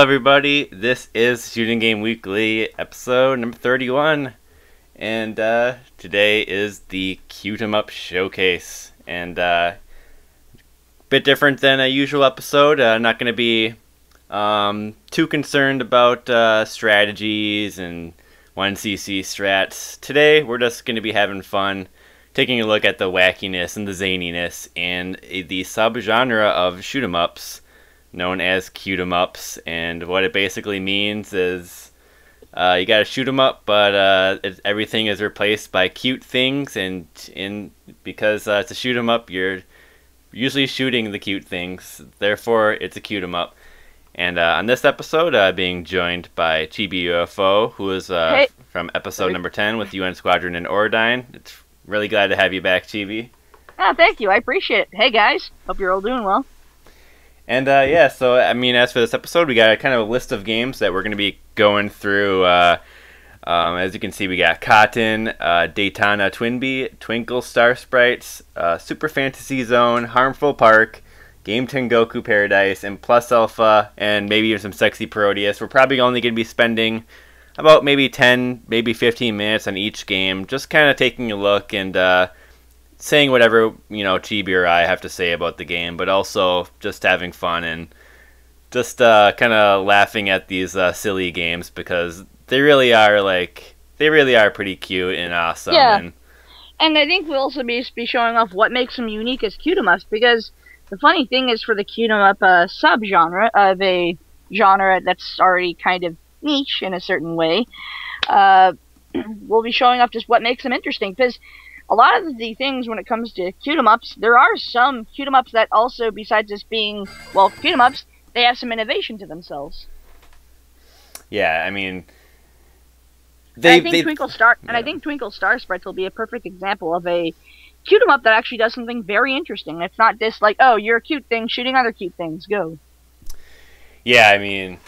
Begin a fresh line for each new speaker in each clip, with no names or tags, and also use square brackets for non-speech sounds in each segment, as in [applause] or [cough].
Hello everybody. This is Shooting Game Weekly, episode number thirty-one, and uh, today is the Cute 'em Up Showcase, and uh, bit different than a usual episode. Uh, not going to be um, too concerned about uh, strategies and one CC strats. Today, we're just going to be having fun, taking a look at the wackiness and the zaniness and the subgenre of shoot 'em ups known as cute 'em ups, and what it basically means is uh, you gotta shoot 'em up, but uh, it, everything is replaced by cute things, and in because uh, it's a shoot 'em up, you're usually shooting the cute things. Therefore, it's a cute 'em up. And uh, on this episode, uh, being joined by Chibi UFO, who is uh,
Hey.
from episode number 10 with UN Squadron and Ordyne. It's really glad to have you back, Chibi.
Oh, thank you. I appreciate it. Hey, guys. Hope you're all doing well.
And uh, yeah, so I mean, as for this episode, we got a kind of a list of games that we're going to be going through. Uh, um, as you can see, we got Cotton, uh, Detana Twinbee, Twinkle Star Sprites, uh, Super Fantasy Zone, Harmful Park, Game Tengoku Paradise, and Plus Alpha, and maybe even some Sexy Parodius. We're probably only going to be spending about maybe 10, maybe 15 minutes on each game, just kind of taking a look and uh, saying whatever you know Chibi or I have to say about the game, but also just having fun and just uh, kind of laughing at these uh, silly games because they really are like they really are pretty cute and awesome.
Yeah.
And
And I think we'll also be, be showing off what makes them unique as cute 'em ups because the funny thing is for the cute 'em up uh, subgenre of a genre that's already kind of niche in a certain way, uh, [clears throat] we'll be showing off just what makes them interesting because a lot of the things when it comes to cute 'em ups, there are some cute 'em ups that also, besides just being, well, cute 'em ups, they have some innovation to themselves.
yeah, I mean,
And I think
they
Twinkle Star and I think Twinkle Star Sprites will be a perfect example of a cute 'em up that actually does something very interesting. It's not just like, oh, you're a cute thing shooting other cute things. Go.
yeah, I mean,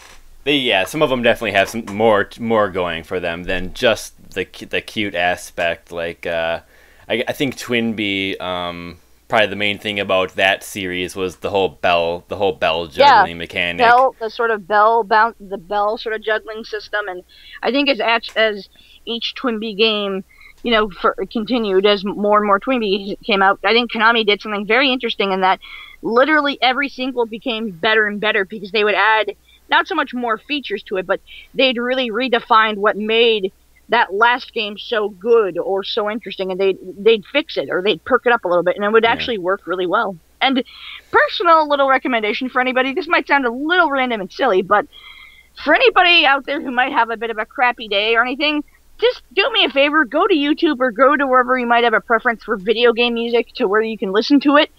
they yeah, some of them definitely have some more more going for them than just the the cute aspect. Like uh, I, I think Twinbee. Um, Probably the main thing about that series was the whole bell, the whole bell
Yeah,
juggling mechanic.
Bell, the sort of bell bounce, the bell sort of juggling system, and I think as as each Twinbee game, you know, for, continued as more and more Twinbee came out, I think Konami did something very interesting in that literally every single became better and better because they would add not so much more features to it, but they'd really redefined what made that last game so good or so interesting, and they'd they'd fix it or they'd perk it up a little bit, and it would
Yeah.
actually work really well. And personal little recommendation for anybody. This might sound a little random and silly, but for anybody out there who might have a bit of a crappy day or anything, just do me a favor. Go to YouTube or go to wherever you might have a preference for video game music to where you can listen to it.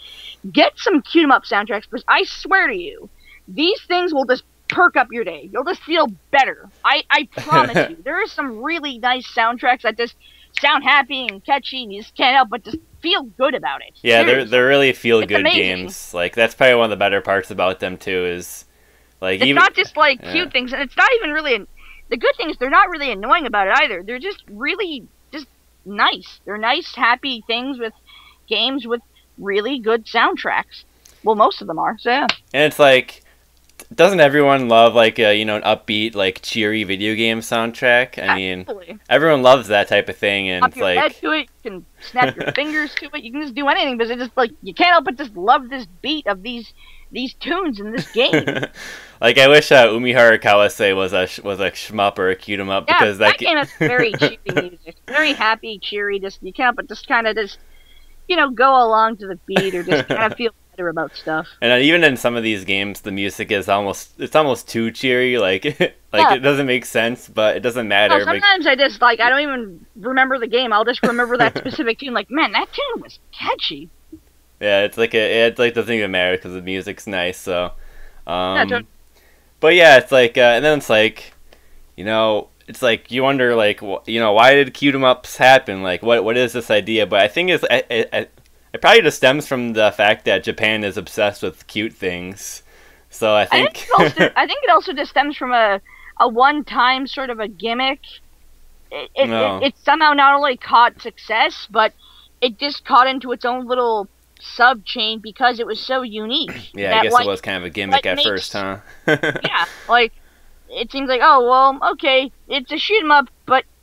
Get some cute 'em up soundtracks because I swear to you, these things will just perk up your day. You'll just feel better. I, I [laughs] promise you. There are some really nice soundtracks that just sound happy and catchy and you just can't help but just feel good about it.
Yeah, they're they're really feel
It's
good
amazing.
games. Like that's probably one of the better parts about them too. Is like
It's
even
not just like
yeah.
cute things, and it's not even really. An, the good thing is they're not really annoying about it either. They're just really just nice. They're nice, happy things with games with really good soundtracks. Well, most of them are. So yeah.
and it's like doesn't everyone love like a you know an upbeat like cheery video game soundtrack? I mean,
Absolutely.
everyone loves that type of thing, and
your head
like
to it. You can snap your [laughs] fingers to it. You can just do anything, but it's just like you can't help but just love this beat of these these tunes in this game. [laughs]
like I wish uh, Umihara Kawase was a was a shmup or a cute 'em up
Yeah,
because
that
that
game has [laughs] very cheery music, very happy, cheery. Just you can't, but just kind of just you know go along to the beat or just kind of feel better about stuff.
And even in some of these games, the music is almost it's almost too cheery. Like [laughs] like
Yeah.
it doesn't make sense, but it doesn't matter.
No, sometimes I just like I don't even remember the game. I'll just remember that [laughs] specific tune. Like, man, that tune was catchy.
Yeah, it's like a, it like doesn't even matter because the music's nice. So, um,
don't-
but yeah, it's like, uh, and then it's like, you know, it's like you wonder, like, you know, why did cute 'em ups happen? Like, what what is this idea? But I think it's, I- it probably just stems from the fact that Japan is obsessed with cute things. So I
I
think,
think, it also, [laughs] I think it also just stems from a a one time sort of a gimmick. It, it,
No.
it, it somehow not only caught success, but it just caught into its own little sub chain because it was so unique. [clears throat]
Yeah,
that,
I guess
like,
it was kind of a gimmick at
makes-
first, huh? [laughs]
yeah, like it seems like oh well, okay, it's a shoot 'em up,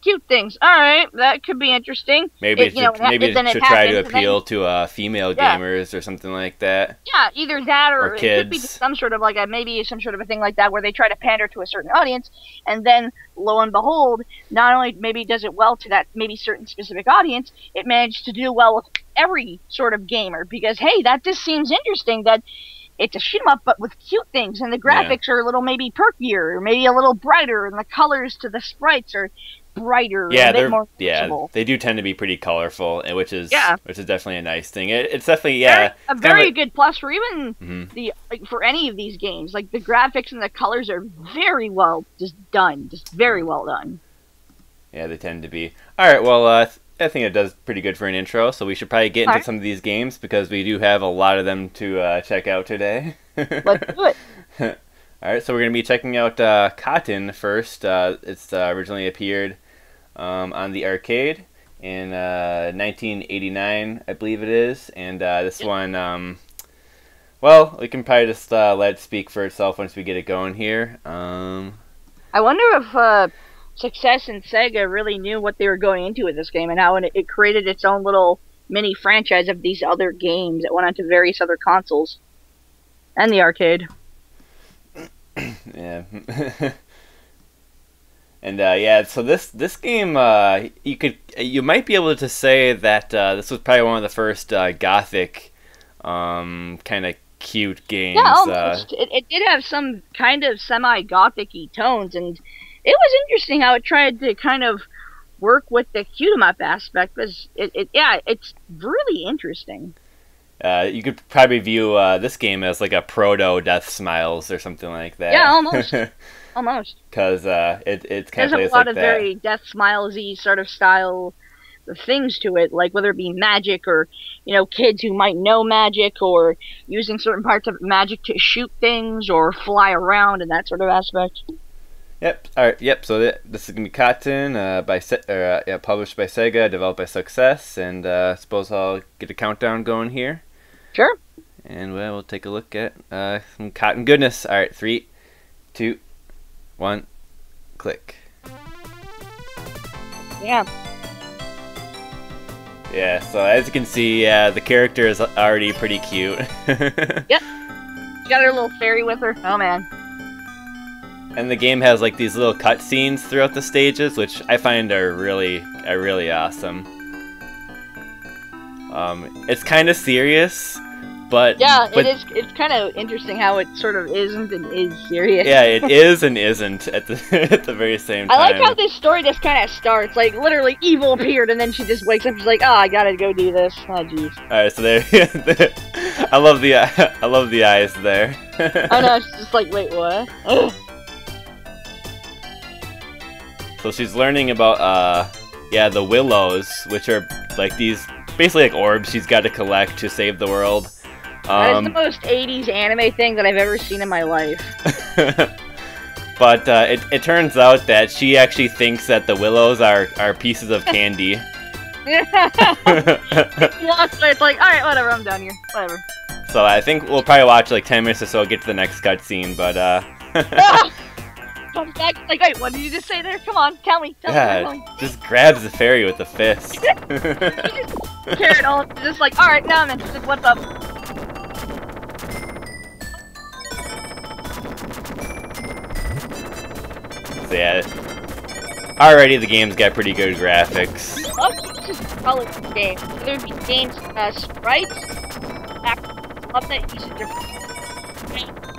cute things. All right, that could be interesting.
Maybe
It- you know,
maybe it
it
should try to appeal to uh, female
Yeah.
gamers or something like that.
Yeah, either that or,
Or
it could be some sort of like a maybe some sort of a thing like that where they try to pander to a certain audience, and then lo and behold, not only maybe does it well to that maybe certain specific audience, it managed to do well with every sort of gamer because hey, that just seems interesting that. It's a shoot 'em up, but with cute things, and the
Yeah.
graphics are a little maybe perkier, or maybe a little brighter, and the colors to the sprites are brighter,
Yeah, they're
more
yeah they do tend to be pretty colorful, and which is
Yeah.
which is definitely a nice thing. It, it's definitely yeah,
a
it's kind of
very
like-
good plus for even
Mhm.
the like for any of these games. Like the graphics and the colors are very well just done, just very well done.
Yeah, they tend to be. All right, well, uh, I think it does pretty good for an intro. So we should probably get into
Alright.
some of these games because we do have a lot of them to uh, check out today.
Let's do it. [laughs]
All right, so we're gonna be checking out uh, Cotton first. Uh, it's uh, originally appeared um, on the arcade in uh, 1989, I believe it is, and uh, this one. Um, well, we can probably just uh, let it speak for itself once we get it going here. Um,
I wonder if uh, Success and Sega really knew what they were going into with this game and how it, it created its own little mini franchise of these other games that went onto various other consoles and the arcade. [coughs]
yeah. [laughs] and uh, yeah, so this this game, uh, you could you might be able to say that uh, this was probably one of the first uh, gothic, um, kind of cute games.
Yeah,
uh,
almost. It, it did have some kind of semi-gothic-y tones, and it was interesting how it tried to kind of work with the cute 'em up aspect. Because it, it, yeah, it's really interesting.
Uh, you could probably view uh, this game as like a proto Death Smiles or something like that.
Yeah, almost. [laughs] Almost.
Because uh, it it's kind
There's
of
a lot
like
of
that.
very Death Smilesy sort of style things to it, like whether it be magic or you know kids who might know magic or using certain parts of magic to shoot things or fly around and that sort of aspect.
Yep. All right. Yep. So th- this is gonna be Cotton, uh, by Se- or, uh, yeah, published by Sega, developed by Success, and uh, suppose I'll get a countdown going here,
Sure.
and well, we'll take a look at uh, some Cotton goodness. All right. Three, two, one, click.
Yeah.
Yeah. So as you can see, yeah, the character is already pretty cute. [laughs] Yep.
She got her little fairy with her. Oh man.
And the game has like these little cutscenes throughout the stages, which I find are really, are really awesome. Um, it's kind of serious, but
Yeah,
but,
it is. It's kind of interesting how it sort of isn't and is serious.
Yeah, it [laughs] is and isn't at the [laughs] at the very same time.
I like how this story just kind of starts. Like literally, evil [laughs] appeared, and then she just wakes up. She's like, "Oh, I gotta go do this." Oh, jeez.
All right, so there, I love the I love the eyes there.
I know. It's just like, wait, what? Ugh.
So she's learning about uh yeah, the willows, which are like these basically like orbs she's got to collect to save the world.
That is
Um,
the most 80s anime thing that I've ever seen in my life. [laughs]
but uh, it, it turns out that she actually thinks that the willows are, are pieces of candy. [laughs] [laughs]
so it's like, alright, whatever, I'm done here. Whatever.
so I think we'll probably watch like 10 minutes or so, get to the next cutscene, but uh,
Comes back, like, wait, what did you just say there? Come on, tell me, tell me, tell
yeah,
me.
just grabs the fairy with a fist.
Carrot all, just like, alright, now I'm interested, what's up?
so yeah, already the game's got pretty good graphics.
Love just color game. Whether it be games, uh, sprites, back, love that usage of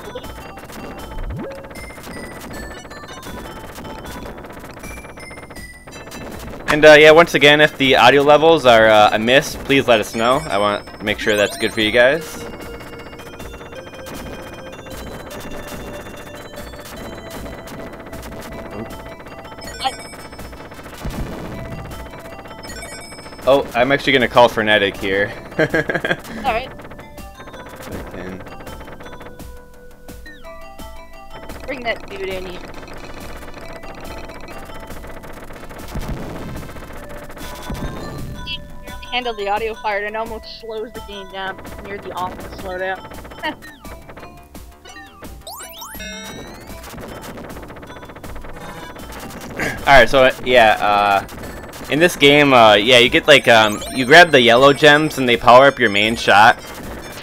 And uh, yeah, once again, if the audio levels are uh, amiss, please let us know. I want to make sure that's good for you guys. Oh, I'm actually gonna call Frenetic here. [laughs]
Alright, bring that dude in here. Handle the audio fire, and almost slows the game down near the awful slowdown. [laughs]
Alright, so yeah, uh, in this game, uh, yeah, you get like, um, you grab the yellow gems and they power up your main shot.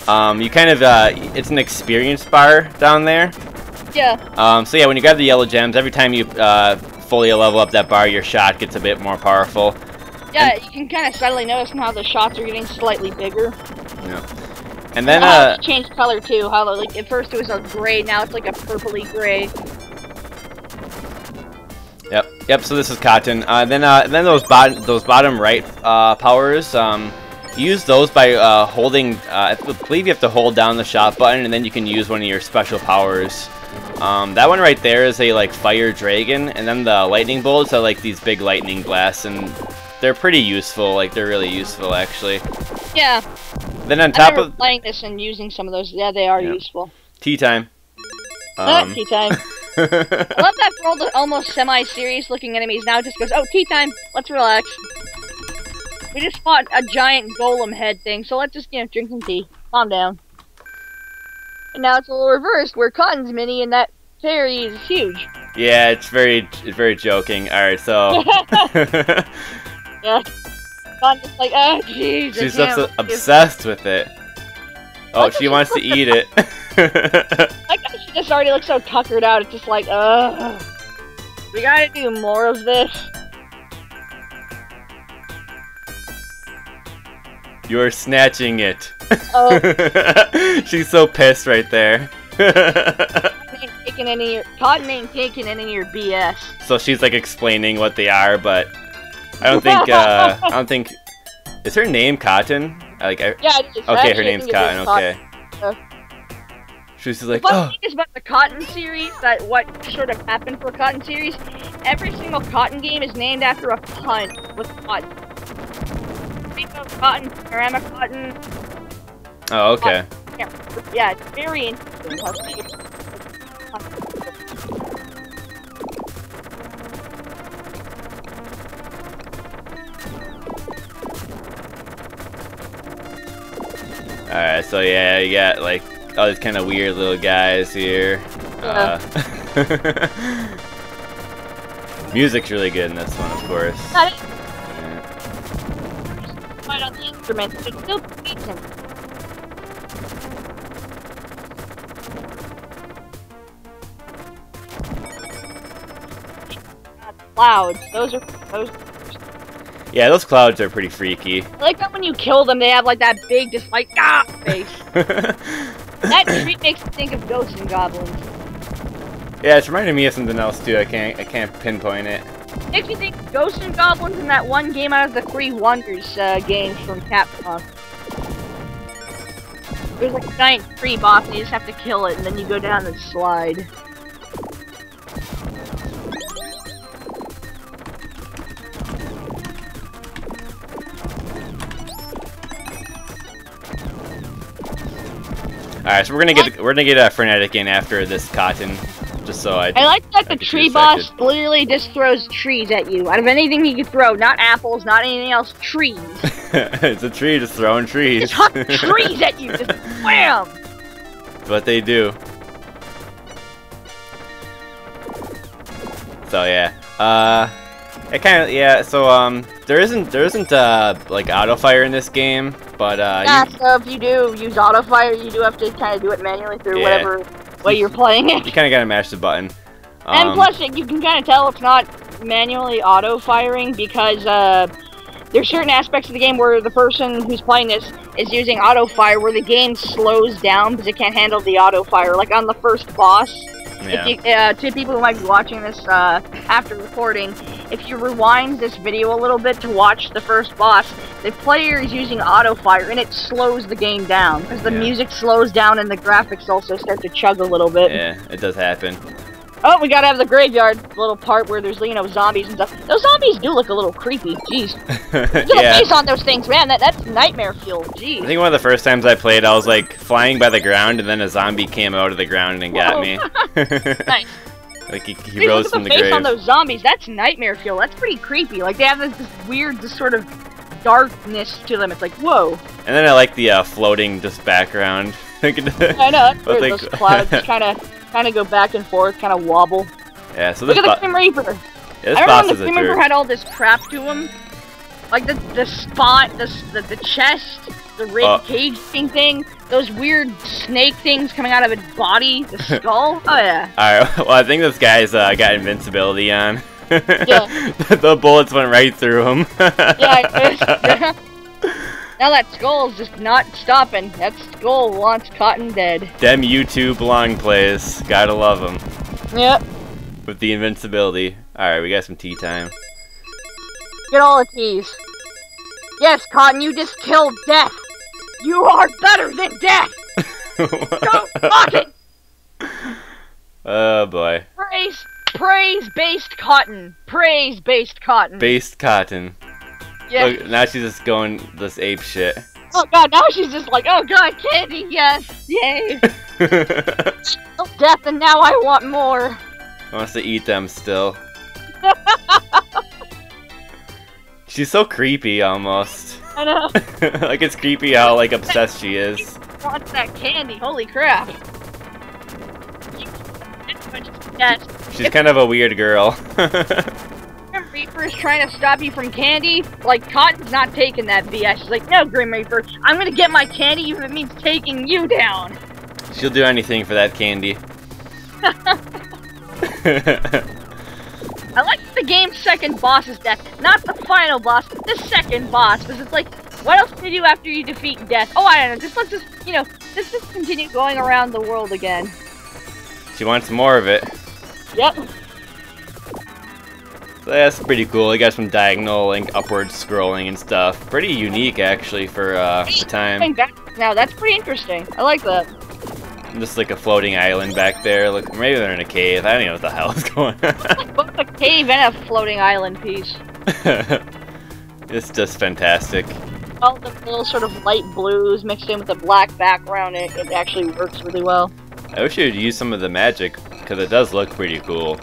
Um, you kind of, uh, it's an experience bar down there.
Yeah.
Um, so yeah, when you grab the yellow gems, every time you, uh, fully level up that bar, your shot gets a bit more powerful.
Yeah, you can kind of subtly notice how the shots are getting slightly bigger.
Yeah. And then,
Uh,
uh,
changed color too. How like at first it was a gray, now it's like a purpley gray.
Yep, yep. So this is cotton. Uh, then, uh, then those bottom, those bottom right uh, powers. Um, use those by uh, holding. Uh, I believe you have to hold down the shot button, and then you can use one of your special powers. Um, that one right there is a like fire dragon, and then the lightning bolts are like these big lightning blasts, and they're pretty useful. Like they're really useful actually.
Yeah,
Then on top of
playing this and using some of those. Yeah, they are
Yeah.
useful.
tea time. Um,
tea time. [laughs] I love that for all the almost semi-serious looking enemies now just goes, oh, tea time, let's relax. We just fought a giant golem head thing, so let's just, you know, drink some tea. Calm down. And now it's a little reversed, where Cotton's mini and that fairy is huge.
yeah, it's very, it's very joking. All right, so. [laughs] [laughs]
yeah. Just like, oh, jeez.
She's obs- obsessed with it. Oh, she wants to eat it. [laughs]
Like, she just already looks so tuckered out, it's just like, ugh. We gotta do more of this.
You're snatching it.
Oh. [laughs]
She's so pissed right there. [laughs]
ain't taking any your, Cotton ain't taking any of your BS.
so she's like explaining what they are, but I don't think. Uh, I don't think. Is her name Cotton? Like, I,
Yeah, is.
okay, her name's
think it is
Cotton. Okay.
Uh,
She's just
The
like,
funny
oh,
thing is about the Cotton series, that what sort of happened for Cotton series, every single Cotton game is named after a pun with cotton. Cotton, Panorama Cotton,
oh, okay.
yeah, it's very interesting how they-
All right, so yeah, you got like all these kind of weird little guys here. Uh, [laughs] music's really good in this one, of course.
Even
Yeah.
on the instruments, but still decent. Clouds, those are those
Yeah, those clouds are pretty freaky.
I like that when you kill them, they have like that big, just like ah face. [laughs] That tree makes me think of ghosts and goblins.
yeah, it's reminding me of something else too. I can't, I can't pinpoint it.
Makes me think of ghosts and goblins in that one game out of the Three Wonders uh, games from Capcom. There's like a giant tree boss, and you just have to kill it, and then you go down and slide.
All right, so we're gonna get, we're gonna get a frenetic in after this cotton, just so I.
I like that the
I be
tree boss literally just throws trees at you. Out of anything he could throw, not apples, not anything else, trees. [laughs]
it's a tree just throwing trees.
Just [laughs] trees at you, just wham!
That's what they do. So yeah, uh, it kind of yeah. So um, there isn't there isn't uh like auto fire in this game, but uh,
Yeah,
you,
so if you do use auto fire, you do have to kind of do it manually through
Yeah.
whatever way you're playing it.
you kind of gotta mash the button.
and
Um,
plus, you can kind of tell it's not manually auto firing because uh, there's certain aspects of the game where the person who's playing this is using auto fire, where the game slows down because it can't handle the auto fire. Like on the first boss,
yeah.
if you, uh, to people who might be watching this uh, after recording, if you rewind this video a little bit to watch the first boss, the player is using auto fire and it slows the game down because the
Yeah.
music slows down and the graphics also start to chug a little bit.
yeah, it does happen.
Oh, we gotta have the graveyard little part where there's you know zombies and stuff. Those zombies do look a little creepy. Jeez, [laughs] little
yeah.
face on those things, man. That that's nightmare fuel. Jeez.
I think one of the first times I played, I was like flying by the ground, and then a zombie came out of the ground and got
Whoa.
me. [laughs] [laughs]
Nice.
like he, he
Dude,
rose
look
from
at
the
the face
grave.
on those zombies. That's nightmare fuel. That's pretty creepy. Like they have this, this weird, this sort of darkness to them. It's like, whoa.
And then I like the uh, floating just background.
I know, that's
But
weird.
they-
Those clouds kind of kind of go back and forth, kind of wobble.
yeah, so
Look at the Grim Reaper.
yeah, this
I
boss
remember
is
the Grim Reaper had all this crap to him. Like the the spot, the the, the chest, the red
Uh.
cage thing thing, those weird snake things coming out of its body, the [laughs] skull. oh yeah.
Alright, [laughs] well, I think this guy's uh, got invincibility on. [laughs]
Yeah.
the bullets went right through him.
Yeah, Now that skull's just not stopping. That skull wants Cotton dead.
Them YouTube long plays. Gotta love them.
Yep.
With the invincibility. Alright, we got some tea time.
Get all the keys. Yes, Cotton, you just killed death. You are better than death. [laughs] Go, fuck it.
oh boy.
Praise, praise based Cotton. Praise based Cotton.
Based cotton.
Yeah.
Look, now she's just going this ape shit.
Oh god, now she's just like, oh god, candy, yes, yay. [laughs] Oh, death, and now I want more.
Wants to eat them still. [laughs] She's so creepy almost.
I know. [laughs]
like it's creepy how like obsessed she is.
wants that candy. Holy crap.
She's kind of a weird girl.
Grim Reaper is trying to stop you from candy. Like, Cotton's not taking that BS. She's like, no, Grim Reaper, I'm gonna get my candy even if it means taking you down.
She'll do anything for that candy. [laughs]
I like the game's second boss's death. Not the final boss, the second boss. Because it's like, what else can you do after you defeat death? Oh, I don't know. Just let's just, you know, let's just continue going around the world again.
she wants more of it.
Yep.
That's pretty cool. You got some diagonal, like upward scrolling and stuff. Pretty unique actually for uh, the time.
Now, that's pretty interesting. I like that.
Just like a floating island back there. Look, maybe they're in a cave. I don't know what the hell is going on. [laughs]
Both a cave and a floating island piece. [laughs]
it's just fantastic.
All the little sort of light blues mixed in with a black background, it, it actually works really well.
I wish you'd use some of the magic because it does look pretty cool.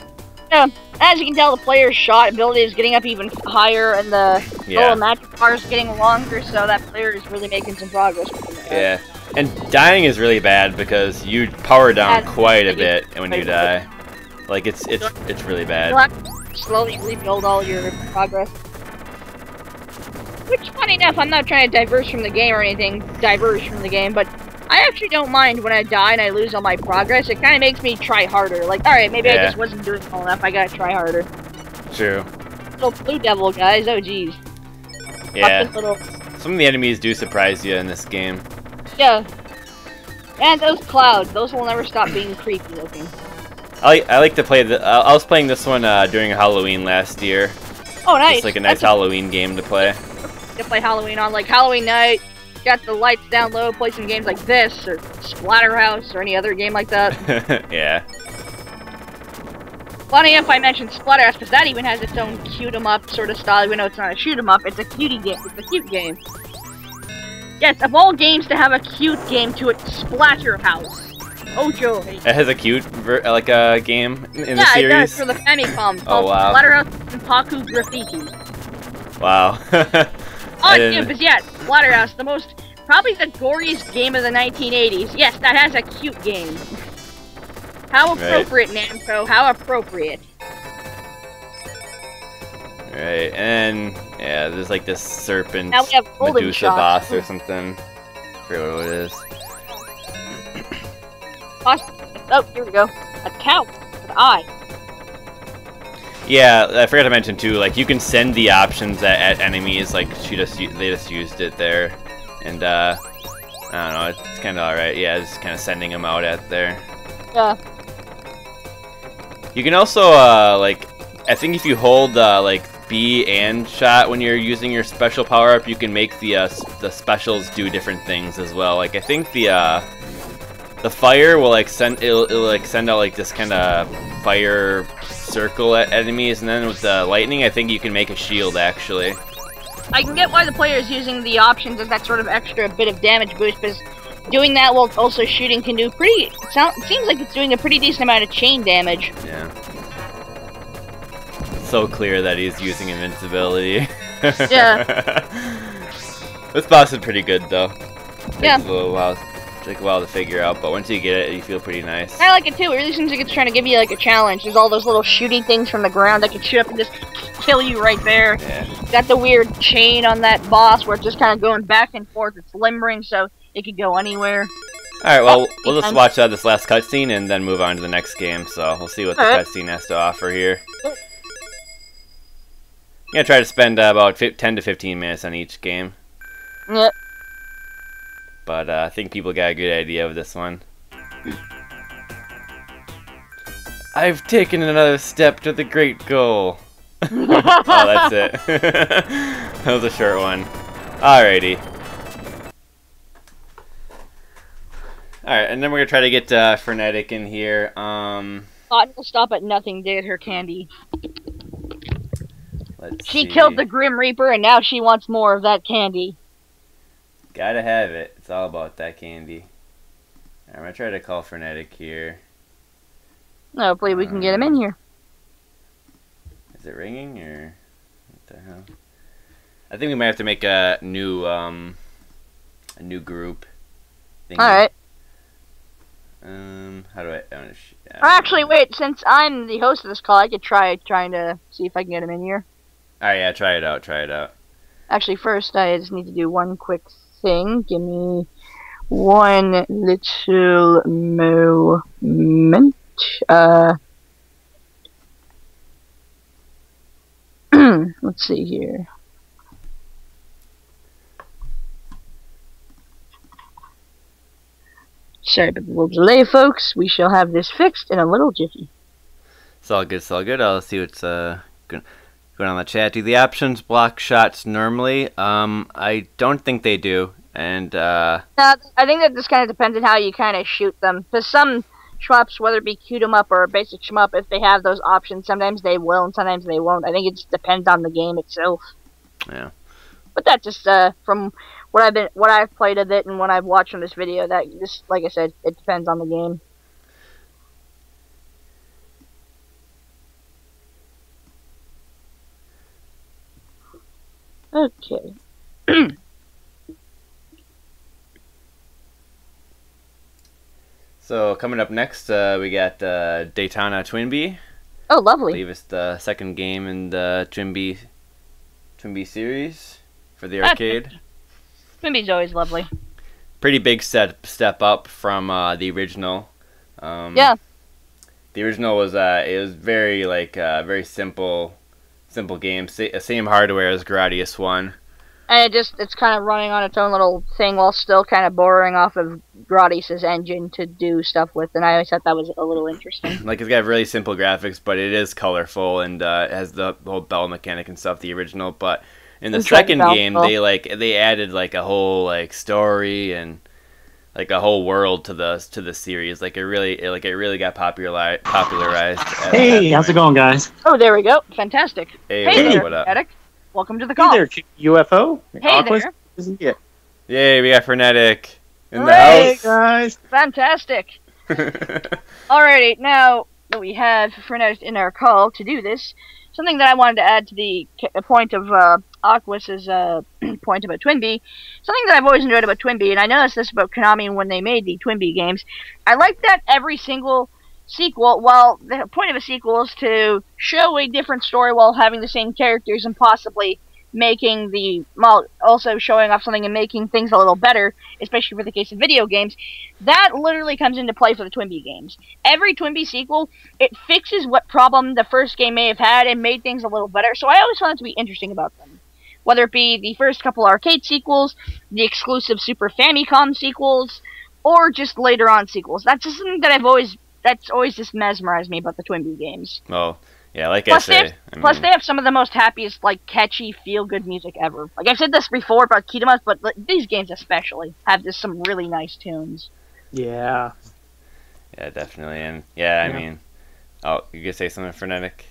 As you can tell, the player's shot ability is getting up even higher, and the
Yeah.
little magic bar is getting longer, so that player is really making some progress.
Yeah. And dying is really bad because you power down quite a bit when you die. Like it's it's it's really bad.
have to slowly rebuild all your progress. Which, funny enough, I'm not trying to diverge from the game or anything, diverge from the game, but I actually don't mind when I die and I lose all my progress. It kind of makes me try harder. Like, alright, maybe I just wasn't doing well enough, I gotta try harder.
True.
Little Blue Devil, guys, oh jeez.
Yeah.
Little,
Some of the enemies do surprise you in this game.
yeah. And those clouds, those will never stop being creepy looking.
I like I like to play the. I I was playing this one uh, during Halloween last year.
Oh, nice.
It's like a nice
That's
Halloween game to play.
to play Halloween on, like Halloween night. Got the lights down low, play some games like this, or Splatterhouse, or any other game like that. [laughs]
yeah.
Funny if I mentioned Splatterhouse, because that even has its own shoot 'em up sort of style, even though it's not a shoot 'em up, it's a cutie game. It's a cute game. Yes, of all games to have a cute game to it, Splatterhouse. Oh joy.
It has a cute ver- like uh, game in the series?
yeah, it does for the Famicom.
Oh, wow.
Splatterhouse Wanpaku Graffiti.
Wow. [laughs]
Oh,
I
dude, Splatterhouse, the most, probably the goriest game of the 1980s. Yes, that has a cute game. How
Right.
appropriate, Namco, how appropriate.
right, and yeah, there's like this serpent
Now we have
Medusa
shots.
boss or something. I forget what it is.
Oh, here we go. A cow with an eye.
Yeah, I forgot to mention too. Like you can send the options at, at enemies. Like she just they just used it there, and uh, I don't know. It's kind of all right. Yeah, just kind of sending them out at there.
Yeah.
You can also uh, like I think if you hold uh, like B and shot when you're using your special power up, you can make the uh, the specials do different things as well. Like I think the uh, the fire will like send it'll, it'll like send out like this kind of fire circle at enemies, and then with the lightning, I think you can make a shield actually.
I can get why the player is using the options as that sort of extra bit of damage boost, because doing that while also shooting can do pretty. It sound, seems like it's doing a pretty decent amount of chain damage.
Yeah. So clear that he's using invincibility.
Yeah. [laughs]
this boss is pretty good though. Takes
Yeah.
a little while, take a while to figure out, but once you get it, you feel pretty nice.
I like it too. It really seems like it's trying to give you like a challenge. There's all those little shooting things from the ground that can shoot up and just kill you right there.
Yeah.
Got the weird chain on that boss where it's just kind of going back and forth. It's limbering, so it could go anywhere.
All right. Well,
Oh,
we'll just watch uh, this last cutscene and then move on to the next game. So we'll see what the
Alright.
cutscene has to offer here. I'm gonna try to spend uh, about 10 to 15 minutes on each game,
Yep.
But uh, I think people got a good idea of this one. I've taken another step to the great goal. [laughs] oh, that's it. [laughs] that was a short one. Alrighty. Alright, and then we're gonna try to get uh, Frenetic in here. Um,
Thought will stop at nothing to get her candy.
let's
She
see.
killed the Grim Reaper, and now she wants more of that candy.
Gotta have it. It's all about that candy. I'm gonna try to call Frenetic here.
Hopefully, we can get him in here.
Is it ringing or what the hell? I think we might have to make a new um a new group. thingy.
All right.
Um, how do I? Wanna sh- I don't
Or actually, wait. Since I'm the host of this call, I could try trying to see if I can get him in here.
All right, yeah, try it out. Try it out.
Actually, first I just need to do one quick thing. Give me one little moment. Uh, [clears throat] let's see here. Sorry about the little delay, folks. We shall have this fixed in a little jiffy.
It's all good. It's all good. I'll see what's uh go- going on the chat. Do the options block shots normally? Um, I don't think they do. And uh,
Uh, I think that this kind of depends on how you kind of shoot them. Because some shmups, whether it be cute 'em up or a basic shmup, if they have those options, sometimes they will and sometimes they won't. I think it just depends on the game itself.
Yeah.
But that just uh, from what I've been, what I've played of it and what I've watched on this video, that just like I said, it depends on the game. Okay.
so coming up next, uh, we got uh, Detana Twinbee.
Oh,
I
lovely.
believe it's the second game in the Twinbee Twinbee series for the
That's
arcade. [laughs]
Twinbee's always lovely.
Pretty big step step up from uh, the original. Um,
Yeah.
The original was uh, it was very like uh, very simple, simple game. Same hardware as Gradius One.
And it just it's kind of running on its own little thing while still kind of borrowing off of Gradius's engine to do stuff with, and I always thought that was a little interesting. [clears throat]
Like it's got really simple graphics, but it is colorful and uh, has the whole bell mechanic and stuff. The original, but in the
Dragon
second game, they like they added like a whole like story and like a whole world to the to the series. Like it really it, like it really got popularized popularized. at
Hey,
that
how's it going, guys?
Oh, there we go. Fantastic.
Hey,
Hey
what's up, what up?
Attic. Welcome to the call.
Hey there, UFO.
Hey
Aquas?
there.
Isn't it?
Yay, we got Frenetic in the
Hey,
house.
guys.
Fantastic. [laughs] Alrighty, now that we have Frenetic in our call to do this, something that I wanted to add to the point of uh, Aquas's uh, [clears throat] point about Twinbee, something that I've always enjoyed about Twinbee, and I noticed this about Konami when they made the Twinbee games, I like that every single sequel, well, the point of a sequel is to show a different story while having the same characters and possibly making the well, also showing off something and making things a little better, especially for the case of video games. That literally comes into play for the Twinbee games. Every Twinbee sequel, it fixes what problem the first game may have had and made things a little better. So I always found it to be interesting about them. Whether it be the first couple arcade sequels, the exclusive Super Famicom sequels, or just later on sequels. That's just something that I've always that's always just mesmerized me about the Twinbee games.
oh, yeah, like
Plus,
I
they have,
I
plus they have some of the most happiest, like catchy, feel-good music ever. Like I've said this before about Kitamas, but like, these games especially have just some really nice tunes.
Yeah.
yeah, definitely, and yeah, I
Yeah.
mean, oh, you could say something Frenetic.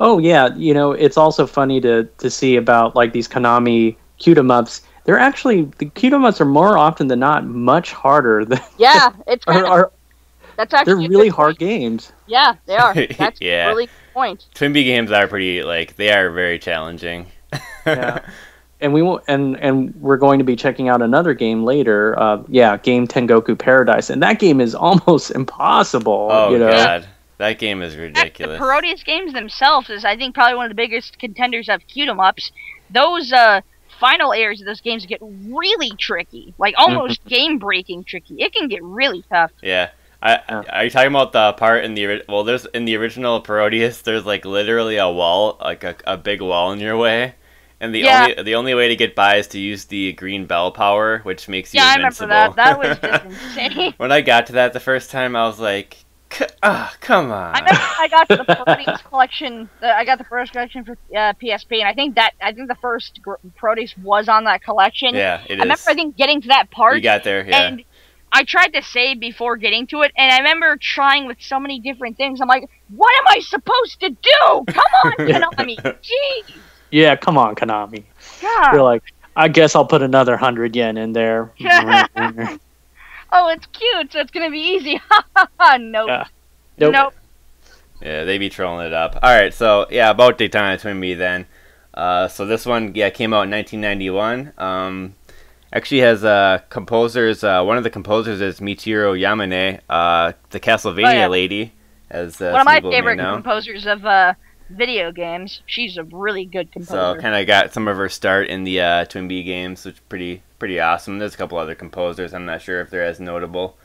Oh, yeah. You know, it's also funny to to see about like these Konami cute 'em ups. They're actually the cute 'em ups are more often than not much harder than [laughs]
Yeah, it's kind [laughs]
are,
of,
are
that's
they're really hard
point.
games.
Yeah, they are. [laughs] That's
Yeah.
a really good point.
Twinbee games are pretty like they are very challenging.
Yeah. and we will, and and we're going to be checking out another game later. Uh, yeah, game Tengoku Paradise, and that game is almost impossible.
oh
you know?
god, that game is ridiculous.
The Parodius games themselves is, I think, probably one of the biggest contenders of cute 'em ups. Those uh, final areas of those games get really tricky, like almost [laughs] game breaking tricky. It can get really tough.
Yeah. I,
Yeah.
Are you talking about the part in the ori- well? There's in the original Parodius. There's like literally a wall, like a, a big wall in your way, and the
Yeah.
only the only way to get by is to use the green bell power, which makes you
Yeah, I remember
invincible.
that. That was just [laughs] insane.
when I got to that the first time, I was like, "C- "Ah, come on!"
I remember I got the Parodius [laughs] collection. The, I got the first collection for uh, PSP, and I think that I think the first gr- Parodius was on that collection.
yeah, it
I remember. I think getting to that part.
You got there, yeah.
And I tried to save before getting to it, and I remember trying with so many different things. I'm like, what am I supposed to do? Come on, [laughs] Konami. Jeez.
Yeah, come on, Konami.
God.
You're like, I guess I'll put another hundred yen in there. [laughs]
Oh, it's cute, so it's gonna be easy. [laughs] nope.
Yeah. Nope.
Nope.
Yeah, they be trolling it up. All right, so yeah, about Detana Twinbee then. Uh, so this one, yeah, came out in 1991. Um, actually has uh, composers. Uh, one of the composers is Michiru Yamane, uh, the Castlevania
Oh, yeah.
lady, as uh,
One of my favorite composers of uh, video games. She's a really good composer.
So kind of got some of her start in the uh, Twinbee games, which is pretty pretty awesome. There's a couple other composers. I'm not sure if they're as notable.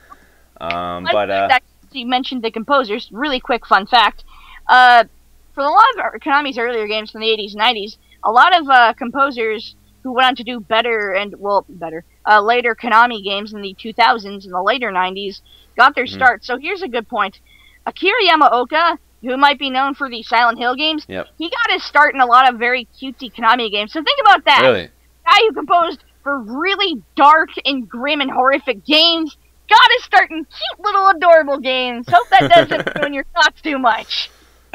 Um, but uh,
fact, you mentioned the composers. Really quick fun fact. Uh, for a lot of our- Konami's earlier games from the 80s and 90s, a lot of uh, composers who went on to do better and, well, better, uh, later Konami games in the 2000s and the later 90s got their
Mhm.
start. So here's a good point. Akira Yamaoka, who might be known for the Silent Hill games,
Yep.
he got his start in a lot of very cutesy Konami games. So think about that
really,
guy who composed for really dark and grim and horrific games got his start in cute little adorable games. Hope that doesn't [laughs] ruin your thoughts too much. [laughs]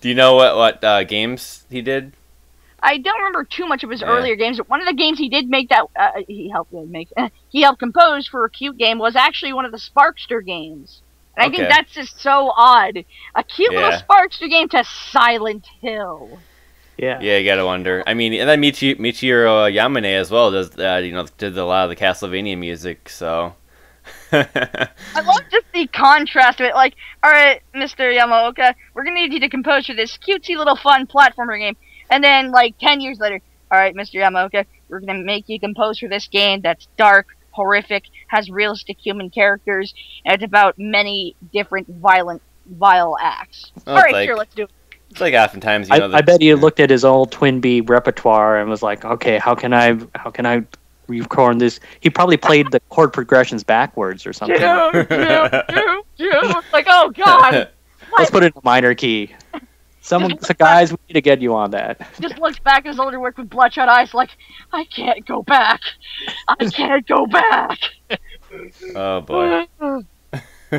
do you know what what uh, games he did?
I don't remember too much of his
Yeah.
earlier games, but one of the games he did make that uh, he helped make [laughs] he helped compose for a cute game was actually one of the Sparkster games. And I
Okay.
think that's just so odd. A cute
Yeah.
little Sparkster game to Silent Hill.
yeah.
Yeah, you gotta wonder. I mean, and then Michi- Michiru Yamane as well does uh, you know did a lot of the Castlevania music. So
I love [laughs] just the contrast of it. Like, all right, Mr. Yamaoka, we're gonna need you to compose for this cutesy little fun platformer game, and then like ten years later, all right, Mr. Yamaoka, we're gonna make you compose for this game that's dark, horrific, has realistic human characters, and it's about many different violent, vile acts.
Well,
all
it's
right,
like-
sure, let's do it.
it's like oftentimes you
I,
know. the-
I bet he looked at his old Twinbee repertoire and was like, okay, how can I how can I record this? He probably played the chord progressions backwards or something.
Do, do, do, do. Like, oh god, [laughs]
Let's put it in a minor key. [laughs] Someone, so guys, we need to get you on that.
just looks back at his older work with bloodshot eyes, like, I can't go back. I [laughs] can't go back. [laughs]
Oh boy. [laughs] All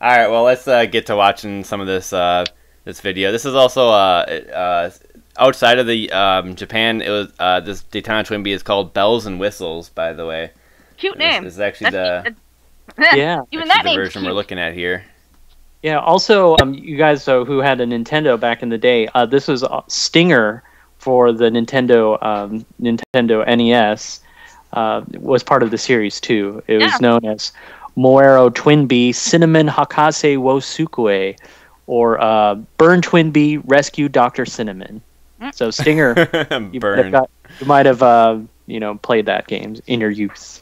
right, well let's uh, get to watching some of this uh, this video. This is also uh, uh, outside of the um, Japan. It was uh, this Detana Twinbee is called Bells and Whistles, by the way.
Cute name.
this is actually the,
That's-
Yeah,
Even that
the
name's
version we're looking at here.
Yeah. Also, um, you guys uh, who had a Nintendo back in the day, uh, this was uh, Stinger for the Nintendo um, Nintendo NES. Uh, was part of the series too. It was
Yeah.
known as Moero Twin Bee Cinnamon Hakase wo Sukue, or uh, Burn Twin Bee Rescue Doctor Cinnamon.
Mm.
So Stinger, [laughs] you might have, got, you might have uh, you know played that game in your youth.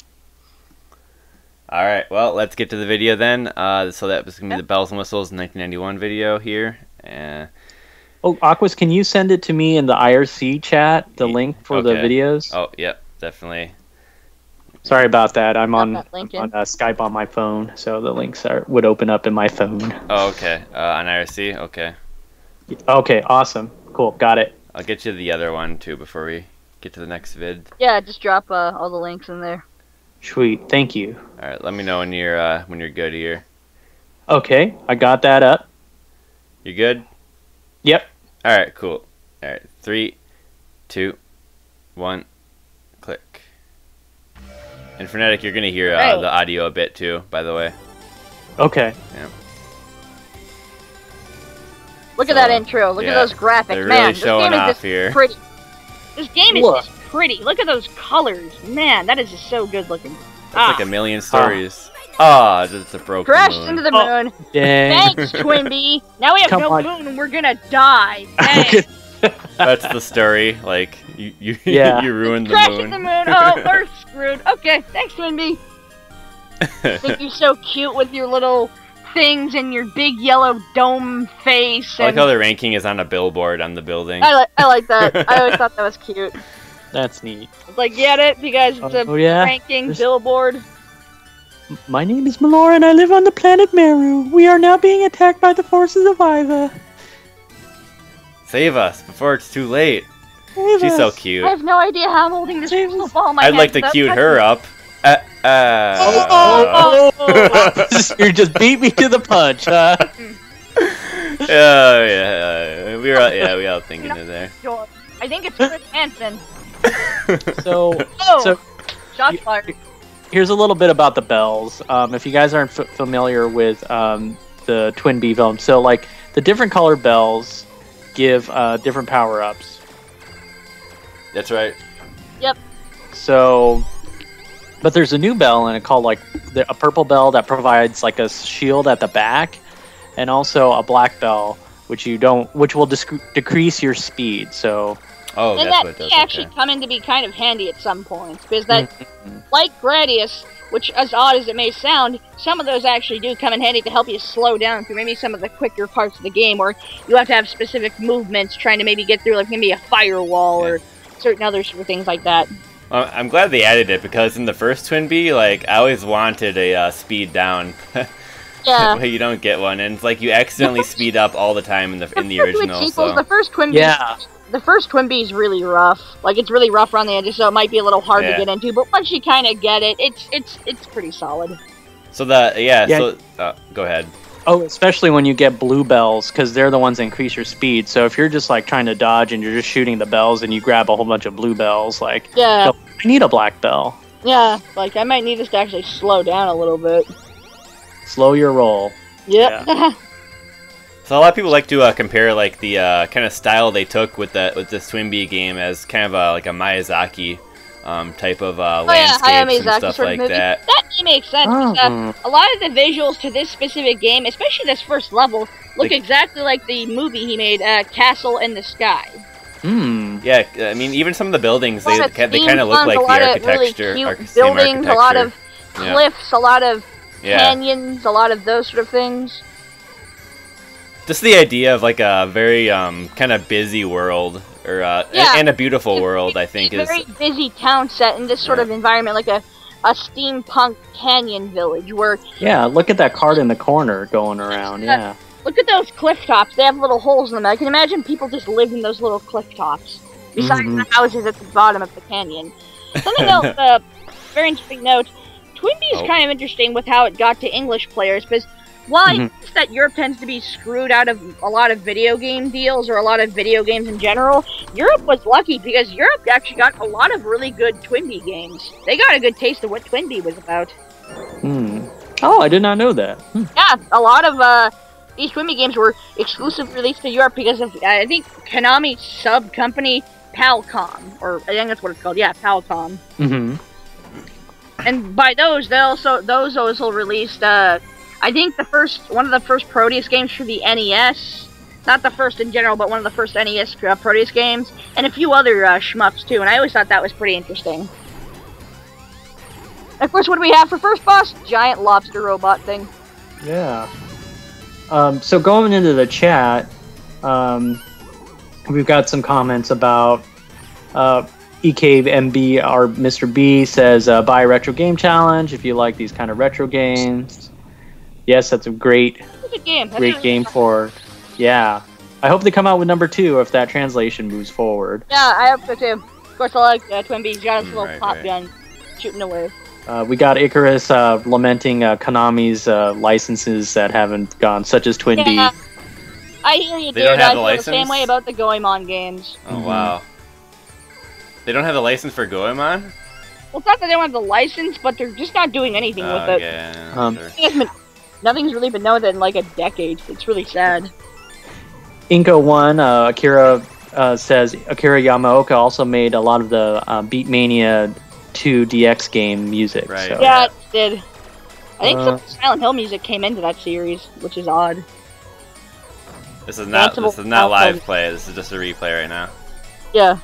All right, well let's get to the video then. Uh, so that was gonna be the Bells and Whistles 1991 video here. Uh,
Oh, Aquas, can you send it to me in the IRC chat, the link for the videos?
oh, yep, definitely.
Sorry about that. I'm on
that link in.
on uh, Skype on my phone, so the links are would open up in my phone.
Oh, okay. Uh, on IRC, okay.
Okay, awesome, cool, got it.
I'll get you the other one too before we get to the next vid.
Yeah, just drop uh, all the links in there.
Sweet, thank you.
All right, let me know when you're uh, when you're good here.
Okay, I got that up.
You good?
Yep.
All right, cool. All right, three, two, one, click. And Frenetic, you're gonna hear uh,
Right.
the audio a bit too, by the way.
Okay. Yeah.
Look
So,
at that intro. Look
yeah,
at those graphics.
they're
Man,
really
this
showing
game is
off
just
here.
pretty. This game is
Look.
just pretty. Look at those colors. Man, that is just so good looking.
It's
ah,
like a million stories. Ah, just a broken
crashed
moon.
into the
Oh.
moon. [laughs]
Dang.
Thanks, Twinbee. Now we have
Come
no
on.
moon and we're gonna die. [laughs] Dang.
That's the story. Like you, you, [laughs]
Yeah.
you ruined the
Crashing
moon.
the moon. Oh, we're screwed. Okay, thanks, Twinbee. think you're so cute with your little things and your big yellow dome face.
I like how the ranking is on a billboard on the building.
I, li- I like that. I always thought that was cute.
That's neat.
It's like, get it? Because it's a
Oh yeah.
ranking
There's-
billboard.
My name is Melora and I live on the planet Meru. We are now being attacked by the forces of Iva.
Save us before it's too late.
Save
She's so cute.
I have no idea how I'm holding this
Jesus.
crystal ball in my
I'd
hand
like to cute her
it.
up. Uh, uh,
Oh, oh, oh. [laughs]
you just beat me to the punch, huh? [laughs]
oh yeah, we were yeah we all thinking it there.
Sure. I think it's Chris Hansen.
So [laughs]
Oh,
So-
shots fired.
here's a little bit about the bells. Um, if you guys aren't f- familiar with um, the Twin Bee film, so like the different color bells give uh, different power ups.
That's right. Yep.
So, but there's a new bell in it called like the, a purple bell that provides like a shield at the back, and also a black bell which you don't, which will disc- decrease your speed. So
Oh,
and
that's
that
what it
may
does.
actually
Okay.
come in to be kind of handy at some points because that, [laughs] like Gradius, which as odd as it may sound, some of those actually do come in handy to help you slow down through maybe some of the quicker parts of the game, or you have to have specific movements trying to maybe get through like maybe a firewall or certain other sort of things like that.
Well, I'm glad they added it because in the first Twin Bee, like I always wanted a uh, speed down. [laughs]
Yeah.
but you don't get one, and it's like you accidentally [laughs] speed up all the time in the in the original.
sequels,
So
the first Twin Bee,
yeah,
the first Twin Bee is really rough. Like it's really rough around the edges, so it might be a little hard
Yeah.
to get into. But once you kind of get it, it's it's it's pretty solid.
so the yeah,
Yeah.
so uh, go ahead.
Oh, especially when you get blue bells, because they're the ones that increase your speed. So if you're just like trying to dodge and you're just shooting the bells and you grab a whole bunch of blue bells, like
Yeah,
I need a black bell.
yeah. Like I might need this to actually slow down a little bit.
Slow your roll.
Yep. [laughs]
So a lot of people like to uh, compare like the uh, kind of style they took with the with this Twin Bee game as kind of a, like a Miyazaki um, type of uh,
Oh, yeah,
landscapes
Hayao
and stuff
sort of
like
movie.
that.
that may make sense. 'cause, uh,
Oh.
a lot of the visuals to this specific game, especially this first level, look
Like-
exactly like the movie he made, uh, Castle in the Sky.
Hmm.
Yeah, I mean even some of the buildings
A lot
they they kind of look like the
lot of really
architecture, arch- same
buildings, a lot of
architecture. Yeah.
cliffs, a lot of
Yeah,
canyons, a lot of those sort of things.
Just the idea of like a very um, kind of busy world or uh,
Yeah.
and, and a beautiful
It's
world. i think is a
very busy town set in this sort
Yeah.
of environment, like a a steampunk canyon village where
Yeah, look at that cart in the corner going around. Yeah.
Look at those cliff tops. They have little holes in them. I can imagine people just live in those little cliff tops, besides
Mhm.
the houses at the bottom of the canyon. Something [laughs] else, uh, very interesting note. Twin Bee is
Oh.
kind of interesting with how it got to English players, because while I
Mhm.
notice that Europe tends to be screwed out of a lot of video game deals or a lot of video games in general, Europe was lucky because Europe actually got a lot of really good Twin Bee games. They got a good taste of what Twin Bee was about.
Hmm. Oh, I did not know that. Hmm.
Yeah, a lot of uh, these Twin Bee games were exclusive released to Europe because of uh, I think Konami sub company Palcom, or I think that's what it's called. Yeah, Palcom.
Mm-hmm.
And by those, they also those also released. Uh, I think the first one of the first Parodius games for the NES. Not the first in general, but one of the first NES uh, Parodius games, and a few other uh, shmups too. And I always thought that was pretty interesting. Of course, what do we have for first boss? Giant lobster robot thing.
Yeah. Um, so going into the chat, um, we've got some comments about uh, EK MB or Mr. B says uh, buy a retro game challenge if you like these kind of retro games. Yes, that's a great
It's a game. That's
great
a-
game for. Yeah, I hope they come out with number two if that translation moves forward.
Yeah, I hope so too. Of course, I like uh, Twin Bees. Got his
Mm,
little
right,
pop
right.
gun shooting away.
Uh, we got Icarus uh, lamenting uh, Konami's uh, licenses that haven't gone, such as Twin
Yeah.
Bee.
I hear you,
They
dude.
don't have
I
the
feel the same way about the Goemon games.
Oh
Mhm.
wow. They don't have the license for Goemon?
Well, it's not that they don't have the license, but they're just not doing anything
Oh,
with it.
yeah,
Um,
sure.
It hasn't been- Nothing's really been known in like a decade. It's really sad.
Inko One, uh, Akira uh, says Akira Yamaoka also made a lot of the uh, Beatmania 2 DX game music.
Right.
so-
Yeah, it did. I think
Uh,
some Silent Hill music came into that series, which is odd.
This is not
Multiple
this is not live
outcomes.
play. This is just a replay right now.
Yeah.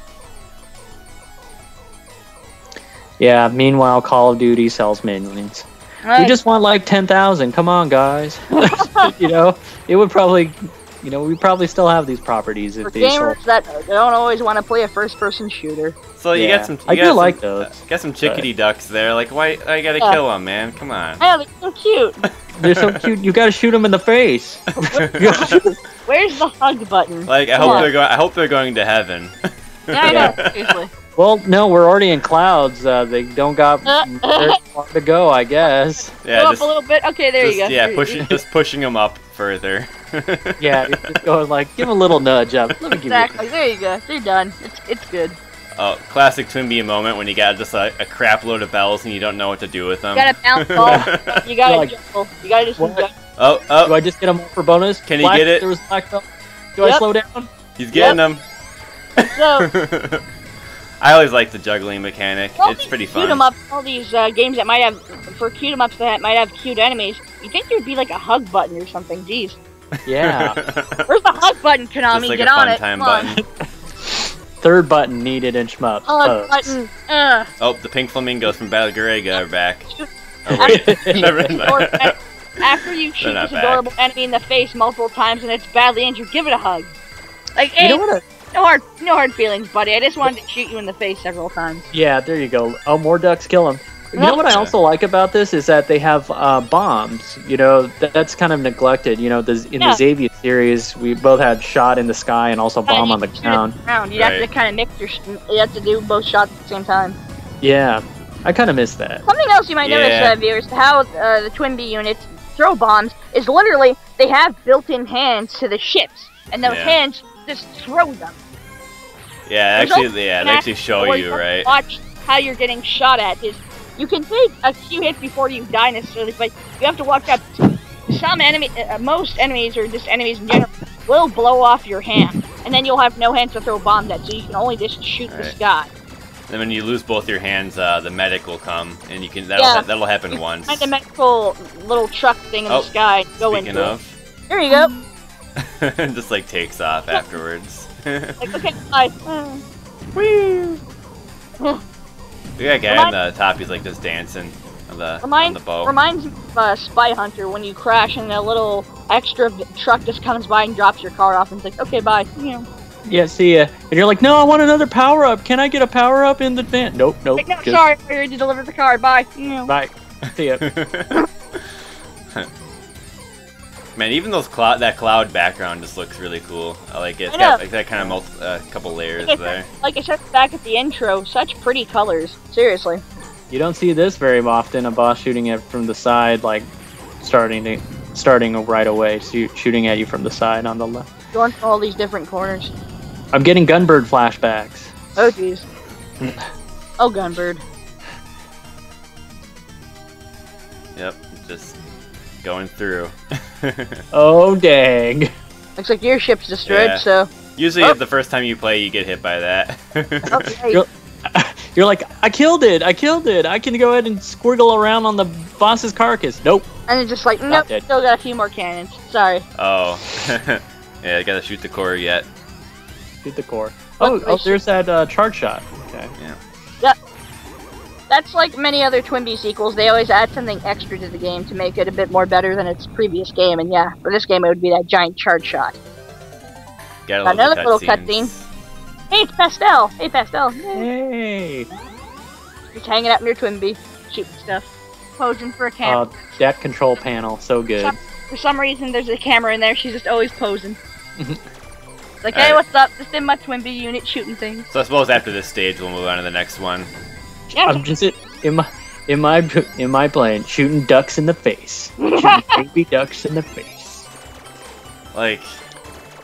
Yeah. Meanwhile, Call of Duty sells millions. We just want like ten thousand. Come on, guys. [laughs] [laughs] you know, it would probably, you know, we probably still have these properties if
for
they sold.
gamers that don't always want to play a first-person shooter.
So you
Yeah.
got some. You
I
got
do
some,
like those,
uh, got some chickadee ducks there. Like why? I gotta
Yeah.
kill them, man. Come on.
I know they're so cute. [laughs]
They're so cute. You gotta shoot them in the face.
Where's the hug button?
Like I
Come
hope
on.
they're going. I hope they're going to heaven.
Yeah, I know. Seriously.
Well, no, we're already in clouds. Uh, they don't got [laughs] very far to go, I guess. [laughs]
yeah,
Go
just,
up a little bit. Okay, there
just-
you go.
yeah, pushing [laughs] just pushing them up further.
Yeah, just going like, give 'em a little nudge up. Let me give you.
Exactly. There you go. They're done. It's it's good.
Oh, classic Twin Twinbee moment when you got just a, a crap load of bells and you don't know what to do with them.
You gotta bounce ball. You gotta
Like-
juggle. You gotta do some
What?
juggling.
oh,
Do
oh,
I just get them for bonus?
Can he
Black-
get it?
There was black belt. Do I slow down?
he's getting them.
So
I always like the juggling mechanic.
all
It's
these
pretty
Shoot 'em
fun.
up. All these uh, games that might have for cute 'em ups that might have cute enemies. You think there'd be like a hug button or something? Jeez.
Yeah. [laughs]
Where's the hug button, Konami?
Just like
Get
a
on
fun
it.
time
Come on.
button. [laughs]
Third button needed in shmup.
Hug
Pose.
button. Uh.
Oh, the pink flamingos from Battle Garega are back. [laughs]
Shoot.
Oh, wait. Never
Or,
mind.
after you shoot
not
this
back.
adorable enemy in the face multiple times and it's badly injured, give it a hug. Like,
You
hey,
know what? I-
no hard, no hard feelings, buddy. I just wanted to shoot you in the face several times.
yeah, there you go. Oh, more ducks kill them. You know what I also like about this is that they have uh, bombs. You know that, that's kind of neglected. You know, the, in
Yeah.
the Xevious series, we both had shot in the sky and also bomb on the
Shoot it
ground.
Ground. You have to kind of mix your. You have to do both shots at the same time.
Yeah, I kind of miss that.
Something else you might notice,
Yeah.
uh, viewers, how uh, the Twin Bee units throw bombs is literally they have built-in hands to the ships, and those
Yeah.
hands just throw them.
Yeah, actually, yeah, they actually show you, right?
Watch how you're getting shot at. Is you can take a few hits before you die necessarily, but you have to watch out. Some enemy, uh, most enemies, or just enemies in general, will blow off your hand, and then you'll have no hands to throw bombs at, so you can only just shoot the sky.
And when you lose both your hands, uh, the medic will come, and you can that'll
Yeah.
that'll happen once.
Find a medical little truck thing in
Oh,
the sky. and Go
Speaking
into
of,
it. There you go. [laughs]
just like takes off [laughs] afterwards.
Like [laughs] okay, bye. Uh,
We got a guy on the top. He's like just dancing on the on the bow.
reminds me of uh, Spy Hunter when you crash and a little extra truck just comes by and drops your car off and it's like, okay, bye. You
Yeah, see ya. And you're like, no, I want another power up. Can I get a power up in the van? Nope, nope.
like, no,
just
sorry, I already delivered the car. Bye. You.
Bye. See ya.
Man, even those cloud that cloud background just looks really cool. I like it. It's
I
got
know.
like that kind of multi- uh, couple layers
Like I,
there.
said, like I said back at the intro, such pretty colors. Seriously.
You don't see this very often. A boss shooting it from the side, like starting to starting right away, shoot, shooting at you from the side on the left.
Going from all these different corners.
I'm getting Gunbird flashbacks.
Oh, jeez. [laughs] oh, Gunbird.
Yep, just going through. [laughs] [laughs]
Oh dang!
Looks like your ship's destroyed,
Yeah.
so.
Usually,
Oh.
the first time you play, you get hit by that.
Oh, [laughs] hey.
You're- [laughs] You're like, I killed it! I killed it! I can go ahead and squiggle around on the boss's carcass. Nope.
And it's just like, nope,
dead.
still got a few more cannons. Sorry.
oh, yeah, I gotta shoot the core yet.
Shoot the core. Oh,
Look,
oh there's that uh, charge shot. Okay.
That's like many other Twinbee sequels. They always add something extra to the game to make it a bit more better than its previous game. And yeah, for this game, it would be that giant charge shot.
Gotta love
Another
the
little
cutscenes.
Hey, it's Pastel. Hey, Pastel. Hey.
Hey!
Just hanging out near Twinbee, shooting stuff, posing for a camera.
Uh, that control panel, so good.
for some reason, there's a camera in there. She's just always posing. It's [laughs] like, hey,
Alright.
what's up? Just in my Twinbee unit shooting things.
So I suppose after this stage, we'll move on to the next one.
Yeah,
I'm just in my in my in my plane shooting ducks in the face. [laughs] Shooting baby ducks in the face.
Like,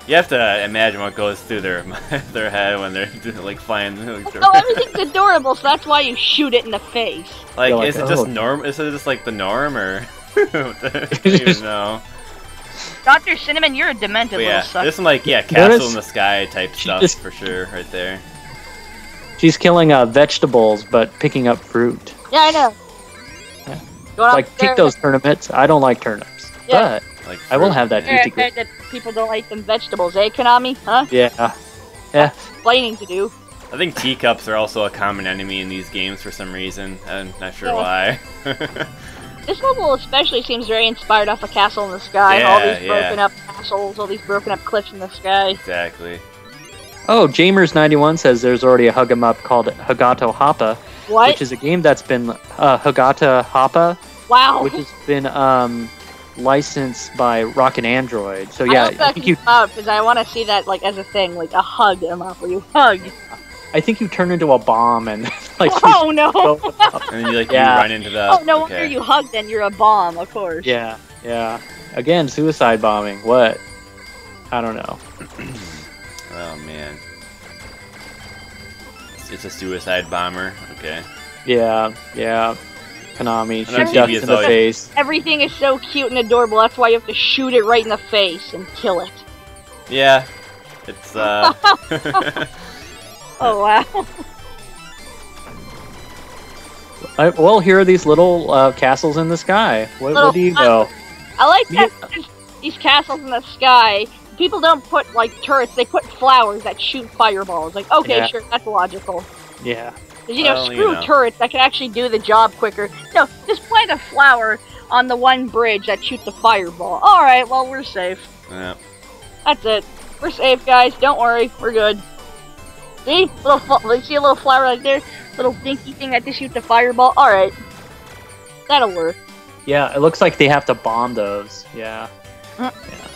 you have to imagine what goes through their [laughs] their head when they're like flying. Like,
oh, everything's [laughs] adorable, so that's why you shoot it in the face.
like,
like,
is it just
oh.
norm? Is it just like the norm, or don't even know?
Dr. Cinnamon, you're a demented
But
little
yeah,
sucker.
there's some like yeah castle
Notice
in the sky type
she
stuff
just-
for sure right there.
She's killing uh, vegetables, but picking up fruit.
Yeah, I know.
Yeah. Like
up there,
pick those turnips. I don't like turnips,
Yeah.
Like
but I will have that
I heard that people don't like them vegetables, eh, Konami? Huh?
Yeah, yeah.
Explaining to do.
I think teacups are also a common enemy in these games for some reason. I'm not sure
Yeah.
why. [laughs]
This level especially seems very inspired off a castle in the sky. all
Yeah,
these
yeah.
broken up castles, all these broken up cliffs in the sky.
exactly.
Oh, Jamers91 says there's already a hug 'em up called Hagato Hoppa,
What?
which is a game that's been uh, Hagata Hoppa,
wow.
which has been um, licensed by Rocket Android. So
I
yeah,
hope
I
that
think you
comes out because I want to see that like as a thing, like a hug em up where you hug.
I think you turn into a bomb and [laughs] like you
oh no! [laughs]
go up.
And then you like
Yeah.
you run into the.
Oh no wonder you hug then you're a bomb, of course.
Yeah, yeah. Again, suicide bombing. What? I don't know. [clears throat]
Oh man. It's- It's a suicide bomber. Okay.
Yeah, yeah. Konami,
I know
shoot
TV
dust in the face.
Everything is so cute and adorable. That's why you have to shoot it right in the face and kill it.
Yeah. It's uh. [laughs] [laughs]
Oh wow!
I, well, here are these little uh, castles in the sky. What,
Little
what do you know?
I like that
Yeah.
these castles in the sky. People don't put like turrets; they put flowers that shoot fireballs. Like, okay,
Yeah.
sure, that's logical.
Yeah.
you know,
Well, you
screw
know.
turrets that can actually do the job quicker. No, just plant a flower on the one bridge that shoots a fireball. All right, well we're safe.
yeah.
That's it. We're safe, guys. Don't worry, we're good. See, little fl- you see a little flower right there, little dinky thing that just shoots a fireball. All right, that'll work.
Yeah, it looks like they have to bomb those. Yeah. Uh. Yeah.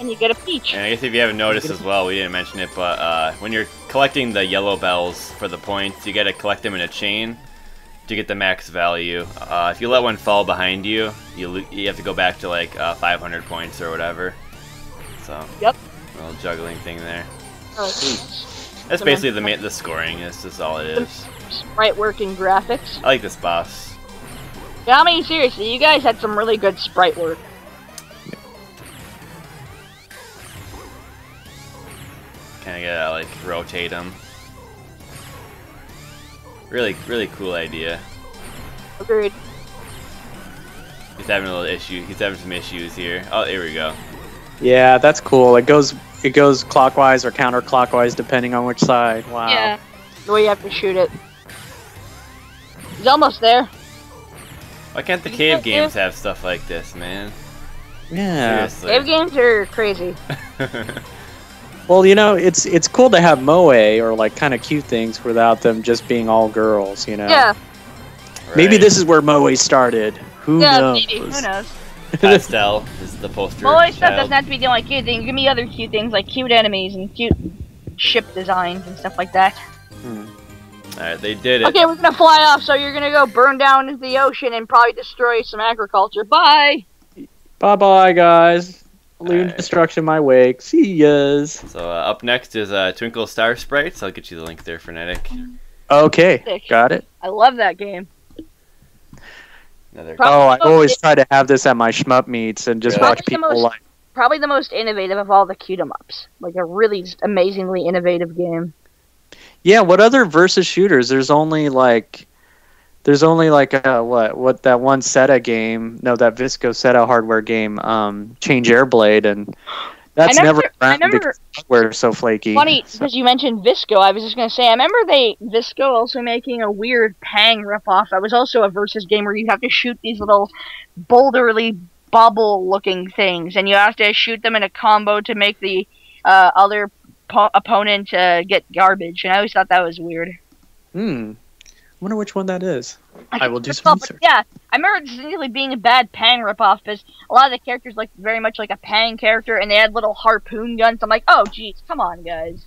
And you get a peach.
And I guess if you haven't noticed as well, we didn't mention it, but uh, when you're collecting the yellow bells for the points, you gotta collect them in a chain to get the max value. Uh, if you let one fall behind you, you you have to go back to like uh, 500 points or whatever. So.
Yep.
Little juggling thing there.
Oh,
That's basically the the scoring. This is all it is.
right working graphics.
I like this boss.
Yeah, I mean, seriously, you guys had some really good sprite work.
Kind of gotta like rotate him. Really, really cool idea.
Agreed.
He's having a little issue. He's having some issues here. Oh, here we go.
Yeah, that's cool. It goes it goes clockwise or counterclockwise depending on which side. Wow.
Yeah. The way you have to shoot it. He's almost there.
Why can't the
You
cave
can't do-
games have stuff like this, man?
Yeah.
Seriously.
Cave games are crazy. [laughs]
Well, you know, it's it's cool to have moe or like kind of cute things without them just being all girls. You know.
Yeah.
Maybe
Right.
this is where moe started. Who
yeah,
knows?
maybe. Who knows?
Pastel is the poster.
Moe stuff doesn't have to be the only cute thing. Give me other cute things like cute enemies and cute ship designs and stuff like that.
Hmm.
Alright, they did it.
Okay, we're gonna fly off, so you're gonna go burn down into the ocean and probably destroy some agriculture. Bye!
Bye bye, guys. Leaving
Alright.
destruction my wake. See yas.
So uh, up next is uh, Twinkle Star Sprites. I'll get you the link there, Frenetic.
Okay,
Sick.
got it.
I love that game.
Another.
Probably
Oh, I always try to have this at my shmup meets and just
Really?
watch people
most-
like.
Probably the most innovative of all the cute 'em ups. Like a really just amazingly innovative game.
Yeah, what other versus shooters? There's only like, there's only like uh, what what that one Seta game? No, that Visco Seta hardware game, um, Change Airblade, and that's
I
never
I
around the hardware so flaky.
Funny
So-
because you mentioned Visco. I was just gonna say I remember they Visco also making a weird Pang ripoff. That was also a versus game where you have to shoot these little boulderly bubble looking things, and you have to shoot them in a combo to make the uh, other po- opponent uh, get garbage. And I always thought that was weird.
Hmm. Wonder which one that is. I
can't
will do some research.
Yeah, I remember distinctly being a bad Pang ripoff because a lot of the characters looked very much like a Pang character, and they had little harpoon guns. I'm like, oh, geez, come on, guys.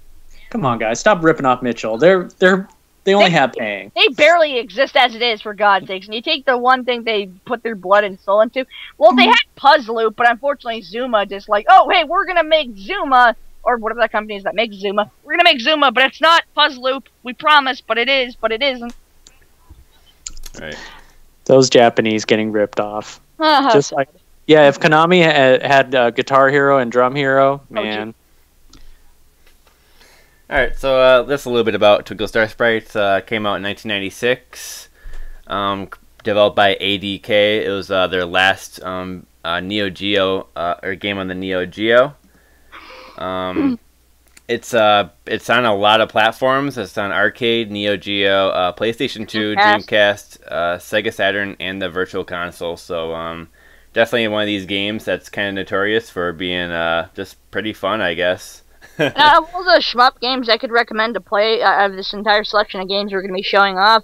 Come on, guys, stop ripping off Mitchell. They're they're they only
They-
have Pang.
They barely exist as it is, for God's sakes. And you take the one thing they put their blood and soul into. Well, they mm-hmm. had Puzzloop, but unfortunately Zuma just like, oh, hey, we're gonna make Zuma, or whatever that company is that makes Zuma. We're gonna make Zuma, but it's not Puzzloop. We promise, but it is, but it isn't.
Right.
Those Japanese getting ripped off.
Ah,
Just like Yeah, if Konami had, had uh, Guitar Hero and Drum Hero, man.
All right, so uh, that's a little bit about Twinkle Star Sprites. Uh, came out in 1996. Um, developed by ADK. It was uh, their last um, uh, Neo Geo uh, or game on the Neo Geo. Um, it's uh, it's on a lot of platforms. It's on arcade, Neo Geo, uh, PlayStation 2,
Dreamcast.
Uh, Sega Saturn, and the Virtual Console. So um, definitely one of these games that's kind of notorious for being uh, just pretty fun, I guess. [laughs]
And out of all the shmup games I could recommend to play uh, out of this entire selection of games we're going to be showing off,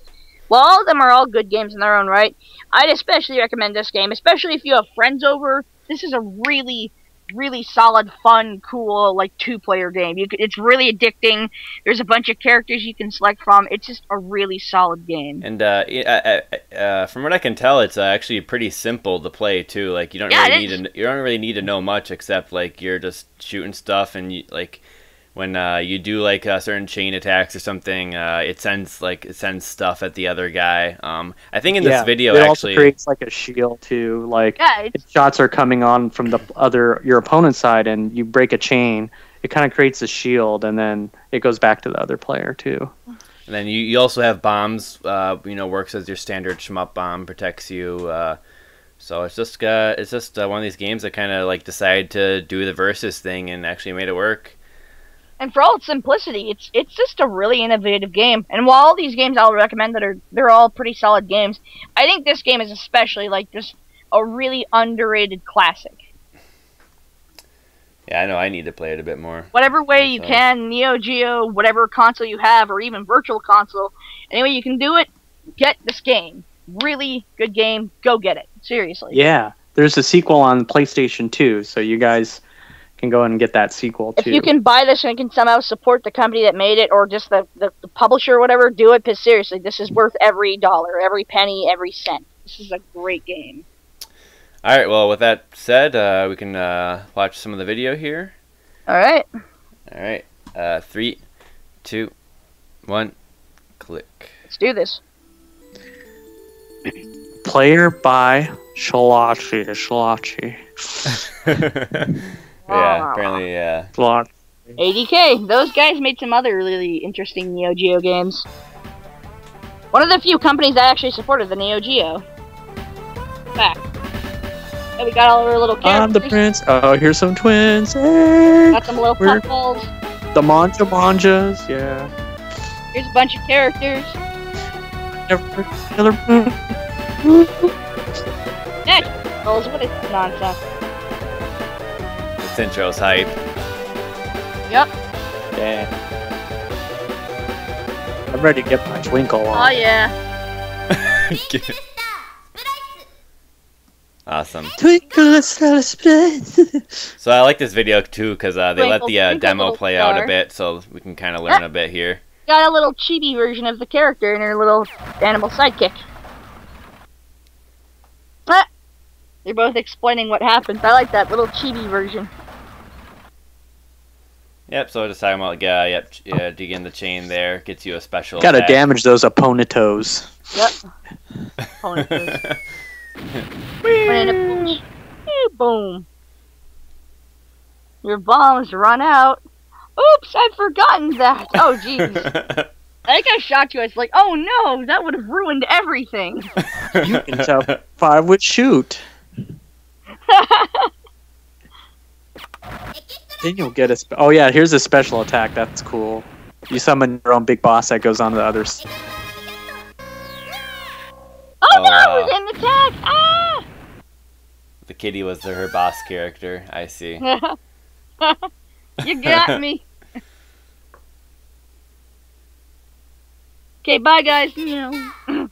well, all of them are all good games in their own right. I'd especially recommend this game, especially if you have friends over. This is a really, really solid, fun, cool, like two-player game. You c it's really addicting. There's a bunch of characters you can select from. It's just a really solid game.
And uh, uh, from what I can tell, it's uh, actually pretty simple to play too. Like you don't
Yeah,
really need to, you don't really need to know much except like you're just shooting stuff and you, like when uh, you do like uh, certain chain attacks or something, uh, it sends like it sends stuff at the other guy. Um, I think in this
yeah,
video
it
actually,
also creates like a shield too. Like
Yeah,
shots are coming on from the other your opponent's side, and you break a chain, it kind of creates a shield, and then it goes back to the other player too.
and then you, you also have bombs. Uh, you know, works as your standard shmup bomb, protects you. Uh, so it's just uh, it's just uh, one of these games that kind of like decided to do the versus thing and actually made it work.
And for all its simplicity, it's it's just a really innovative game. And while all these games I'll recommend that are they're all pretty solid games, I think this game is especially like just a really underrated classic.
Yeah, I know. I need to play it a bit more.
Whatever way you
So-
can, Neo Geo, whatever console you have, or even Virtual Console, anyway you can do it, get this game. Really good game. Go get it. Seriously.
Yeah, there's a sequel on PlayStation 2, so you guys can go and get that sequel too.
If you can buy this and can somehow support the company that made it, or just the, the, the publisher or whatever, do it. Because seriously, this is worth every dollar, every penny, every cent. This is a great game.
All right. Well, with that said, uh, we can uh, watch some of the video here.
All right.
All right. Uh, three, two, one, click.
Let's do this.
Player by Shalachi, Shalachi, [laughs] [laughs]
yeah. Apparently, yeah.
Shalachi.
ADK. Those guys made some other really interesting Neo Geo games. One of the few companies that actually supported the Neo Geo. Back. And we got all our little
I'm the prince. Oh, here's some twins. Hey,
Got some little
We're-
puffballs.
the Manja Manjas. Yeah.
Here's a bunch of characters.
Never another.
Next. Balls. What is this nonsense?
This intro's hype.
Yep.
Yeah. I'm ready to get my twinkle on.
Oh yeah. [laughs]
awesome.
Twinkle star spread. [laughs]
So I like this video too because uh, they let the uh, demo
little
play out a bit, so we can kind of learn a bit here.
Got a little chibi version of the character and her little animal sidekick. Ah, they're both explaining what happens. I like that little chibi version.
Yep. So just talking about yeah, yep, ch- yeah, dig in the chain there gets you a special.
Gotta
attack.
damage those opponentos.
Yep. Opponent moves. Banana. [laughs] Eh, Boom. Your bombs run out. Oops, I'd forgotten that. Oh, jeez. [laughs] I think I shot you. I was like, oh no, that would have ruined everything.
You can tell five would shoot. [laughs] Then you'll get a. Spe- oh yeah, here's a special attack. That's cool. You summon your own big boss that goes on to the others.
Oh,
Oh,
no,
wow.
we're getting attacked. Ah!
the kitty was the, her boss character. I see. [laughs]
you got me. [laughs] Okay, bye guys.
I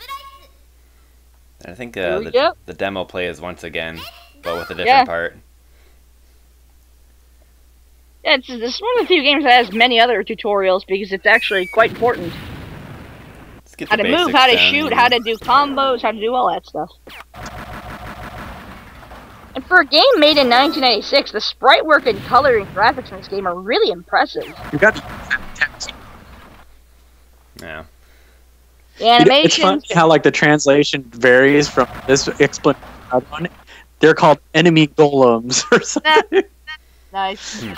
think uh, the, the demo play is once again, but with a different
Yeah.
part.
Yeah, it's, this is one of the few games that has many other tutorials because it's actually quite important.
Let's get
How to move, how to shoot, how to do combos, how to do all that stuff. And for a game made in 1996, the sprite work and color and graphics in this game are really impressive.
You got. text.
Yeah.
The
It's funny how like the translation varies from this explanation to the other one, They're called enemy golems or [laughs] something.
Nice. Hmm.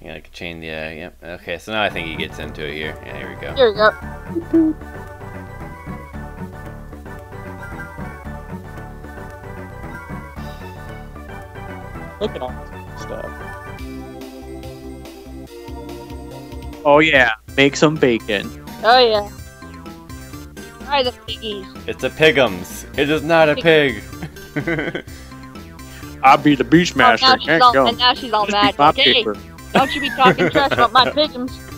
I gotta chain the. Uh, yep. Okay, so now I think he gets into it here. Yeah, here we go.
Here we go.
Look at all this stuff. Oh yeah, make some bacon.
Oh yeah. Try the piggies.
It's a pigums. It is not a pig. [laughs]
I'll be the beach
Oh, now
master.
she's all,
go.
and now she's all
Just
mad.
eat my
Like, hey,
paper.
don't you be talking trash about my pigums. [laughs]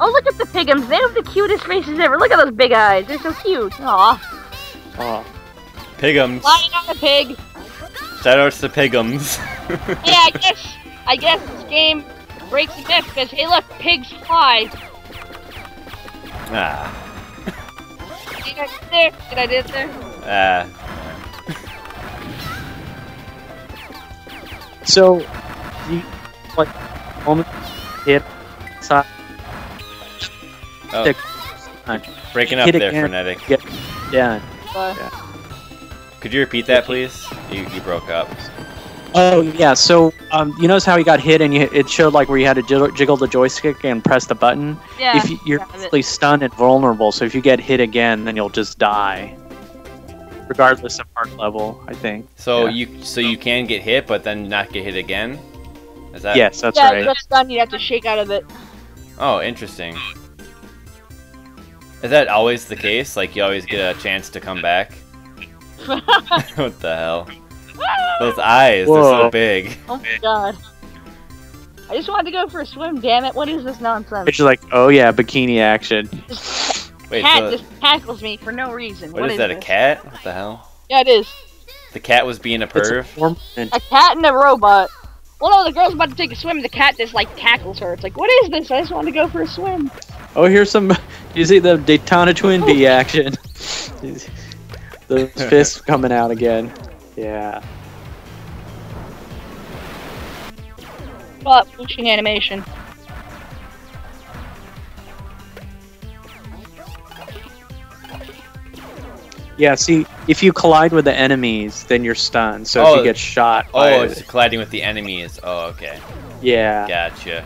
Oh, look at the pigums. They have the cutest faces ever. Look at those big eyes. They're so cute. Aw.
Oh.
pigums.
Flying on a pig.
Shoutouts to pigums. [laughs]
Yeah, I guess, I guess this game breaks the myth because, hey, look, pigs fly.
ah.
Did I do it there? Did I do it there?
Ah.
So, you like moment hit side
Oh,
Tick.
breaking up
hit
there,
again.
frenetic.
Get- yeah.
Could you repeat that, please? You, you broke up.
Oh yeah. So um, you notice how he got hit and you, it showed like where you had to jiggle, jiggle the joystick and press the button.
yeah.
if you, you're
yeah,
basically stunned and vulnerable, so if you get hit again, then you'll just die, regardless of park level. I think.
So
Yeah.
you so you can get hit, but then not get hit again. Is that?
yes, that's
yeah,
right.
you get stunned, you have to shake out of it.
Oh, interesting. Is that always the case? Like you always get a chance to come back? [laughs] what the hell? Those eyes, they're so big.
Oh my god. I just wanted to go for a swim, damn it. What is this nonsense?
It's just like, oh yeah, bikini action. [laughs]
This
Wait,
cat
so
just tackles me for no reason.
what is that? A cat? What the hell?
Yeah, it is.
The cat was being a
It's a
perv.
and-
A cat and a robot. Well, no, the girl's about to take a swim. The cat just like tackles her. It's like, what is this? I just want to go for a swim.
Oh, here's some. You see the Detana Twin Bee [laughs] action. [laughs] the fist coming out again. Yeah.
But pushing animation.
Yeah. See, if you collide with the enemies, then you're stunned. So if
Oh.
you get shot,
Oh,
by
it's colliding with the enemies. Oh, okay.
yeah,
Gotcha.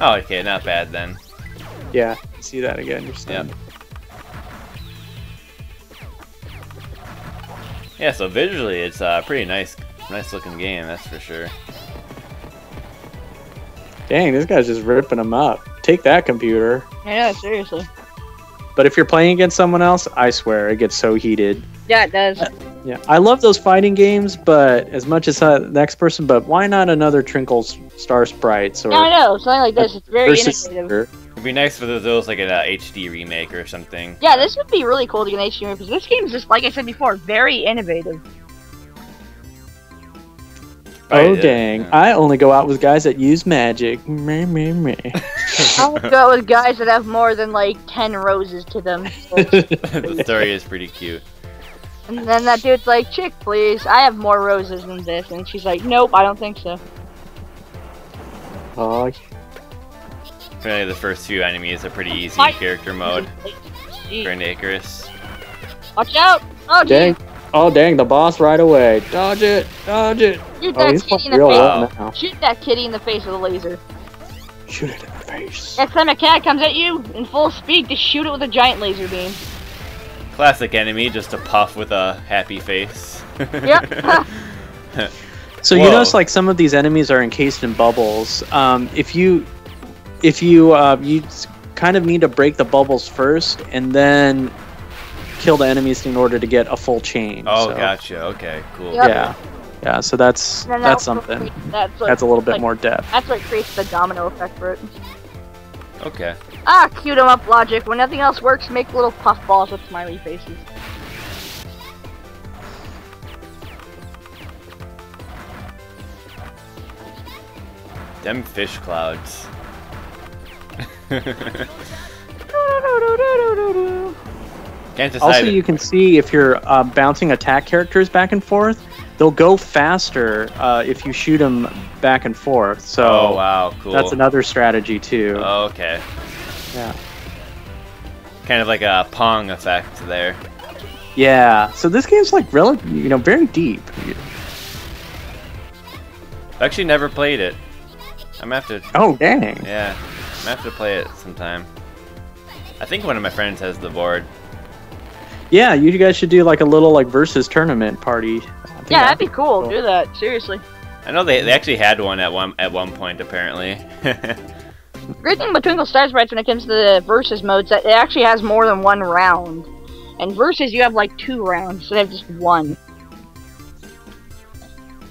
Oh, okay, not bad then.
yeah. See that again? You're stunned.
Yeah, so visually, it's a pretty nice, nice looking game. That's for sure.
Dang, this guy's just ripping them up. Take that, computer.
Yeah, seriously.
But if you're playing against someone else, I swear it gets so heated.
Yeah, it does.
Yeah, I love those fighting games, but as much as uh, the next person, but why not another Twinkle Star Sprites or
Yeah, I know. Something like this. It's very
versus
innovative.
It'd be nice for those, those like an uh, HD remake or something.
Yeah, this would be really cool to get an HD remake because this game is just, like I said before, very innovative.
Oh
Right, yeah,
dang!
yeah.
I only go out with guys that use magic. Me, me, me. [laughs]
I would go out with guys that have more than like 10 roses to them. [laughs] [laughs]
the story is pretty cute.
and then that dude's like, chick, please, I have more roses than this. And she's like, nope, I don't think so.
oh,
Apparently, the first few enemies are pretty easy
Fight.
character mode
Gee.
for an Icarus.
Watch out! Oh,
dang!
geez.
Oh dang! The boss right away. Dodge it! Dodge it!
Shoot
Oh,
that
he's
kitty in the
real
face.
Wow.
now.
Shoot that kitty in the face with a laser.
Shoot it in the face.
Next time a cat comes at you in full speed, just shoot it with a giant laser beam.
Classic enemy, just a puff with a happy face.
Yep. [laughs]
So you
Whoa.
notice like some of these enemies are encased in bubbles. Um, if you, if you, uh, you kind of need to break the bubbles first, and then kill the enemies in order to get a full chain.
oh,
so,
gotcha. Okay, cool.
Yep.
Yeah, yeah. So that's
And
that's something.
That's what,
That's a little bit
like-
more depth.
That's what creates the domino effect for it.
Okay.
Ah, cute 'em up logic. When nothing else works, make little puff balls with smiley faces.
Them fish clouds. [laughs] Can't decide.
Also, you can see if you're uh, bouncing attack characters back and forth, they'll go faster uh, if you shoot them back and forth. So
oh wow, cool.
that's another strategy too.
Oh, okay.
Yeah.
kind of like a Pong effect there.
Yeah. So this game's like relative, you know, very deep.
I've actually never played it. I'm gonna have to.
Oh dang.
Yeah, I'm gonna have to play it sometime. I think one of my friends has the board.
Yeah, you guys should do like a little like versus tournament party. I think
Yeah, that'd be cool. Do that seriously.
I know they, they actually had one at one at one point apparently. [laughs]
Great thing about Twinkle Star Sprites when it comes to the versus modes that it actually has more than one round. And versus, you have like two rounds instead of just one.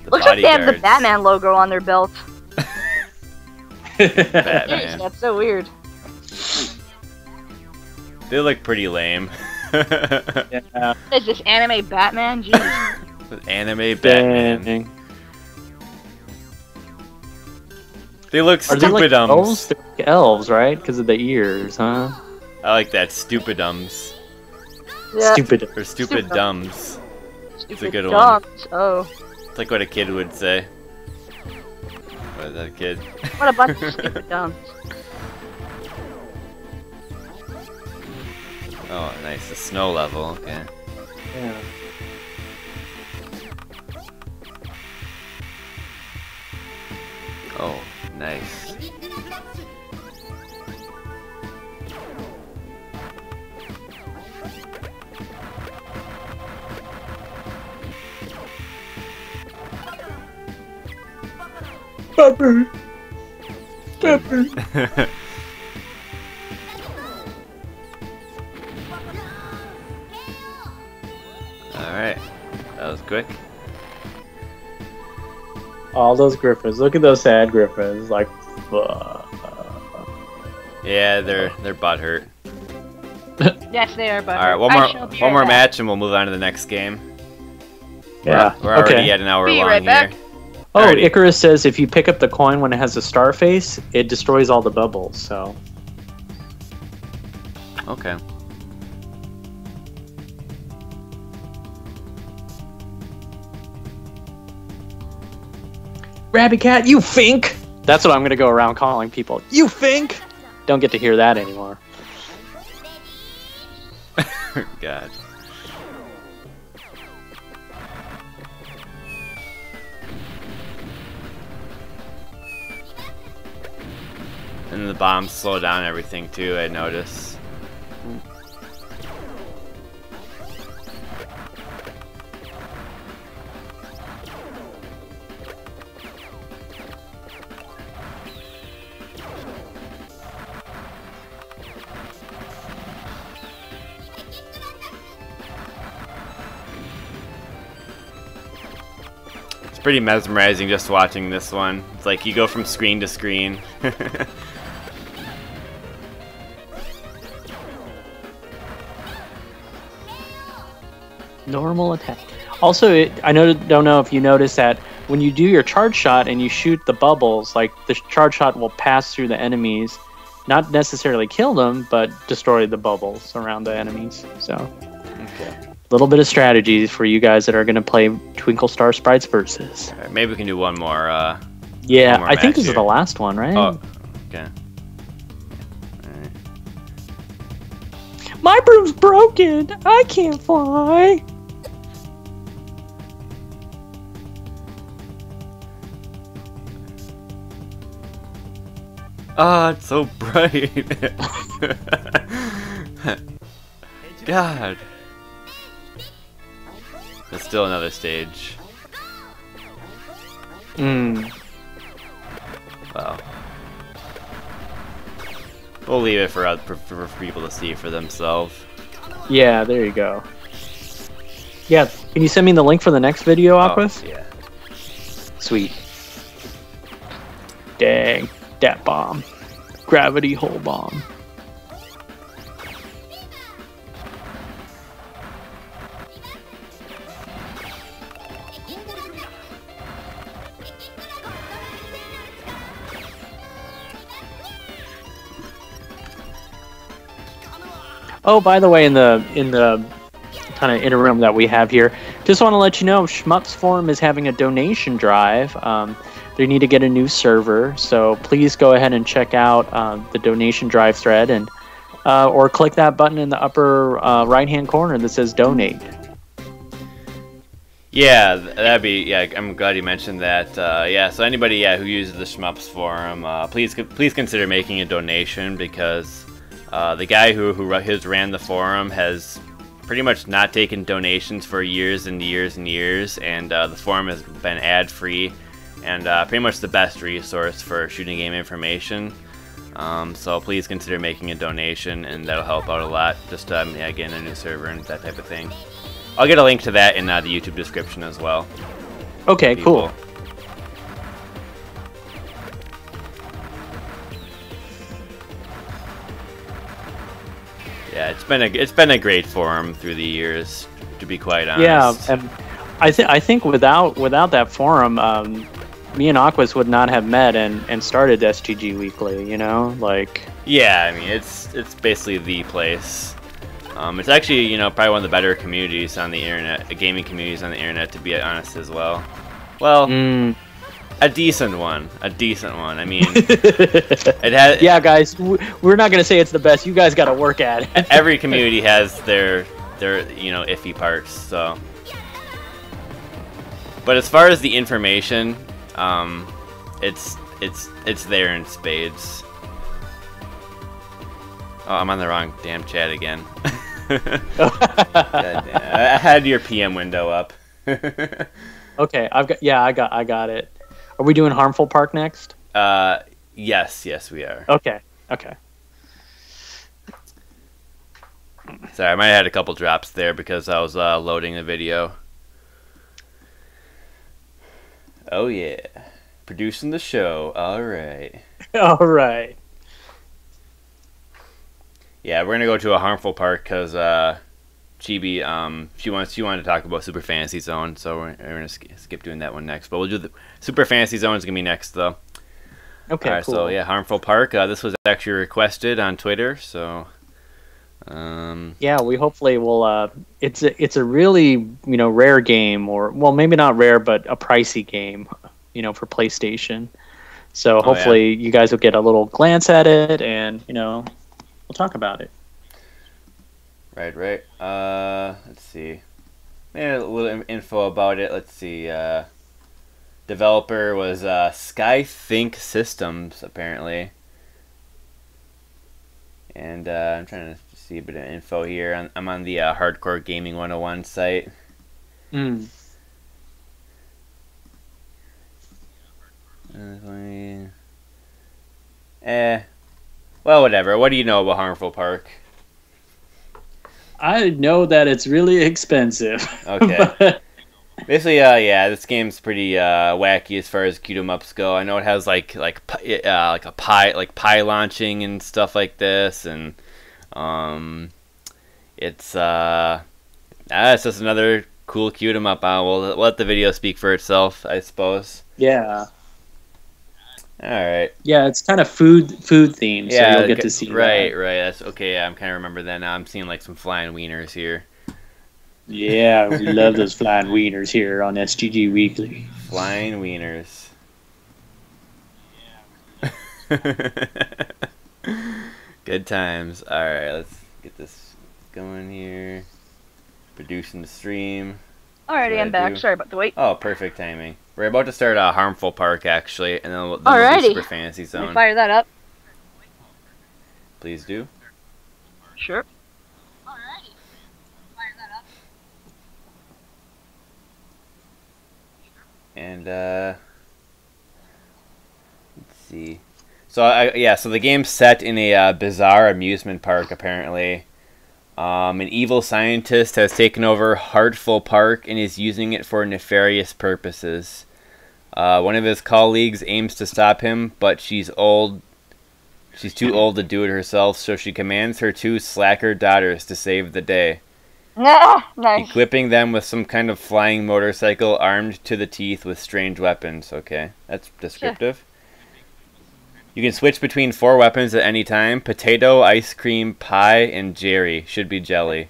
the
Looks like they have the. Batman logo on their belt. [laughs] Seriously,
Batman.
that's so weird.
They look pretty lame.
Yeah.
Is this anime Batman? Jeez. [laughs]
Anime Batman.
Dang.
They look
Are they like
stupidums.
elves? They're like elves, right? Because of the ears, huh?
I like that stupidums
Yeah,
Stupid.
or stupid
Stupid.
dumbs.
stupid
good one.
Oh,
It's like what a kid would say. What is that kid?
what a bunch of [laughs] stupid dumbs.
Oh, nice. The snow level. Okay.
Yeah.
Oh, nice.
Pepper. [laughs] Pepper. [laughs]
Alright. That was quick.
All those griffins. Look at those sad griffins. Like, fuck.
Yeah, they're they're butt hurt. [laughs]
Yes, they are. But
Alright, one more one
right
more
back.
match and we'll move on to the next game.
Yeah.
We're, we're already at an hour
Be
long
right back.
here.
Oh,
Alrighty.
Icarus says if you pick up the coin when it has a star face, it destroys all the bubbles. So
Okay.
Rabbit Cat, you think? That's what I'm gonna go around calling people. You think? Don't get to hear that anymore. [laughs]
God. And the bombs slow down everything too, I notice. Pretty mesmerizing just watching this one. It's like you go from screen to screen. [laughs]
Normal attack. Also, it, I know, don't know if you noticed that when you do your charge shot and you shoot the bubbles, like the charge shot will pass through the enemies, not necessarily kill them, but destroy the bubbles around the enemies. So,
okay.
a little bit of strategy for you guys that are going to play Twinkle Star Sprites versus.
Alright, maybe we can do one more. Uh,
Yeah,
One more
I think this is the last one, right?
oh, okay. Alright.
My broom's broken. I can't fly.
Ah, it's so bright. [laughs] God. There's still another stage.
Mm.
Wow. We'll leave it for, oth- for, for for people to see for themselves.
Yeah, there you go. Yeah, can you send me the link for the next video, Aquas?
Oh, yeah.
Sweet. Dang, that bomb. Gravity hole bomb. Oh, by the way, in the in the kind of interim that we have here, just want to let you know, Shmups Forum is having a donation drive. Um, they need to get a new server, so please go ahead and check out uh, the donation drive thread and uh, or click that button in the upper uh, right hand corner that says donate.
Yeah, that'd be. Yeah, I'm glad you mentioned that. Uh, yeah, so anybody, yeah, who uses the Shmups forum, uh, please, please consider making a donation because uh, the guy who who has ran the forum has pretty much not taken donations for years and years and years, and the forum has been ad free and uh, pretty much the best resource for shooting game information. Um, so please consider making a donation, and that'll help out a lot. Just um, yeah, getting a new server and that type of thing. I'll get a link to that in uh, the YouTube description as well.
Okay,
people.
cool.
Yeah, it's been a it's been a great forum through the years, to be quite honest.
Yeah, and I think I think without without that forum, um, me and Aquas would not have met and, and started STG Weekly. You know, like
yeah. I mean, it's it's basically the place. Um, it's actually you know probably one of the better communities on the internet, uh, gaming communities on the internet, to be honest as well. Well,
mm.
a decent one, a decent one. I mean, [laughs] it has
yeah, guys, we're not gonna say it's the best. You guys got to work at it. [laughs]
every community has their their you know iffy parts so but as far as the information um it's it's it's there in spades oh i'm on the wrong damn chat again [laughs] i had your pm window up [laughs]
okay, I've got yeah, I got I got it. Are we doing harmful park next?
uh yes yes we are
Okay, okay.
sorry i might have had a couple drops there because i was uh, loading the video oh yeah producing the show all right [laughs]
All right.
Yeah, we're gonna go to a harmful park because uh, Chibi, um, she wants she wanted to talk about Super Fantasy Zone, so we're, we're gonna sk- skip doing that one next. But we'll do the Super Fantasy Zone is gonna be next though.
Okay,
Alright,
cool.
so yeah, harmful park. Uh, this was actually requested on Twitter, so um,
Yeah, we hopefully will. Uh, it's a, it's a really you know rare game, or well, maybe not rare, but a pricey game, you know, for PlayStation. So
Oh, yeah.
hopefully you guys will get a little glance at it, and you know, we'll talk about it.
right, right. Uh, let's see. Yeah, a little info about it. Let's see. Uh, developer was uh, Skythink Systems apparently. And uh, I'm trying to see a bit of info here. I'm, I'm on the uh, Hardcore Gaming 101 site.
Mm.
Uh, Eh. Well, whatever. What do you know about Harmful Park?
I know that it's really expensive.
Okay. [laughs] Basically, uh, yeah, this game's pretty uh, wacky as far as cute 'em ups go. I know it has like like uh, like a pie like pie launching and stuff like this, and um, it's uh, ah, it's just another cool cute 'em up. Uh, we'll let the video speak for itself, I suppose.
yeah,
All right.
yeah, it's kind of food food themed,
Yeah,
so you'll get to see
right,
that.
right. That's okay. Yeah, I'm kind of remember that now. I'm seeing like some flying wieners here.
Yeah, we [laughs] love those flying wieners here on STG Weekly.
Flying wieners. [laughs] Good times. All right, let's get this going here. Producing the stream.
Alrighty, I'm back.
do.
Sorry about the wait.
Oh, perfect timing. We're about to start a harmful park actually, and then we'll, then we'll
Alrighty.
Super Fantasy
Let me
Zone.
fire that up.
Please do.
Sure. Alrighty. Fire that up.
And uh, let's see. So I, yeah, so the game's set in a uh, bizarre amusement park. Apparently, um, an evil scientist has taken over Heartful Park and is using it for nefarious purposes. Uh, one of his colleagues aims to stop him, but she's old. She's too old to do it herself, so she commands her two slacker daughters to save the day
Ah, nice.
equipping them with some kind of flying motorcycle armed to the teeth with strange weapons. Okay, that's descriptive. You can switch between four weapons at any time potato, ice cream, pie, and Jerry. Should be jelly.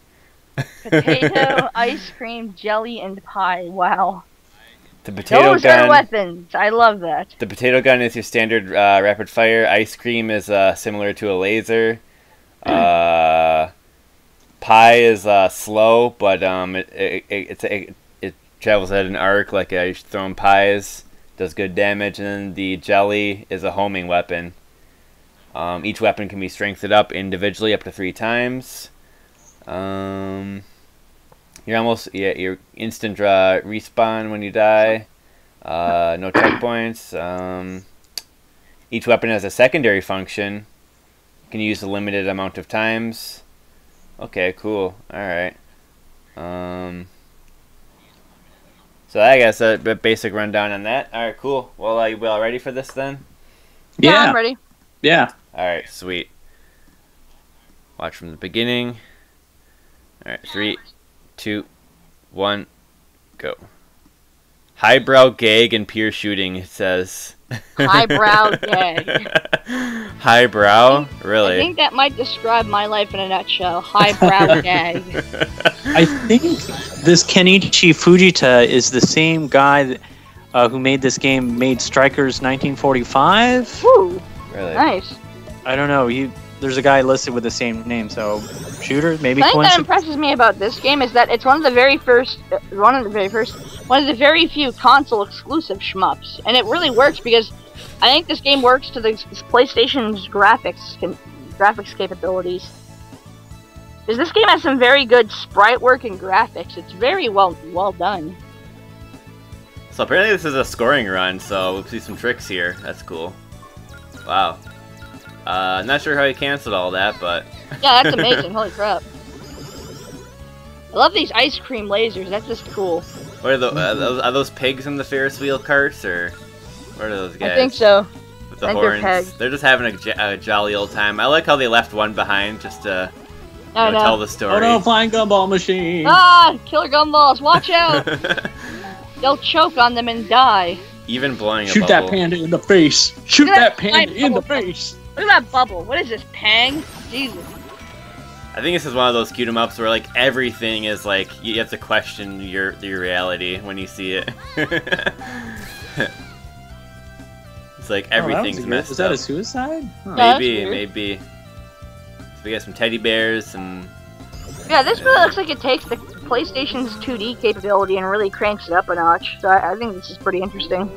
Potato, [laughs] ice cream, jelly, and pie. Wow.
The potato
Those
gun.
are weapons. I love that.
The potato gun is your standard uh, rapid fire. Ice cream is uh, similar to a laser. [clears throat] Uh, Pi is uh, slow, but um, it it, it, it, it travels at an arc like uh, throwing pies, does good damage, and the Jelly is a homing weapon. Um, each weapon can be strengthened up individually up to three times. Um, you're almost yeah you're instant uh, respawn when you die. Uh, no checkpoints. Um, each weapon has a secondary function. You can use a limited amount of times. Okay, cool. All right. Um, so I guess a basic rundown on that. All right, cool. Well, are you all ready for this then?
Yeah,
Yeah.
I'm ready.
Yeah.
All right, sweet. Watch from the beginning. All right, three, two, one, go. Highbrow gag and peer shooting. It says.
Highbrow [laughs] gag.
Highbrow, Really?
I think that might describe my life in a nutshell. Highbrow [laughs] gag.
I think this Kenichi Fujita is the same guy that, uh, who made this game, made Strikers 1945.
Woo,
really?
nice.
I don't know. He, there's a guy listed with the same name, so shooter maybe
The thing that impresses me about this game is that it's one of the very first, uh, one of the very first, one of the very few console exclusive shmups, and it really works because I think this game works to the PlayStation's graphics can, graphics capabilities. Because this game has some very good sprite work and graphics. It's very well well done.
So apparently this is a scoring run, so we'll see some tricks here. That's cool. Wow. Uh, not sure how he canceled all that, but
Yeah, that's [laughs] amazing. Holy crap. I love these ice cream lasers. That's just cool.
what are, the, are, those, are those pigs in the Ferris wheel carts, or what are those guys?
I think so.
With the
I think they're
horns.
pegs.
They're just having a jolly old time. I like how they left one behind just to you know, tell the story.
Oh no, flying gumball machine!
Ah, killer gumballs! Watch [laughs] out! They'll choke on them and die.
Even blowing a
Shoot that panda in the face! Shoot that
that
panda in the face!
Look at that bubble. What is this? Pang? Jesus.
I think this is one of those cute 'em ups where like everything is like you have to question your your reality when you see it. [laughs] it's like everything's
oh, that was a good-
messed
that a suicide? Huh.
Maybe,
weird.
maybe. So we got some teddy bears, some
Yeah, this really looks like it takes the PlayStation's 2D capability and really cranks it up a notch. So I, I think this is pretty interesting.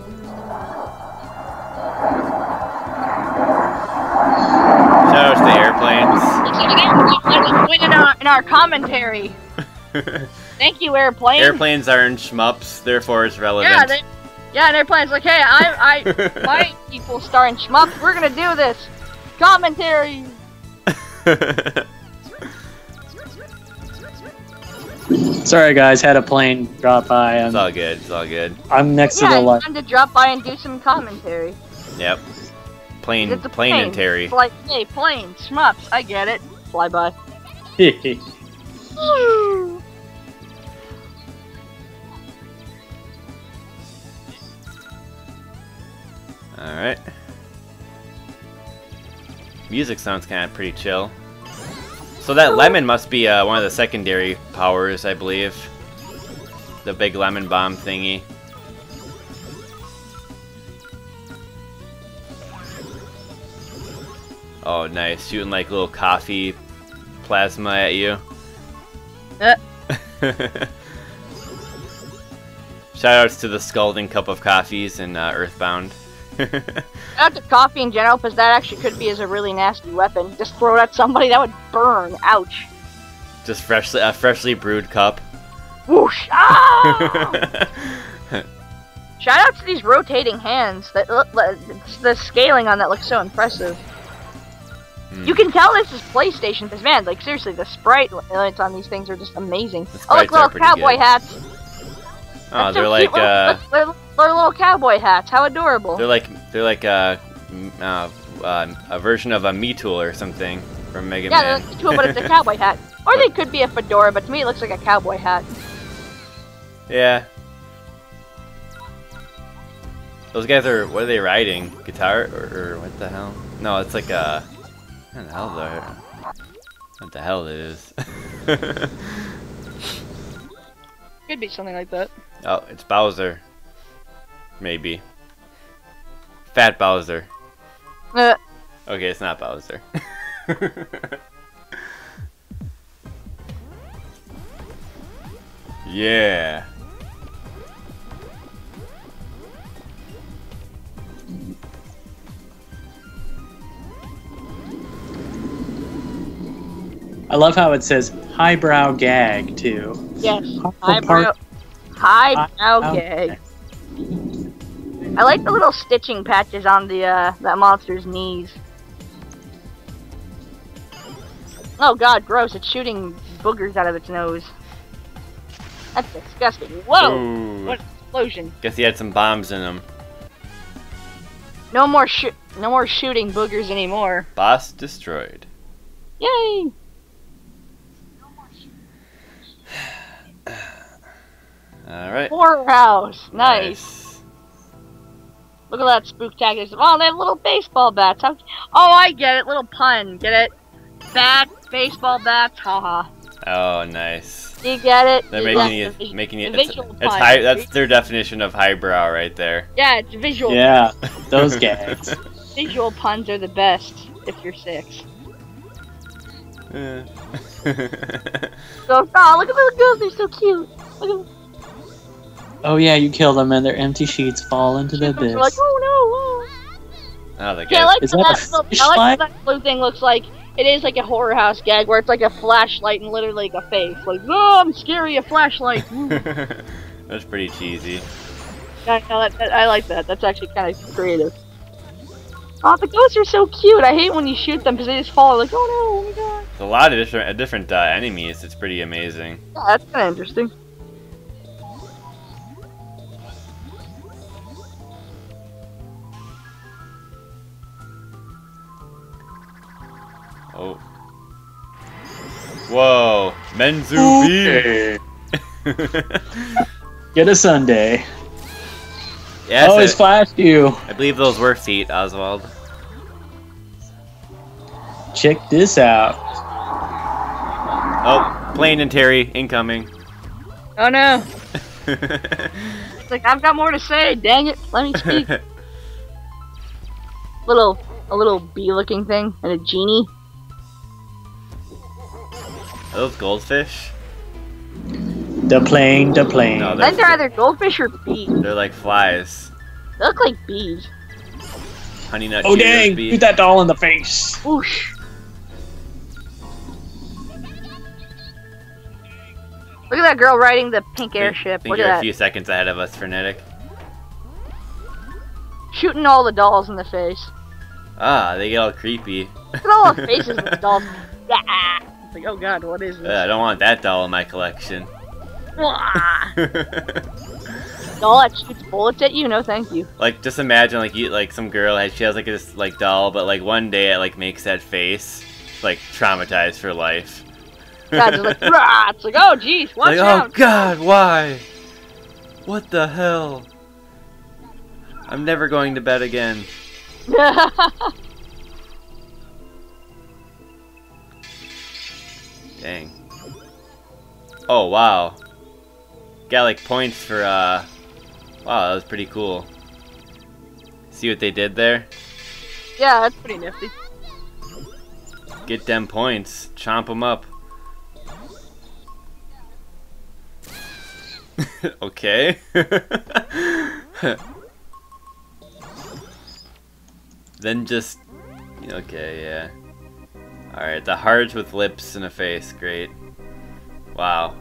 Shout out to the airplanes.
Looks like an airplane went in our, in our commentary. [laughs] Thank you, airplanes.
Airplanes are in shmups, therefore it's relevant.
Yeah, they, yeah, and airplane's like, hey, I, I, [laughs] my people star in shmups. We're gonna do this commentary. [laughs]
Sorry guys, had a plane drop by.
it's
I'm,
all good. It's all good.
I'm next
yeah,
to the
it's
light.
time to drop by and do some commentary.
Yep. Plane,
It's a
plane,
plane.
and Terry.
It's like, hey, plane, shmups. I get it. Fly by. [laughs]
All right. Music sounds kind of pretty chill. So that lemon must be uh, one of the secondary powers, I believe. The big lemon bomb thingy. Oh, nice. Shooting like little coffee plasma at you.
Uh. [laughs]
Shoutouts to the scalding cup of coffees in uh, Earthbound. [laughs]
Out to coffee in general, because that actually could be as a really nasty weapon. Just throw it at somebody, that would burn. Ouch.
Just freshly, a freshly brewed cup.
Whoosh! Ah! [laughs] Shout out to these rotating hands. That look, the scaling on that looks so impressive.
Hmm.
You can tell this is PlayStation because man, like seriously, the sprite lights on these things are just amazing. Oh, like
are
little cowboy
good.
hats.
Oh, they're like
cute. Little-
uh,
look, they're, they're little cowboy hats. How adorable.
they're like they're like uh, uh, uh, a version of a Mettool or something from Mega
yeah, they're like a tool, but it's a [laughs] cowboy hat. Or they could be a fedora, but to me it looks like a cowboy hat.
yeah. Those guys are what are they riding? Guitar or, or what the hell? No, it's like a what the hell though? Ah. What the hell it is? [laughs]
Could be something like that.
Oh, it's Bowser. Maybe. Fat Bowser.
Uh.
Okay, it's not Bowser. [laughs] yeah.
I love how it says highbrow gag too.
Yes. Highbrow, highbrow
Highbrow
gag. I like the little stitching patches on the uh, that monster's knees. Oh god, gross! It's shooting boogers out of its nose. That's disgusting. Whoa!
Ooh.
What explosion!
Guess he had some bombs in him.
No more shoot, no more shooting boogers anymore.
Boss destroyed.
Yay!
All right.
Horror house, nice. Look at that spooktacular. stuff. Oh, they have little baseball bats. How- Oh, I get it. Little pun. Get it? Bat, baseball bats. Haha.
Oh, nice.
You get it?
They're making
get
you
the-
making it. It's,
visual
it's high. That's their definition of highbrow right there.
Yeah, it's visual.
Yeah, those gags. [laughs]
Visual puns are the best if you're six.
Eh. [laughs]
So, oh, look at the girls. They're so cute. Look at
Oh yeah, you kill them and their empty sheets fall into the abyss.
Like, oh no.
oh, the
Oh. Yeah, I like
Is
that,
that a fish
I like that blue thing looks like. It is like a horror house gag where it's like a flashlight and literally like a face. Like, oh, I'm scary, a flashlight. [laughs]
That's pretty cheesy.
I, I, that- I like that. That's actually kind of creative. Oh, the ghosts are so cute. I hate when you shoot them because they just fall. Like, oh no, oh my god.
There's a lot of different uh, different uh, enemies. It's pretty amazing.
Yeah, that's kind of interesting.
Oh. Whoa, Menzu B.
Get a Sunday.
yes, oh,
Always
I,
flash you.
I believe those were feet, Oswald.
Check this out.
Oh, plane and Terry incoming.
Oh no. [laughs] It's like I've got more to say. Dang it. Let me speak. [laughs] little, a little bee-looking thing and a genie.
Are those goldfish?
The plane, the plane.
No, they're,
they're either goldfish or bees.
they're like flies.
They look like bees.
Honey nut
oh dang!
bee.
Shoot that doll in the face.
Whoosh. Look at that girl riding the pink
Think-
airship.
Think
Look
you're
at
a
that.
few seconds ahead of us, Frenetic.
Shooting all the dolls in the face.
Ah, they get all creepy.
Look at all the [laughs] faces of the dolls. Ah. Like, oh god, what is
Uh,
this?
I don't want that doll in my collection. [laughs]
Doll that shoots bullets at you? No, thank you.
like, just imagine like you like some girl has she has like this like doll, but like one day it like makes that face, like traumatized for life.
God, like, [laughs] rah! It's like, oh jeez, watch
like, oh. God, why? What the hell? I'm never going to bed again. [laughs] Dang. Oh wow. Got like points for uh Wow, that was pretty cool. See what they did there?
yeah, that's pretty nifty.
Get them points. Chomp them up. [laughs] okay. [laughs] then just. Okay, yeah. Alright, the heart with lips and a face. Great. Wow.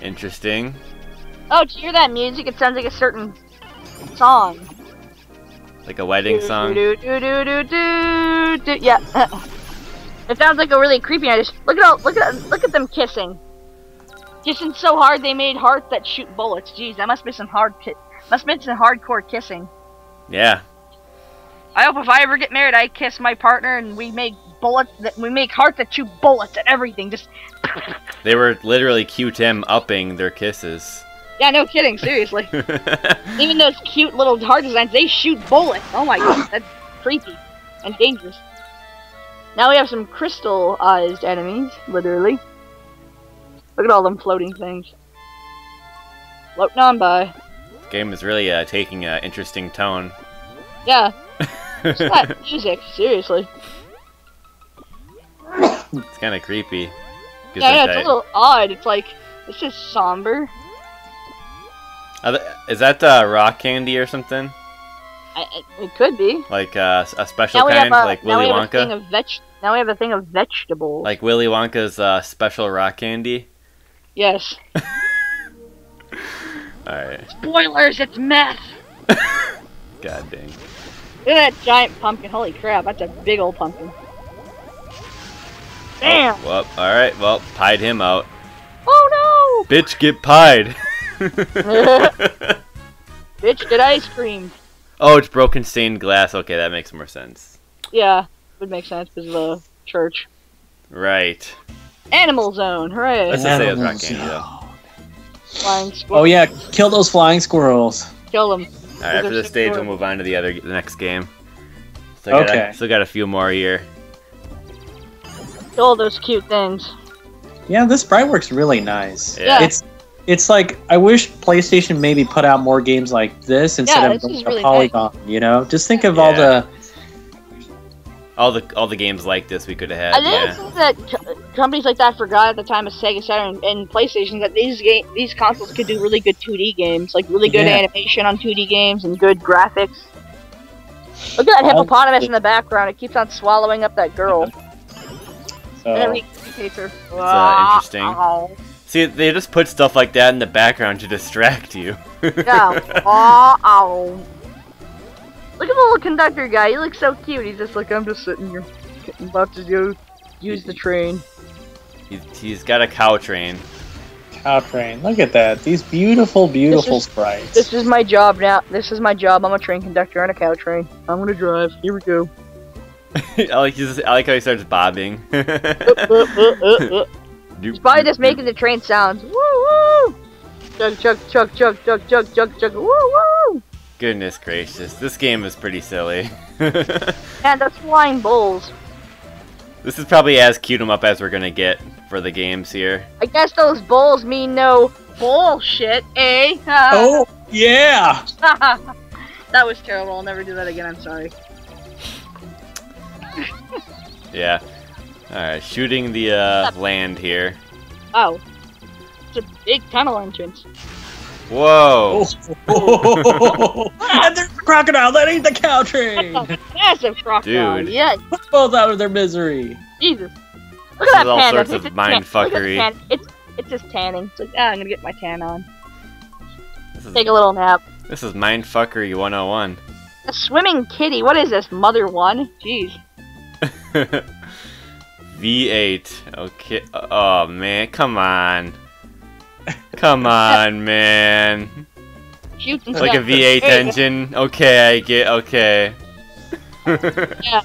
Interesting.
Oh, to hear that music, it sounds like a certain song.
Like a wedding song.
Do, do, do, do, do, do. Yeah. [laughs] it sounds like a really creepy. I just look at all, look at look at them kissing, kissing so hard they made hearts that shoot bullets. Jeez, that must be some hard must be some hardcore kissing.
Yeah.
I hope if I ever get married, I kiss my partner and we make bullets that we make hearts that shoot bullets and everything. Just [laughs]
They were literally cute 'em upping their kisses.
yeah, no kidding, seriously. [laughs] Even those cute little heart designs, they shoot bullets. Oh my god, that's creepy and dangerous. Now we have some crystallized enemies, literally. Look at all them floating things. Floating on by.
Game is really uh, taking an interesting tone.
Yeah, it's that music, seriously.
It's kind of creepy.
Yeah, yeah, it's a little odd. It's like it's just somber.
Is that uh, rock candy or something?
I, it, it could be.
Like uh, a special
Now
kind,
a
like
now
Willy
we have a thing
Wonka?
of veg. Now we have a thing of vegetables.
Like Willy Wonka's uh, special rock candy?
yes. [laughs]
Alright.
Spoilers. It's meth. [laughs]
God dang.
Look at that giant pumpkin. Holy crap! That's a big old pumpkin. Oh, Damn.
Well, alright, well, pied him out.
Oh no!
Bitch, get pied! [laughs]
Bitch, get ice cream.
oh, it's broken stained glass. Okay, that makes more sense.
Yeah, would make sense because of the church.
Right.
Animal Zone. Hooray!
Let's just say it was rock candy, though.
Flying squirrel.
Oh yeah, kill those flying squirrels.
Kill them.
Alright, after this stage, we'll move on to the other, the next game. Still got,
Okay.
a, still got a few more here.
All those cute things.
Yeah, this sprite works really nice.
Yeah.
It's it's like I wish PlayStation maybe put out more games like this instead
Yeah,
of
this is
a
really
polygon. You know, just think of all the
All the all the games like this we could have had.
I didn't
yeah.
think that co- companies like that forgot at the time of Sega Saturn and PlayStation that these game these consoles could do really good 2D games, like really good
Yeah.
animation on 2D games and good graphics. Look at that
All-
hippopotamus in the background. It keeps on swallowing up that girl. And then
so,
he hates her.
uh, interesting.
Ow.
See, they just put stuff like that in the background to distract you. [laughs]
Yeah. Aw, ow. Look at the little conductor guy. He looks so cute. He's just like, I'm just sitting here. I'm about to go use the train.
he's, he's got a cow train.
cow train. Look at that. These beautiful, beautiful
is-
sprites.
This is my job now. This is my job. I'm a train conductor on a cow train. I'm gonna drive. Here we go. [laughs]
I like he's, I like how he starts bobbing.
Uh, uh, uh, uh. He's probably just making the train sounds. Woo woo! Chug chug chug chug chug chug chug chug. Woo woo!
Goodness gracious, this game is pretty silly. [laughs]
And those flying bulls.
this is probably as cute cute 'em up as we're gonna get for the games here.
I guess those bulls mean no bullshit, eh? [laughs]
oh yeah. [laughs]
that was terrible. I'll never do that again. I'm sorry.
Yeah. Alright, shooting the uh, land here.
Oh, it's a big tunnel entrance.
Whoa!
Oh. and there's the crocodile. That ain't the cow train. [laughs]
Massive crocodile.
Dude.
Yeah,
Put both out of their misery.
Jesus. Look
This
at that
is all
panda.
sorts
It's
of
just
mind
look at the
fuckery.
It's it's just tanning. It's like ah, I'm gonna get my tan on.
This is,
Take a little nap.
this is mindfuckery 101.
A swimming kitty. What is this? Mother one? Jeez. [laughs]
V8. Okay. Oh man, come on. [laughs] Come on, man. It's like a
stuff.
V8
There you go.
engine. Okay, I get. Okay.
Yeah.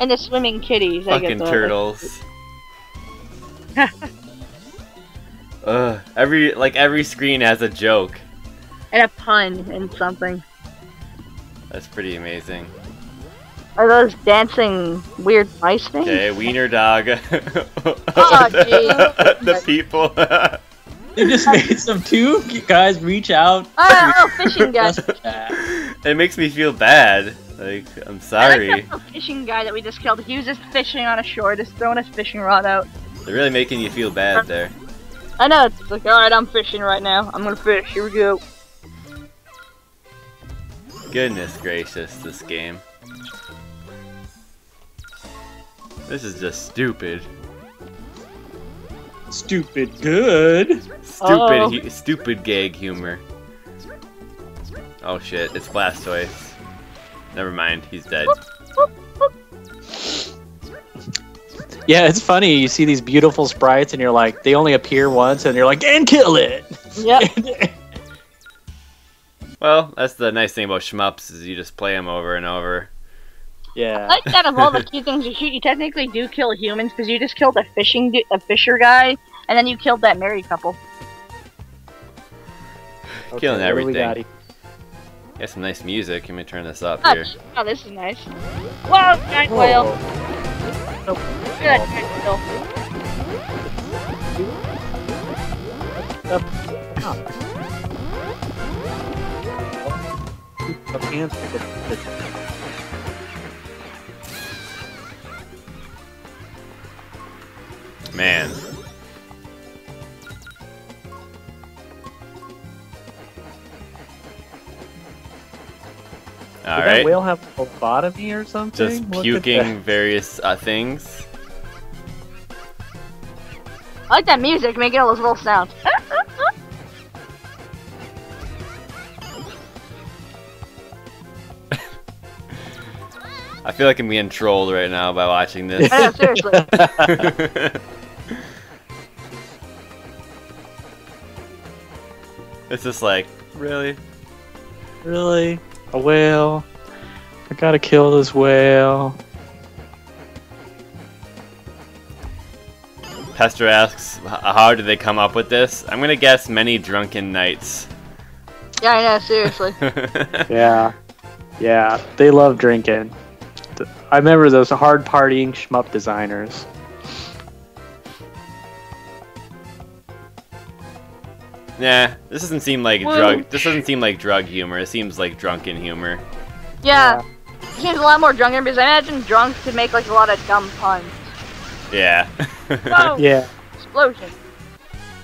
And the swimming kitties. I
Fucking turtles. [laughs] Ugh. Every like every screen has a joke.
And a pun and something.
That's pretty amazing.
Are those dancing weird mice things?
Okay, wiener dog. [laughs]
Oh, gee. [laughs]
the people. [laughs]
They just made some two guys reach out.
Oh, oh, fishing guy.
It makes me feel bad. Like I'm
I like
sorry.
that fishing guy that we just killed. He was just fishing on a shore, just throwing his fishing rod out.
They're really making you feel bad there.
I know, it's like, alright, I'm fishing right now. I'm gonna fish. Here we go.
Goodness gracious, this game. This is just stupid.
Stupid good.
Stupid,
Oh.
hu- stupid gag humor. Oh shit, it's Blastoise. Never mind, he's dead.
Yeah, it's funny. You see these beautiful sprites, and you're like, they only appear once, and you're like, and kill it.
Yep. [laughs]
Well, that's the nice thing about shmups is you just play them over and over.
I like that of all the cute things you shoot, you technically do kill humans because you just killed a fishing a fisher guy, and then you killed that married couple.
Killing
what do we
everything.
got?
Got some nice music. Let me turn this up
Oh,
here.
oh, this is nice. Whoa, giant whale!
Whoa.
Look at that giant whale. Man.
All
Did
right.
that whale have lobotomy or something?
Just puking various uh, things.
I like that music, making all those little sounds. [laughs]
I feel like I'm being trolled right now by watching this.
yeah, seriously. [laughs]
it's just like, really?
Really? A whale? I gotta kill this whale.
Pester asks, how did they come up with this? I'm gonna guess many drunken nights.
Yeah, I know, seriously. [laughs]
Yeah. Yeah, they love drinking. I remember those hard partying shmup designers.
Nah, this doesn't seem like
Woo.
drug. This doesn't seem like drug humor. It seems like drunken humor.
Yeah, it seems a lot more drunken because I imagine drunks could make like a lot of dumb puns.
Yeah. [laughs] [laughs]
Whoa!
Yeah.
Explosion.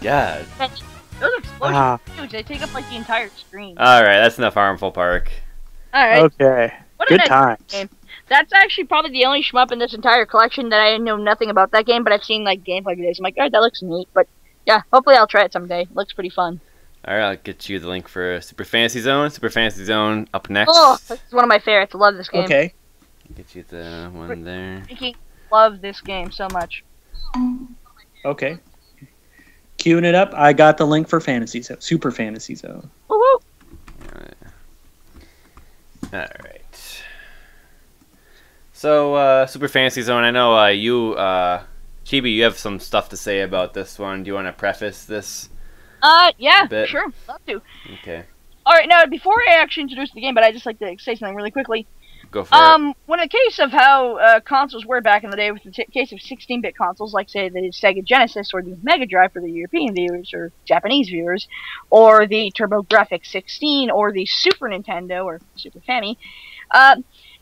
God.
Those explosions
Ah,
are huge. They take up like the entire screen.
All right, that's enough harmful park.
All right.
okay.
What
Good
nice
times.
game. That's actually probably the only shmup in this entire collection that I know nothing about that game, but I've seen like gameplay videos. I'm like, oh, that looks neat. But yeah, hopefully I'll try it someday. looks pretty fun.
All right, I'll get you the link for Super Fantasy Zone. Super Fantasy Zone up next.
Oh, this is one of my favorites. I love this game.
Okay.
Get you the one there.
Freaking love this game so much.
Okay. Queuing it up. I got the link for Fantasy Zone. Super Fantasy Zone.
Woo woo.
All right. So, uh, Super Fantasy Zone. I know uh, you, uh, Chibi, you have some stuff to say about this one. Do you want to preface this?
Uh, yeah, sure, love to.
Okay,
All right, now before I actually introduce the game, but I just like to say something really quickly.
go for it.
Um, when a case of how uh, consoles were back in the day, with the t- case of 16-bit consoles, like say the Sega Genesis or the Mega Drive for the European viewers or Japanese viewers, or the TurboGrafx 16 or the Super Nintendo or Super Famicom, uh,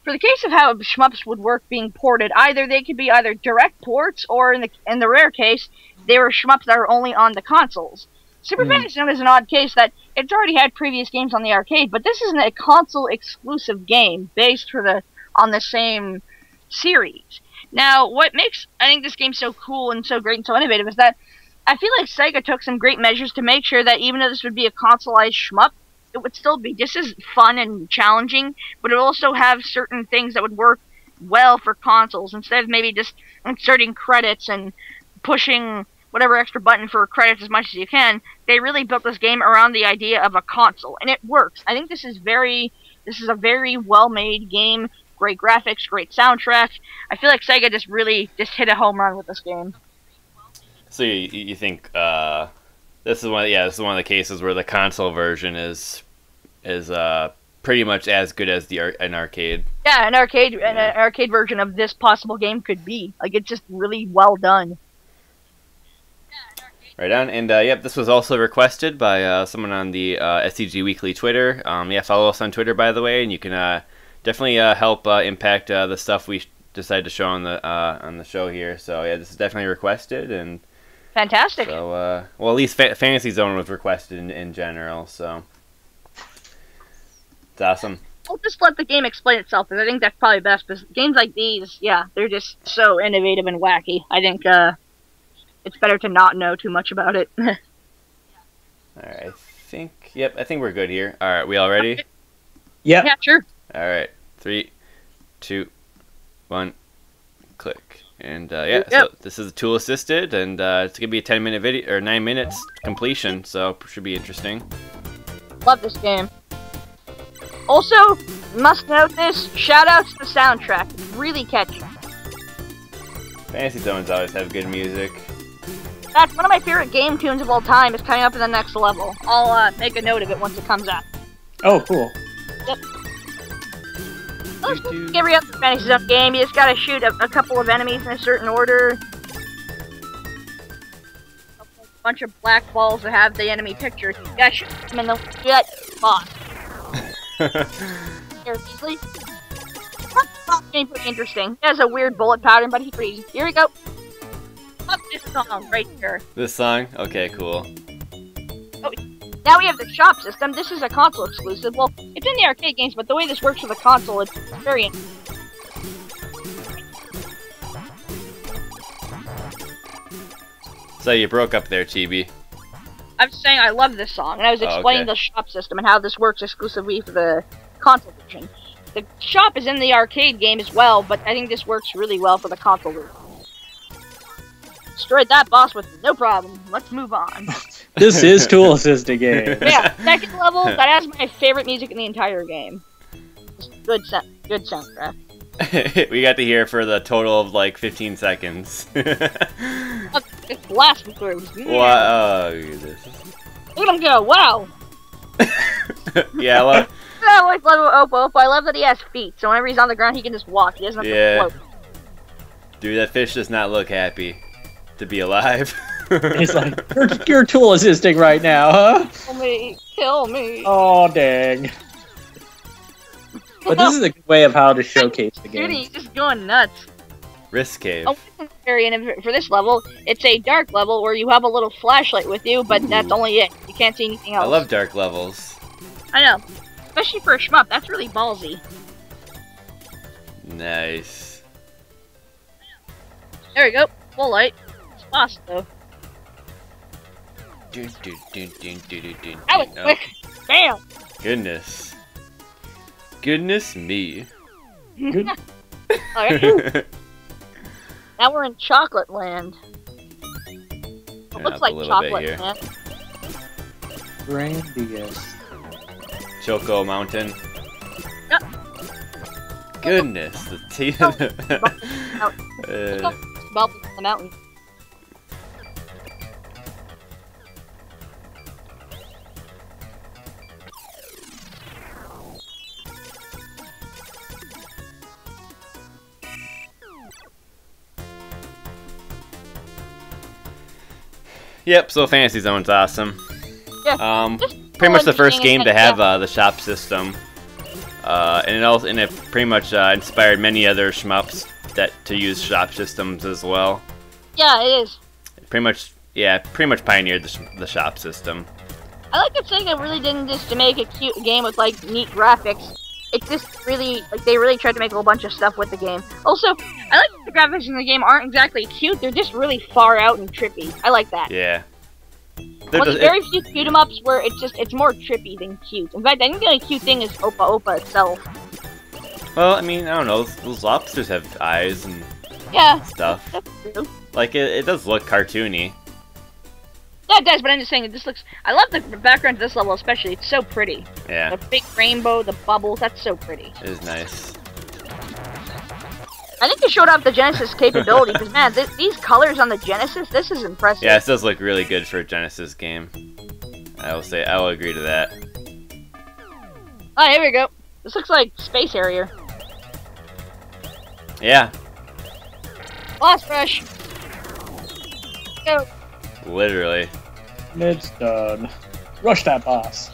for the case of how shmups would work being ported, either they could be either direct ports, or in the in the rare case, they were shmups that are only on the consoles. Super
Hmm.
Fantasy Zone is an odd case that it's already had previous games on the arcade, but this isn't a console exclusive game based for the on the same series. Now, what makes I think this game so cool and so great and so innovative is that I feel like Sega took some great measures to make sure that even though this would be a consoleized shmup, it would still be just as fun and challenging, but it would also have certain things that would work well for consoles instead of maybe just inserting credits and pushing whatever extra button for credits as much as you can. They really built this game around the idea of a console, and it works. I think this is very, this is a very well-made game. Great graphics, great soundtrack. I feel like Sega just really just hit a home run with this game.
So you, you think uh, this is one? Yeah, this is one of the cases where the console version is is uh, pretty much as good as the ar- an arcade.
Yeah, an arcade, an, an arcade version of this possible game could be like it's just really well done.
Right on. And uh, yep, this was also requested by uh, someone on the uh, STG Weekly Twitter. Um, yeah, follow us on Twitter, by the way, and you can uh, definitely uh, help uh, impact uh, the stuff we decide to show on the uh, on the show here. So yeah, this is definitely requested, and
Fantastic.
so uh, well, at least Fa- Fantasy Zone was requested in, in general. So it's awesome.
I'll just let the game explain itself, because I think that's probably best. Because games like these, yeah, they're just so innovative and wacky. I think uh, it's better to not know too much about it. [laughs]
All right, I think yep, I think we're good here. All right, we all ready?
Yep.
yeah, sure.
All right, three, two, one, click. And uh, yeah, so this is a tool assisted, and uh, it's gonna be a ten minute video or nine minutes completion, so it should be interesting.
Love this game. Also, must note this. Shout out to the soundtrack. It's really catchy.
Fantasy zones always have good music.
That's one of my favorite game tunes of all time. Is coming up in the next level. I'll uh, make a note of it once it comes out.
Oh, cool.
Well, every other Fantasy Zone game, you just gotta shoot a, a couple of enemies in a certain order. A bunch of black balls that have the enemy pictures. You gotta shoot them in the get boss. Here, easily. Game pretty interesting. It has a weird bullet pattern, but he's pretty easy. Here we go. Love this song right here.
This song, okay, cool.
Oh, Now we have the shop system. This is a console exclusive. Well, it's in the arcade games, but the way this works for the console, it's very.
So you broke up there, Chibi.
I'm saying I love this song, and I was
Oh,
explaining
okay.
the shop system and how this works exclusively for the console version. The shop is in the arcade game as well, but I think this works really well for the console version. Destroyed that boss with no problem. Let's move on. [laughs]
This is Tool Assistant game. [laughs]
yeah, second level, that has my favorite music in the entire game. Good, sa- good soundtrack. [laughs]
we got to hear for the total of like 15 seconds.
Look, It's blast me through.
wow. Oh, look at this.
Look at him go! Wow.
yeah, I love,
I always love Opa. Opa. I love that he has feet, so whenever he's on the ground, he can just walk. He doesn't have
Yeah.
to float.
dude, that fish does not look happy to be alive. [laughs]
He's like, [laughs] you're, you're Tool Assisting right now, huh?
Kill me, kill me.
Oh, dang. But this is a good way of how to showcase the
Dude,
game.
he's just going nuts.
Risk cave.
Oh, variant for this level, it's a dark level where you have a little flashlight with you, but that's only it. You can't see anything else.
I love dark levels.
I know, especially for a shmup. That's really ballsy.
Nice.
There we go, full light. It's though.
Dun, dun, dun, dun, dun, dun, dun,
That was
dun. Oh,
quick. Bam.
goodness. Goodness me.
Alright, [laughs] [laughs] now we're in Chocolate Land. It looks like Chocolate
here.
Land.
Grandiose.
Choco Mountain.
Yep.
Goodness, the teeth.
Out. [laughs]
uh,
Bubbles on the mountain.
Yep, so Fantasy Zone's awesome.
Yeah,
Um, pretty much the first game to have uh, the shop system. Uh, and it also and it pretty much uh, inspired many other shmups that to use shop systems as well.
Yeah, it is.
Pretty much, yeah, pretty much pioneered the, sh- the shop system.
I like that Sega really didn't just to make a cute game with like neat graphics. It just really like they really tried to make a whole bunch of stuff with the game. Also, I like that the graphics in the game aren't exactly cute; they're just really far out and trippy. I like that.
Yeah.
One
They're
of the
just-
very few shoot 'em ups where it's just it's more trippy than cute. In fact, I think the only cute thing is Opa Opa itself.
well, I mean, I don't know. Those, those lobsters have eyes and
Yeah,
stuff.
that's true.
Like it, it does look cartoony.
Yeah, it does, but I'm just saying it just looks. I love the background to this level, especially. It's so pretty.
Yeah,
The big rainbow, the bubbles. That's so pretty.
it is nice.
I think they showed off the Genesis capability because man, th- these colors on the Genesis, this is impressive.
Yeah, this does look really good for a Genesis game. I will say, I will agree to that.
Oh, here we go. This looks like Space Harrier.
Yeah,
Boss rush. Go.
literally.
It's done. Rush that boss.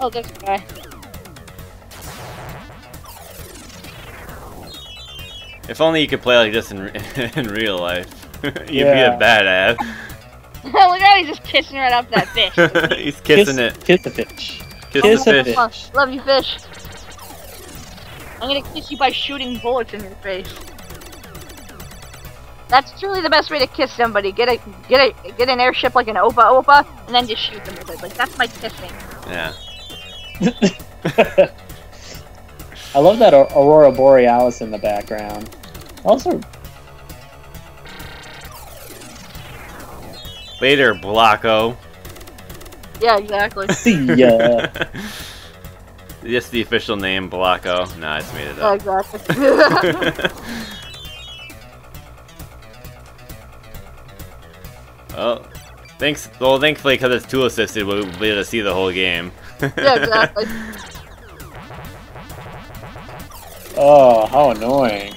Oh, this guy.
If only you could play like this in [laughs] in real life. [laughs] You'd
Yeah.
be a badass. [laughs]
Look how he's just kissing right off that fish.
He's kissing
kiss,
it.
Kiss the fish.
Kissing
kiss
the
a
fish.
Oh, love you, fish. I'm gonna kiss you by shooting bullets in your face. That's truly the best way to kiss somebody. Get a get a get an airship like an Opa Opa, and then just shoot them with it. Like that's my kissing.
Yeah. [laughs]
I love that Aurora Borealis in the background. Also,
Later, Blocko.
Yeah, exactly. [laughs]
yeah. [laughs]
Just the official name, Blocko. Nah, I just made it up.
exactly.
Oh, thanks. Well, thankfully, because it's tool assisted, we'll be able to see the whole game.
yeah, exactly. [laughs]
Oh, how annoying.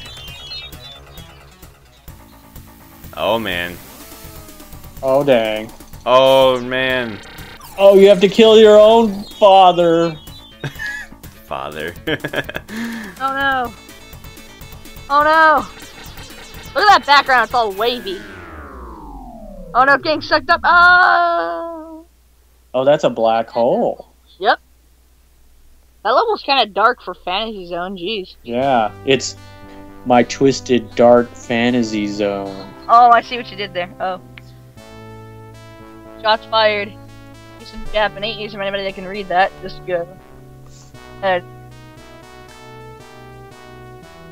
oh man.
Oh, dang.
Oh man.
Oh, you have to kill your own father. [laughs]
Father. [laughs]
Oh no. Oh no. Look at that background, it's all wavy. Oh no, getting sucked up. Oh.
Oh, that's a black hole. Yep.
That level's kind of dark for Fantasy Zone. Jeez.
Yeah, it's my twisted dark fantasy zone.
Oh, I see what you did there. Oh. Shots fired. Use some Japanese from anybody that can read that. Just go. Uh,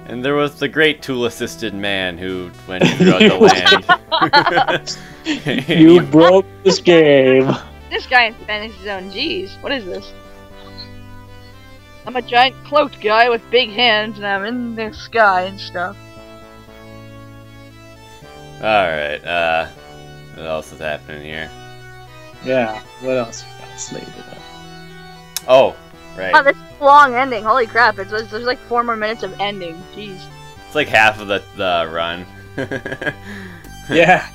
And there was the great tool-assisted man who went [laughs] throughout the [laughs] land. [laughs] [laughs]
You broke this game.
this guy in Fantasy Zone. Jeez. What is this? I'm a giant cloaked guy with big hands, and I'm in the sky and stuff.
Alright, uh, what else is happening here?
Yeah. What else you got slated up?
Oh,
Wow,
right.
this is a long ending. Holy crap! It's there's like four more minutes of ending. Jeez.
It's like half of the, the run. [laughs]
Yeah.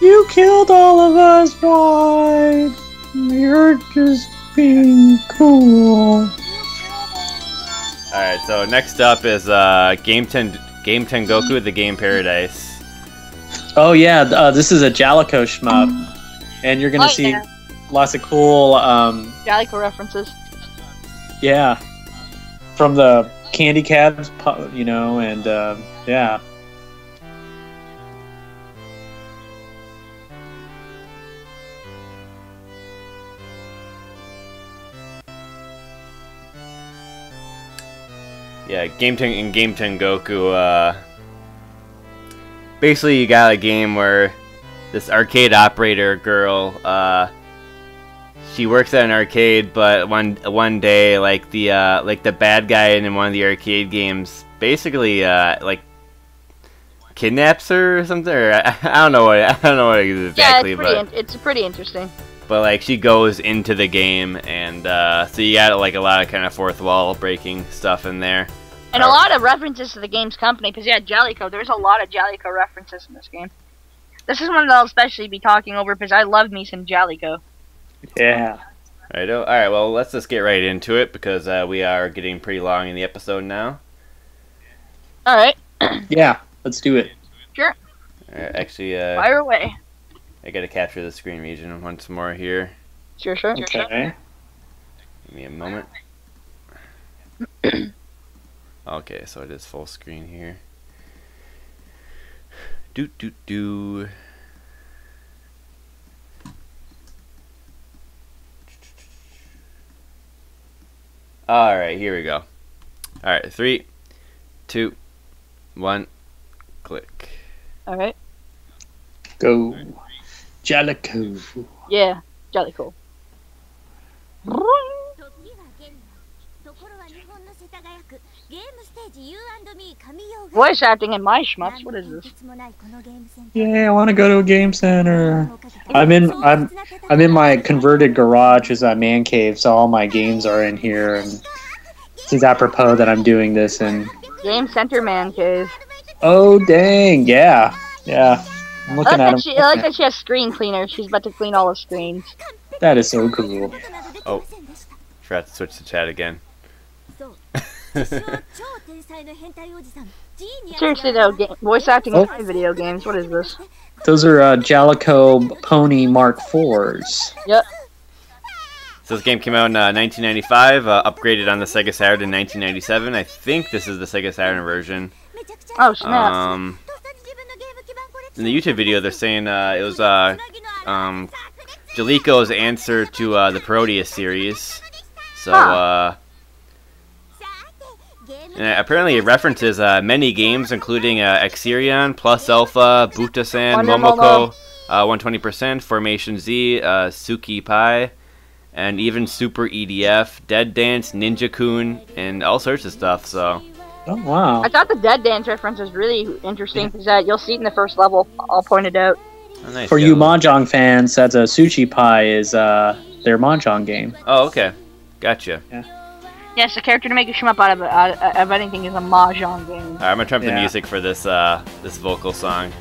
You killed all of us. Why? You're just being cool.
Alright, so next up is uh, Game Ten Game ten Tengoku, the Game Paradise.
Oh yeah, uh, this is a Jaleco shmup, and you're gonna
Oh,
see
yeah.
lots of cool, um,
Jaleco references.
yeah, from the Candy Cabs, you know, and uh, yeah.
Yeah, Game Ten in Game Tengoku, uh, basically you got a game where this arcade operator girl, uh, she works at an arcade, but one one day, like the uh, like the bad guy in one of the arcade games, basically uh, like kidnaps her or something. Or I, [laughs] I don't know what I don't know what exactly,
yeah, it's pretty.
but
it's pretty interesting.
but like she goes into the game, and uh, so you got like a lot of kind of fourth wall breaking stuff in there.
And a
Oh.
lot of references to the game's company, because yeah, Jaleco. There's a lot of Jaleco references in this game. This is one that I'll especially be talking over because I love me some Jaleco.
Yeah.
Right. All right. Well, let's just get right into it because uh, we are getting pretty long in the episode now.
All right, [clears throat]
Yeah. Let's do it.
Uh, actually, uh,
fire away.
I got to capture the screen region once more here.
Sure, sure.
Okay.
Give me a moment. [clears throat] okay, so it is full screen here. Do do do. All right, here we go. All right, three, two, one, click.
All right.
Go. Jaleco.
Yeah,
Jaleco.
Voice acting in my shmups. What is this?
Yeah, I want to go to a game center. I'm in. I'm. I'm in my converted garage as a man cave, so all my games are in here, and it's apropos that I'm doing this. And
Game Center Man Cave.
oh dang, yeah, yeah. I'm
I
looking
like,
at
that
him.
she, I like that she has screen cleaner. She's about to clean all the screens.
That is so cool.
Oh. Forgot to switch to chat again. [laughs]
Seriously though, ga- voice acting in video games. What is this?
Those are uh, Jaleco Pony Mark IVs. Yep.
So this game came out in uh, 1995, uh, upgraded on the Sega Saturn in 1997. I think this is the Sega Saturn version.
Oh snap!
Um, in the YouTube video, they're saying uh, it was uh, um, Jaleco's answer to uh, the Parodius series. So
Huh.
Uh, and apparently it references uh, many games, including uh, Exerion, Plus Alpha, Butasan,
Wonder
Momoko, uh, 120%, Formation Z, uh, Suchie-Pai, and even Super EDF, Dead Dance, Ninja Kun, and all sorts of stuff. So
Oh wow.
I thought the Dead Dance reference was really interesting because uh, you'll see it in the first level. I'll point it out.
oh, nice.
For
got
you
a
Mahjong fans, that's a Suchie-Pai is uh, their Mahjong game.
Oh, okay, gotcha.
Yes, the character to make a shmup out of, out of, of anything is a mahjong game.
All right, I'm gonna turn up the music for this uh, this vocal song.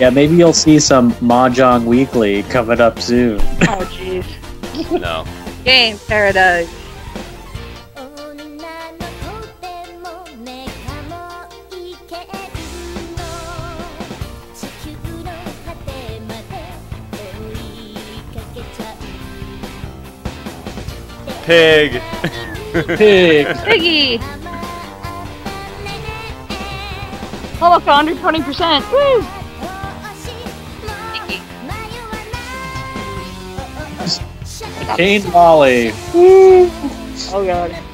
Yeah, maybe you'll see some Mahjong Weekly coming up soon.
Oh jeez. [laughs]
No.
Game Paradise.
女 [laughs]
Pigs. [laughs]
Piggy. Oh up 120 percent. Woo! Piggy.
Cane Molly. Woo!
Oh god.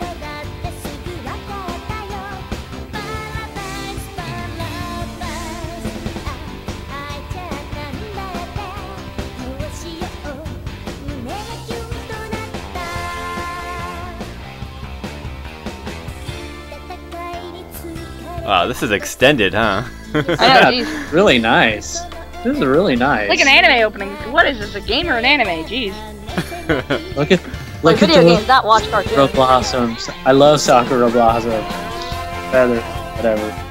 Wow, this is extended, huh? [laughs]
I know, [laughs]
Yeah, really nice. This is really nice.
Like an anime opening. What is this, a game or an anime? Jeez. [laughs]
Look at
Like
look at
video
the
games, not watch cartoons.
Sakura blossoms. I love Sakura blossom. Feather, whatever.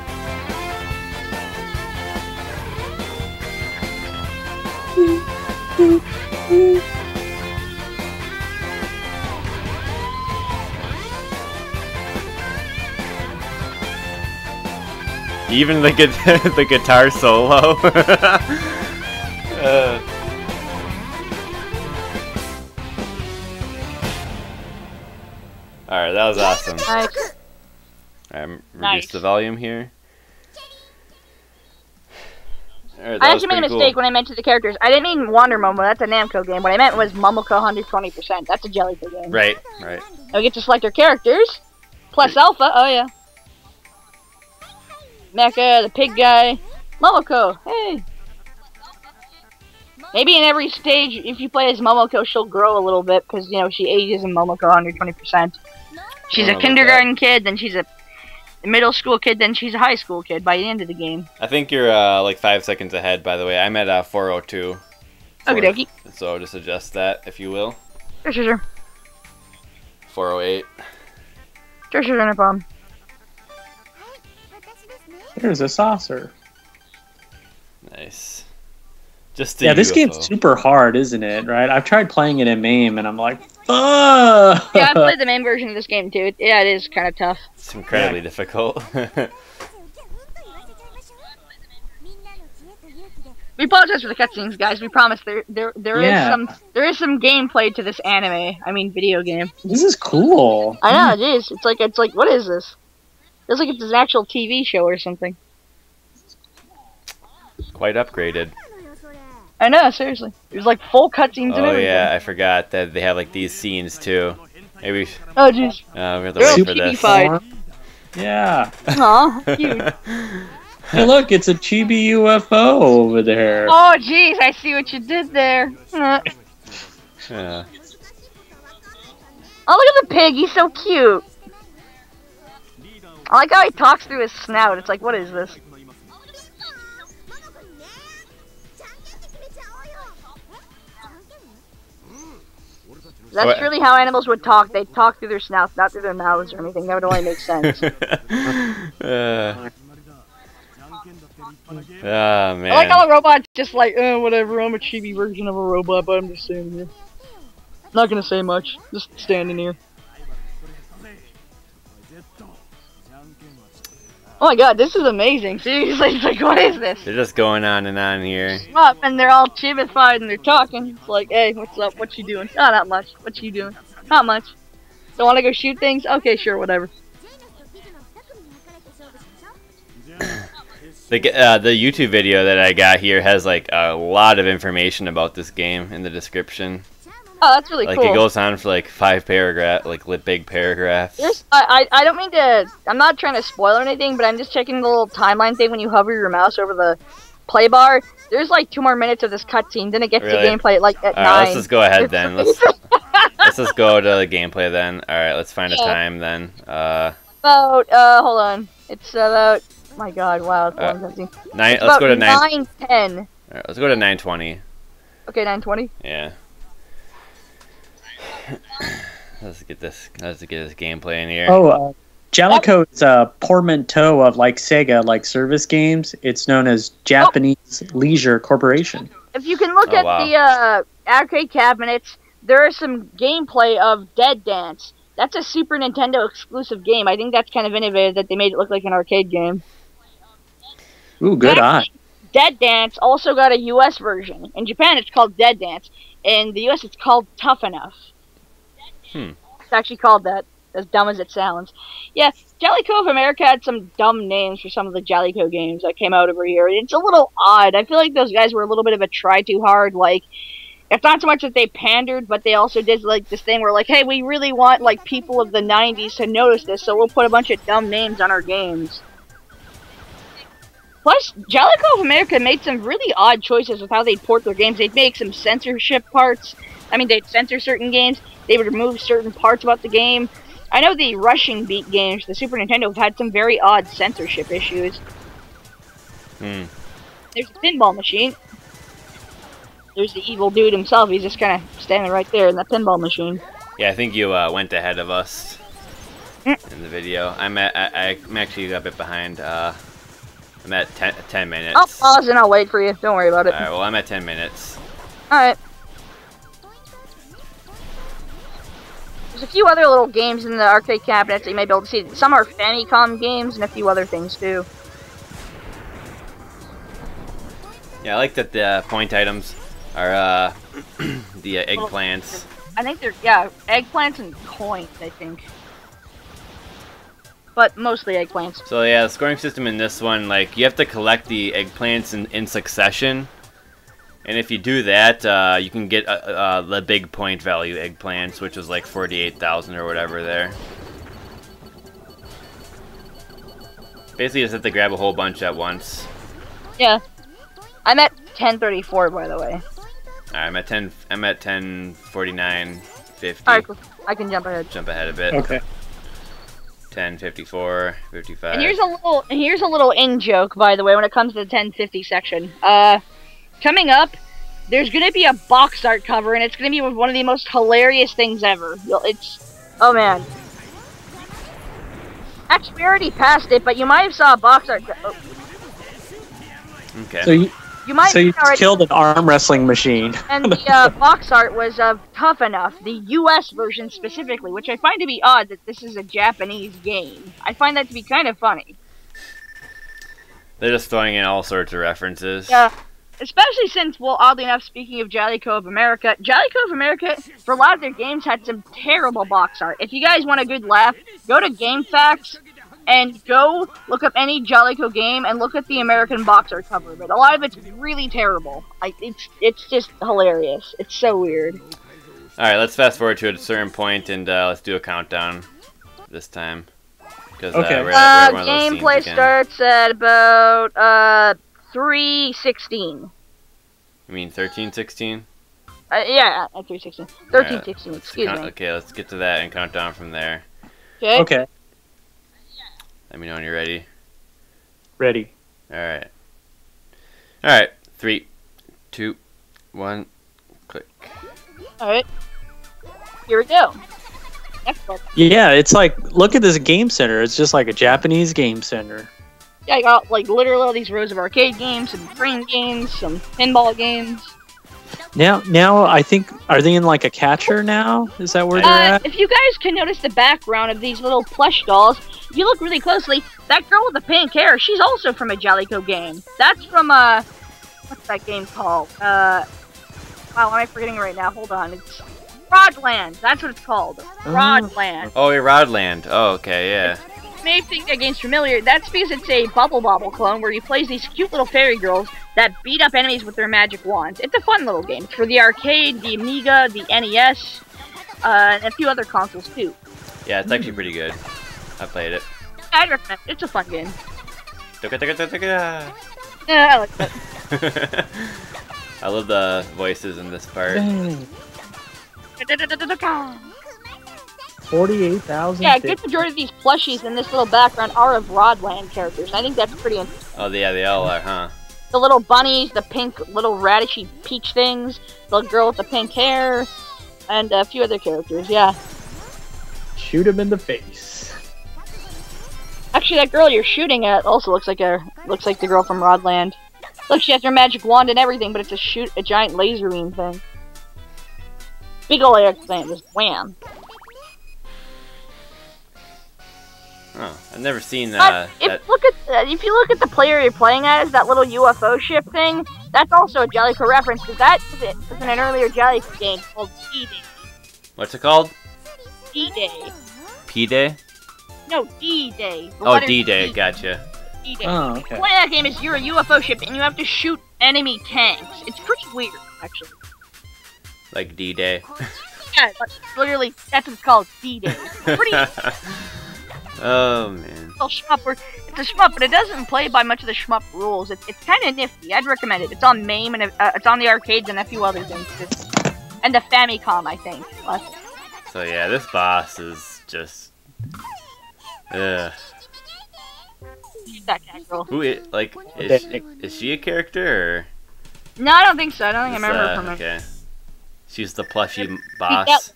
Even the gu- [laughs] the guitar solo. [laughs] uh. All right, that was awesome.
Nice.
I'm reduce
Nice.
the volume here. Alright, that
I actually made a
pretty cool.
mistake when I mentioned the characters. I didn't mean Wonder Momo, that's a Namco game. What I meant was Momoko 120%. That's a Jaleco game.
Right, right.
And we get to select our characters. Plus Alpha, oh yeah. Mecha, the pig guy. Momoko, hey. Maybe in every stage, if you play as Momoko, she'll grow a little bit because, you know, she ages in Momoko 120%. She's
I don't know
a kindergarten kid, then she's a middle school kid, then she's a high school kid by the end of the game.
I think you're uh, like five seconds ahead. By the way, I'm at uh, 402.
Okie dokie.
So just adjust that if you will.
Sure, sure, sure.
408.
Sure, sure, no problem.
There's a saucer.
Nice. Just
Yeah, this
UFO.
game's super hard, isn't it? Right? I've tried playing it in MAME, and I'm like, fuck. [laughs]
Yeah, I played the MAME version of this game too. Yeah, it is kind of tough.
It's incredibly difficult. [laughs]
We apologize for the cutscenes, guys. We promise there there there is
Yeah.
some there is some gameplay to this anime. I mean, video game.
This is cool.
I know it is. It's like it's like what is this? It's like it's an actual TV show or something.
Quite upgraded.
I know, seriously. There's like full cutscenes
Oh
everything.
yeah, I forgot that they have like these scenes too. Maybe
Oh jeez.
uh, we have to
They're
wait for this.
chibi-fied.
Yeah.
Aw, [laughs] cute.
Hey, look, it's a chibi UFO over there.
Oh jeez, I see what you did there.
Yeah.
Oh look at the pig. He's so cute. I like how he talks through his snout. It's like, what is this? That's
What-
really how animals would talk. They talk through their snouts, not through their mouths or anything. That would only make sense. [laughs]
uh, oh man.
I like how a robot's just like, uh, whatever. I'm a chibi version of a robot, but I'm just standing here. Not gonna say much. Just standing here. Oh my god, this is amazing. Seriously, [laughs] it's like, what is this?
They're just going on and on here.
Up and they're all chibified and they're talking. It's like, hey, what's up? What you doing? Oh, not much. What you doing? Not much. Don't want to go shoot things? Okay, sure, whatever. [coughs]
The uh, the YouTube video that I got here has like a lot of information about this game in the description.
Oh, that's really
Like
cool.
it goes on for like five paragraph, like lit big paragraphs.
There's, I, I, I don't mean to. I'm not trying to spoil anything, but I'm just checking the little timeline thing when you hover your mouse over the play bar. There's like two more minutes of this cutscene, then it gets
Really?
to gameplay like at
All right,
nine.
let's just go ahead then. Let's [laughs] let's just go to the gameplay then. All right, let's find a time then. Uh,
about uh, hold on. It's about. My God! Wow,
Uh, nine.
It's
Let's go to nine.
nine ten.
All right, let's go to nine twenty.
Okay, nine twenty.
Yeah. Let's get this. Let's get this gameplay in here.
Oh, uh, Jaleco is a portmanteau of like Sega, like service games. It's known as Japanese Leisure Corporation.
If you can look
Oh,
at
wow.
the uh, arcade cabinets, there is some gameplay of Dead Dance. That's a Super Nintendo exclusive game. I think that's kind of innovative that they made it look like an arcade game.
Ooh, good eye.
Dead Dance also got a US version. In Japan, it's called Dead Dance. In the US, it's called Tough Enough.
Hmm.
actually called that. As dumb as it sounds. Yeah, Jaleco of America had some dumb names for some of the Jaleco games that came out over here. It's a little odd. I feel like those guys were a little bit of a try too hard. Like, it's not so much that they pandered, but they also did like this thing where like, hey, we really want like people of the '90s to notice this, so we'll put a bunch of dumb names on our games. Plus, Jaleco of America made some really odd choices with how they'd port their games. They'd make some censorship parts. I mean, they'd censor certain games. They would remove certain parts about the game. I know the Rushing Beat games, the Super Nintendo, have had some very odd censorship issues.
Hmm.
There's a pinball machine. There's the evil dude himself. He's just kind of standing right there in the pinball machine.
Yeah, I think you uh, went ahead of us
Mm.
in the video. I'm at, I, I'm actually a bit behind. Uh, I'm at 10, 10 minutes.
I'll pause and I'll wait for you. Don't worry about it.
Alright, well, I'm at 10 minutes.
Alright. There's a few other little games in the arcade cabinets that you may be able to see. Some are Famicom games and a few other things too.
Yeah, I like that the uh, point items are uh, [clears throat] the uh, eggplants.
I think they're, yeah, eggplants and coins, I think. But mostly eggplants.
So yeah, the scoring system in this one, like, you have to collect the eggplants in, in succession. And if you do that, uh, you can get uh, uh, the big point value eggplants, which is like 48,000 or whatever there. Basically, you just have to grab a whole bunch at once.
Yeah. I'm at 1034, by the way.
Alright, I'm at 10. I'm at 1049, 50.
Alright, cool. I can jump ahead.
Jump ahead a bit.
Okay.
10, 54, 55.
And here's a little here's a little in joke, by the way, when it comes to the 1050 section. Uh, coming up, there's gonna be a box art cover, and it's gonna be one of the most hilarious things ever. It's oh man. Actually, we already passed it, but you might have saw a box art. co- oh,
okay.
So you,
you might
so you
already,
killed an arm wrestling machine. [laughs]
and the uh, box art was uh, tough enough. The U.S. version specifically, which I find to be odd that this is a Japanese game. I find that to be kind of funny.
They're just throwing in all sorts of references.
Yeah. Especially since, well, oddly enough, speaking of Jaleco of America, Jaleco of America, for a lot of their games, had some terrible box art. If you guys want a good laugh, go to GameFAQs and go look up any Jaleco game and look at the American box art cover of it. A lot of it's really terrible. Like it's it's just hilarious. It's so weird.
All right, let's fast forward to a certain point and uh, let's do a countdown this time.
Okay.
uh, we're,
Uh,
at, we're at one of those scenes
gameplay starts at about uh three sixteen.
You mean 13, 16?
Uh, yeah, at three sixteen. Thirteen
Alright.
sixteen. Excuse
Count-
me.
Okay, let's get to that and count down from there.
Okay.
Okay.
Let me know when you're ready.
Ready.
All right. All right. Three, two, one, click.
All right. Here we go. Next one.
Yeah, it's like look at this game center. It's just like a Japanese game center.
Yeah, I got like literally all these rows of arcade games, some train games, some pinball games.
Now, now I think are they in like a catcher now? Is that where they're
Uh,
at?
if you guys can notice the background of these little plush dolls, if you look really closely, that girl with the pink hair, she's also from a Jaleco game. That's from uh, what's that game called? Uh, wow, am I forgetting right now? Hold on, it's Rodland. That's what it's called. Rodland.
Oh, you're Rodland. Oh, okay, yeah.
May think that game's familiar. That's because it's a Bubble Bobble clone where you play as these cute little fairy girls that beat up enemies with their magic wands. It's a fun little game. For the arcade, the Amiga, the NES, uh, and a few other consoles too.
Yeah, it's actually pretty good. I played it.
I'd recommend it. It's a fun game.
I
Yeah, I like that. [laughs] [laughs]
love the voices in this part.
Forty-eight thousand.
Yeah, a good majority of these plushies in this little background are of Rodland characters. I think that's pretty. In-
Oh, yeah, they all are, huh?
the little bunnies, the pink little radishy peach things, the girl with the pink hair, and a few other characters. Yeah.
Shoot him in the face.
Actually, that girl you're shooting at also looks like a looks like the girl from Rodland. Look, she has her magic wand and everything, but it's a shoot a giant laser beam thing. Big ol' air thing, just wham.
Oh, I've never seen
But
uh,
if
that.
look at uh, if you look at the player you're playing as, that little UFO ship thing, that's also a Jaleco reference because that was in an earlier Jaleco game called Speeding.
What's it called?
D-Day.
P Day?
No, D-Day.
Oh, D Day. Gotcha.
D-Day.
Oh,
The
okay.
point of that game is you're a UFO ship and you have to shoot enemy tanks. It's pretty weird, actually.
Like D Day.
Yeah, literally, that's what it's called, D-Day. [laughs] Pretty
oh man.
little shmup. Where it's a shmup, but it doesn't play by much of the shmup rules. It's, it's kind of nifty. I'd recommend it. It's on MAME and uh, it's on the arcades and a few other things. It's, and the Famicom, I think. Last-
So yeah, this boss is just. Ugh.
that cat girl.
Who is like? Is she, is she a character or?
No, I don't think so. I don't think I remember
uh,
from her.
Okay. She's the plushy boss.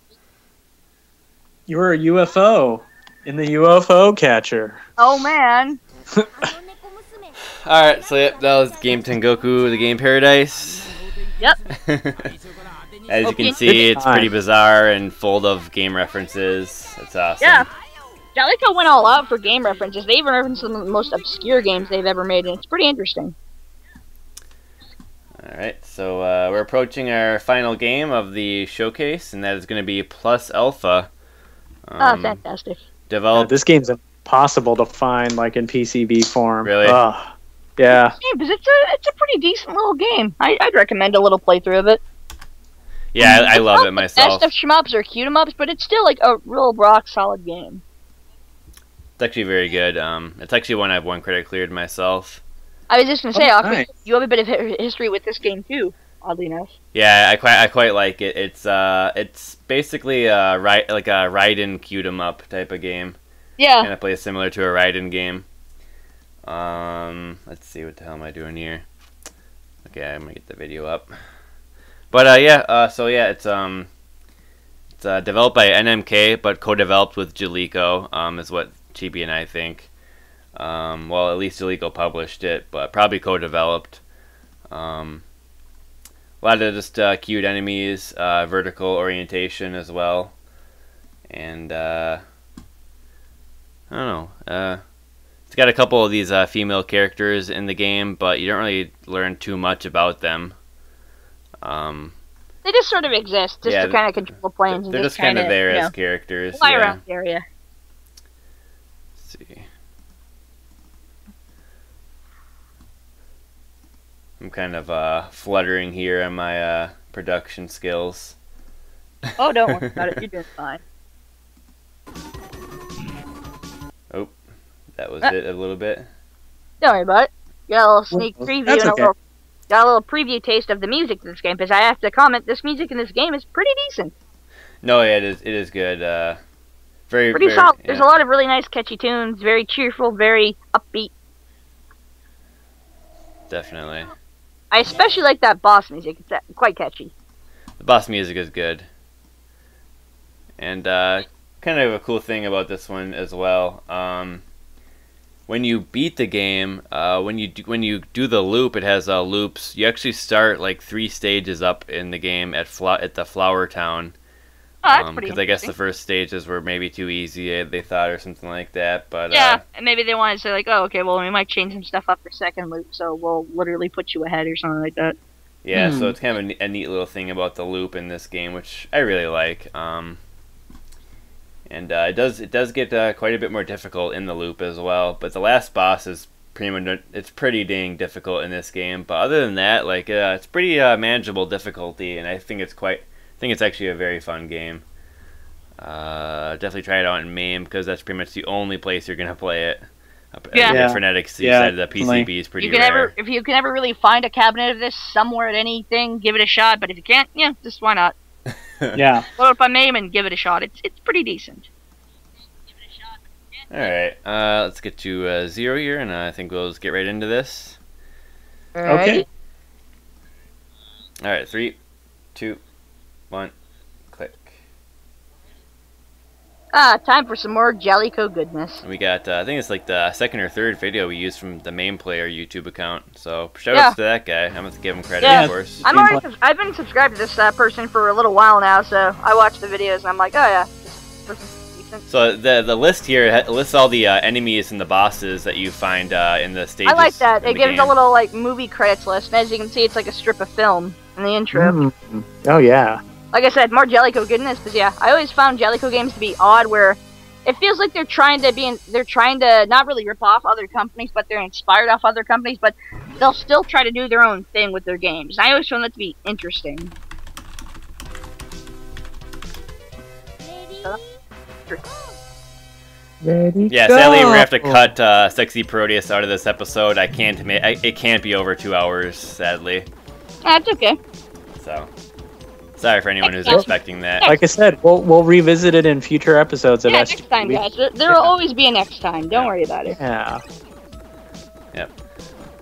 You're a UFO in the UFO catcher.
Oh man. [laughs]
Alright, so yep, that was Game Tengoku, the Game Paradise.
Yep. [laughs]
As you can see, it's pretty bizarre and full of game references. That's awesome.
Yeah. Jaleco went all out for game references. They even referenced some of the most obscure games they've ever made, and it's pretty interesting.
Alright, so uh, we're approaching our final game of the showcase, and that is going to be Plus Alpha.
Ah,
um,
oh,
fantastic.
Developed.
this game's impossible to find like in PCB form.
Really?
Ugh. yeah.
Yeah, because it's a it's a pretty decent little game. I, I'd recommend a little playthrough of it.
yeah, I, I love it
the
myself.
Best of shmups or cute 'em ups, but it's still like a real rock solid game.
It's actually very good. Um, it's actually one I've one credit cleared myself.
I was just gonna say,
Oh,
Aqua,
nice.
you have a bit of history with this game too. Oddly enough.
Yeah, I quite I quite like it. It's uh it's basically a right like a Raiden cute 'em up type of game.
Yeah.
Kind of plays similar to a Raiden game. Um, let's see what the hell am I doing here. Okay, I'm gonna get the video up. But uh, yeah, uh, so yeah, it's um, it's uh, developed by NMK, but co-developed with Jaleco. Um, is what Chibi and I think. Um, well, at least Jaleco published it, but probably co-developed. Um, a lot of just uh, cute enemies, uh, vertical orientation as well, and uh, I don't know. Uh, it's got a couple of these uh, female characters in the game, but you don't really learn too much about them. Um,
They just sort of exist, just
Yeah,
to kind of control the planes and
they're
just
just kind of there
you
as
know,
characters.
fly
yeah.
around the area.
Let's see. I'm kind of uh, fluttering here on my uh, production skills.
Oh, don't worry about it. [laughs] You're doing fine.
Oh, that was
Uh,
it a little bit.
Don't worry about it. Got a little sneak preview
that's
and a
okay.
little got a little preview taste of the music in this game. Because I have to comment, this music in this game is pretty decent,
No, yeah, it is. It is good. Uh, very,
pretty
very,
solid. There's a lot of really nice, catchy tunes. Very cheerful, very upbeat.
definitely.
I especially like that boss music. It's uh, quite catchy.
The boss music is good. And uh, kind of a cool thing about this one as well. Um, when you beat the game, uh, when you do, when you do the loop, it has uh, loops. You actually start like three stages up in the game at at the Flower Town.
Oh.
Because Um, I guess the first stages were maybe too easy, eh, they thought, or something like that. But
yeah,
uh,
and maybe they wanted to say like, oh, okay, well, we might change some stuff up for second loop, so we'll literally put you ahead or something like that.
Yeah,
Hmm.
so it's kind of a, a neat little thing about the loop in this game, which I really like. Um, and uh, it does it does get uh, quite a bit more difficult in the loop as well. But the last boss is pretty much it's pretty dang difficult in this game. But other than that, like uh, it's pretty uh, manageable difficulty, and I think it's quite I think it's actually a very fun game. Uh, definitely try it out in MAME because that's pretty much the only place you're gonna play it.
Yeah.
Yeah.
The Frenetics
Yeah,
side of the. PCB is pretty
you can
rare.
ever, if you can ever really find a cabinet of this somewhere at anything, give it a shot. But if you can't, yeah, just why not? [laughs]
Yeah.
Load up on MAME and give it a shot. It's it's pretty decent.
All right, uh, let's get to uh, zero here, and uh, I think we'll just get right into this.
Okay.
All right, three, two, one, click.
Ah, time for some more Jaleco goodness.
We got, uh, I think it's like the second or third video we used from the MamePlayer YouTube account. So shout
Yeah.
outs to that guy. I'm gonna give him credit,
Yeah.
of course.
I'm already, I've been subscribed to this uh, person for a little while now, so I watch the videos and I'm like, oh yeah, this person's decent.
So the the list here ha- lists all the uh, enemies and the bosses that you find uh, in the stages.
I like that. It
the
gives a little like movie credits list, and as you can see, it's like a strip of film in the intro.
Mm. Oh yeah.
Like I said, more Jaleco goodness. Because yeah, I always found Jaleco games to be odd, where it feels like they're trying to be, in, they're trying to not really rip off other companies, but they're inspired off other companies, but they'll still try to do their own thing with their games. I always found that to be interesting.
Ready?
Ready?
Yeah, sadly we have to cut uh, Sexy Parodius out of this episode. I can't ma- I, it can't be over two hours, sadly.
That's okay.
So, sorry for anyone who's expecting that.
Like I said, we'll we'll revisit it in future episodes of
Yeah,
S.
next time, guys. There, there will always be a next time. Don't
Yeah.
worry about it.
Yeah. Yep.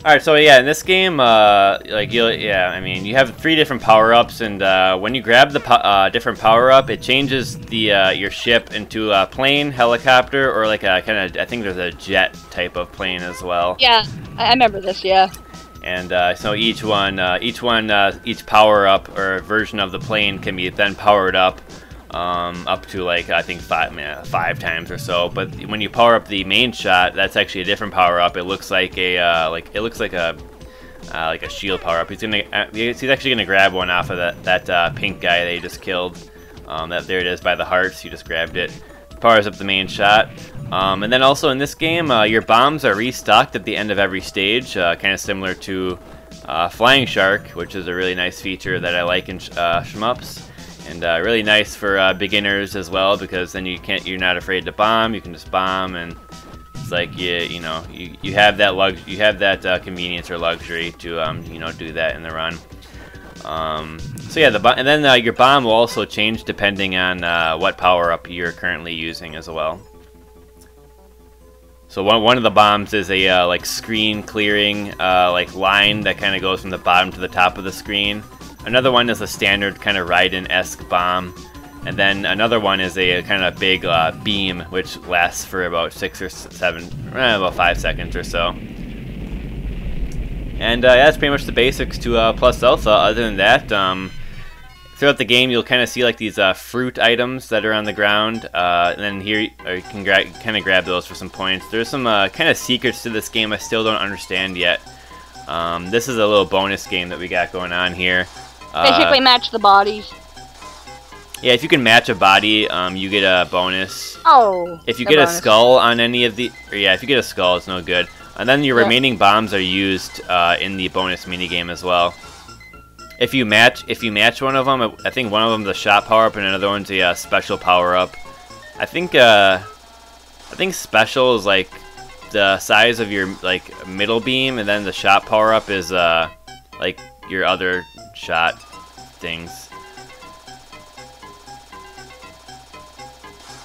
All right, so yeah, in this game, uh, like you, yeah, I mean, you have three different power ups, and uh, when you grab the po- uh, different power up, it changes the uh, your ship into a plane, helicopter, or like a kind of. I think there's a jet type of plane as well.
Yeah, I, I remember this. Yeah.
And uh, so each one, uh, each one, uh, each power up or version of the plane can be then powered up um, up to like I think five, five times or so. But when you power up the main shot, that's actually a different power up. It looks like a uh, like it looks like a uh, like a shield power up. He's gonna uh, he's actually gonna grab one off of that that pink guy that he just killed. Um, that there it is by the hearts. He just grabbed it. Powers up the main shot. Um, and then also in this game, uh, your bombs are restocked at the end of every stage, uh, kind of similar to uh, Flying Shark, which is a really nice feature that I like in sh- uh, shmups, and uh, really nice for uh, beginners as well because then you can't, you're not afraid to bomb. You can just bomb, and it's like you, you know, you, you have that lux, you have that convenience or luxury to, um, you know, do that in the run. Um, so yeah, the and then your bomb will also change depending on what power up you're currently using as well. So one, one of the bombs is a uh, like screen clearing uh, like line that kind of goes from the bottom to the top of the screen. Another one is a standard kind of Raiden-esque bomb, and then another one is a, kind of big uh, beam which lasts for about six or seven, eh, about five seconds or so. And uh, that's pretty much the basics to uh, Plus Alpha. Other than that, um, throughout the game, you'll kind of see like these uh, fruit items that are on the ground, uh, and then here you can gra- kind of grab those for some points. There's some uh, kind of secrets to this game I still don't understand yet. Um, this is a little bonus game that we got going on here. Uh,
Basically, match the bodies.
yeah, if you can match a body, um, you get a bonus.
Oh.
If you get a skull on any of the, or yeah, if you get a skull, it's no good. And then your
Yeah.
remaining bombs are used uh, in the bonus minigame as well. If you match, if you match one of them, I think one of them is a shot power up, and another one's a uh, special power up. I think, uh, I think special is like the size of your like middle beam, and then the shot power up is uh, like your other shot things.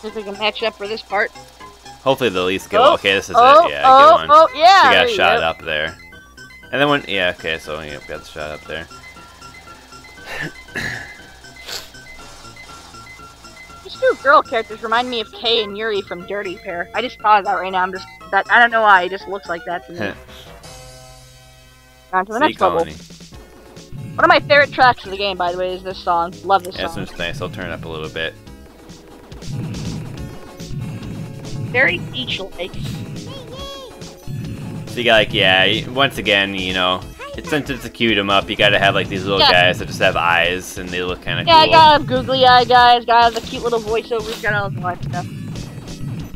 If we can match up for this part.
Hopefully they'll least go.
Oh,
okay, this is
oh,
it. Yeah,
oh,
I get one.
oh, yeah.
She got shot
go.
up there. And then when yeah, okay, so yeah, got the shot up there.
These two girl characters remind me of Kei and Yuri from Dirty Pair. I just thought of that right now. I'm just that I don't know why. It just looks like that to me. On to the
Sea
next level. One of my favorite tracks of the game, by the way, is this song. Love this
Yeah, this
song.
one's nice. I'll turn it up a little bit.
Very beach-like.
So you got like yeah, once again, you know, it's since it's a cute 'em up, you gotta have like these little
Yeah.
guys that just have eyes and they look kind of
Yeah, I
cool.
gotta have googly eye guys, gotta have the cute little voiceovers, gotta have all that stuff.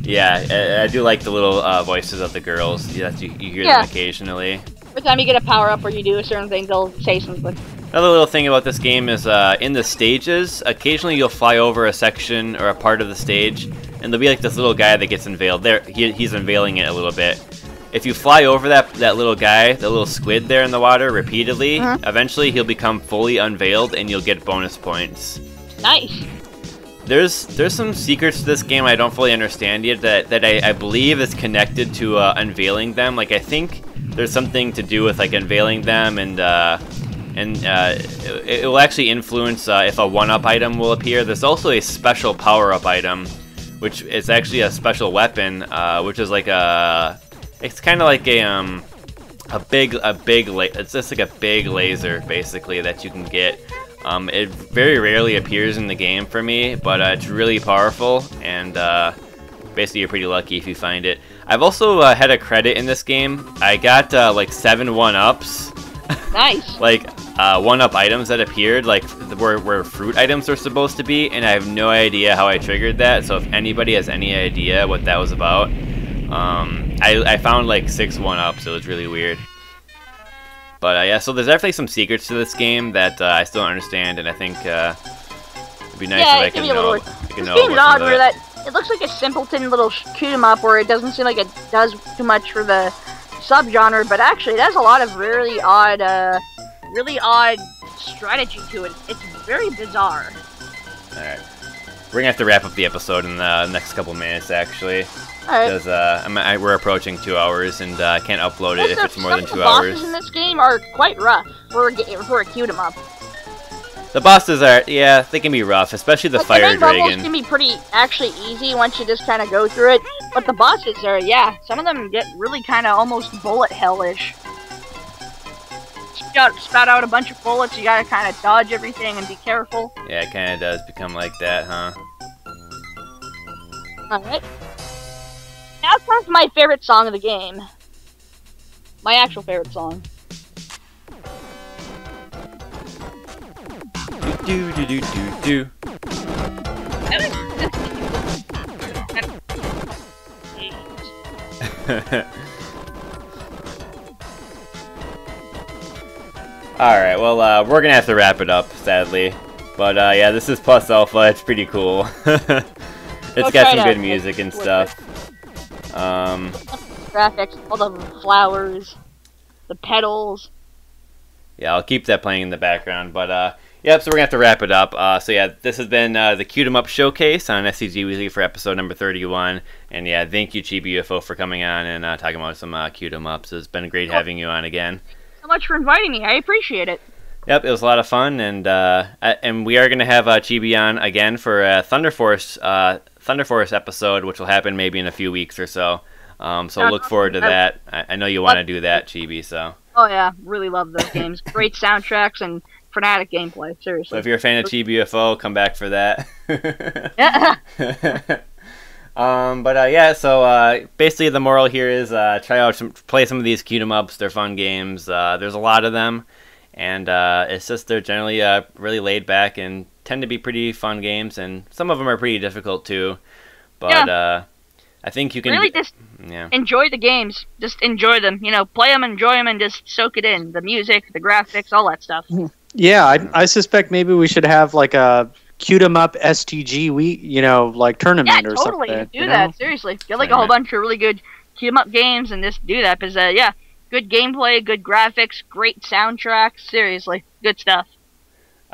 Yeah, I, I do like the little uh, voices of the girls. Yeah, you, you hear
Yeah.
them occasionally.
Every time you get a power up or you do a certain thing, they'll say something.
Another little thing about this game is uh, in the stages, occasionally you'll fly over a section or a part of the stage, and there'll be like this little guy that gets unveiled. There, he, he's unveiling it a little bit. If you fly over that that little guy, the little squid there in the water repeatedly,
Uh-huh.
eventually he'll become fully unveiled, and you'll get bonus points.
Nice.
There's there's some secrets to this game I don't fully understand yet that, that I, I believe is connected to uh, unveiling them. Like I think there's something to do with like unveiling them and uh, and uh, it, it will actually influence uh, if a one-up item will appear. There's also a special power-up item, which is actually a special weapon, uh, which is like a it's kind of like a um a big a big la- it's just like a big laser basically that you can get. Um, it very rarely appears in the game for me, but uh, it's really powerful, and uh, basically you're pretty lucky if you find it. I've also uh, had a credit in this game. I got uh, like seven one ups.
Nice. [laughs]
like uh, one-up items that appeared, like where, where fruit items are supposed to be, and I have no idea how I triggered that. So if anybody has any idea what that was about, um, I, I found like six one-ups. It was really weird. But uh, yeah, so there's definitely some secrets to this game that uh, I still don't understand, and I think uh, it'd be nice
yeah,
if I could
a little
know. I could know
game's odd where
it.
that it looks like a simpleton little shoot 'em up where it doesn't seem like it does too much for the subgenre, but actually it has a lot of really odd, uh, really odd strategy to it. It's very bizarre.
Alright. We're gonna have to wrap up the episode in the next couple minutes, actually, Because uh, we're approaching two hours, and uh, I can't upload it if it's more than two
the bosses in this game are quite rough for a, for a cute 'em up.
The bosses are, yeah, they can be rough, especially the
Like,
fire
main levels
dragon.
can be pretty actually easy once you just kind of go through it, but the bosses are yeah, some of them get really kind of almost bullet hellish. Spout, spout out a bunch of bullets, you gotta kind of dodge everything and be careful.
Yeah, it kind of does become like that, huh?
Alright. Now comes my favorite song of the game. My actual favorite song.
Do do do do do. [laughs] Alright, well, uh, we're gonna have to wrap it up, sadly. But, uh, yeah, this is Plus Alpha, it's pretty cool. [laughs] it's
Go
got some good music and stuff. Um,
Graphics, all the flowers, the petals.
yeah, I'll keep that playing in the background, but, uh, yep, so we're gonna have to wrap it up. Uh, so yeah, this has been, uh, the Cute 'em Up Showcase on STG Weekly for episode number 31. And yeah, thank you, Chibi UFO, for coming on and, uh, talking about some, uh, Cute 'em Ups. It's been great having you on again.
So much for inviting me. I appreciate it.
Yep, it was a lot of fun, and uh, and we are gonna have uh, Chibi on again for a Thunder Force uh, Thunder Force episode, which will happen maybe in a few weeks or so. Um, so
Yeah,
look forward to that. I, I know you want to do that, Chibi. So,
Oh yeah, really love those games. Great soundtracks and frenetic gameplay.
so
Seriously.
if you're a fan of Chibi UFO, come back for that.
Yeah. [laughs] [laughs]
um, but uh, yeah, so uh, basically the moral here is uh, try out some, play some of these cute 'em ups. They're fun games. Uh, there's a lot of them, and uh, it's just they're generally uh, really laid back and tend to be pretty fun games. And some of them are pretty difficult too. But uh, I think you can.
really just
yeah.
enjoy the games. Just enjoy them. You know, play them, enjoy them, and just soak it in. The music, the graphics, all that stuff. [laughs]
Yeah, I, I suspect maybe we should have like a cute 'em up STG we you know like tournament
Yeah,
or
totally.
something.
Do
you
that.
know?
Seriously. Get like a whole bunch of really good team up games and just do that. Because, uh, yeah, good gameplay, good graphics, great soundtrack. Seriously. Good stuff.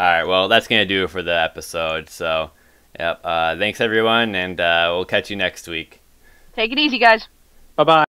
All right. Well, that's gonna do it for the episode. So, yep. Uh, thanks everyone, and uh, we'll catch you next week.
Take it easy, guys.
Bye bye.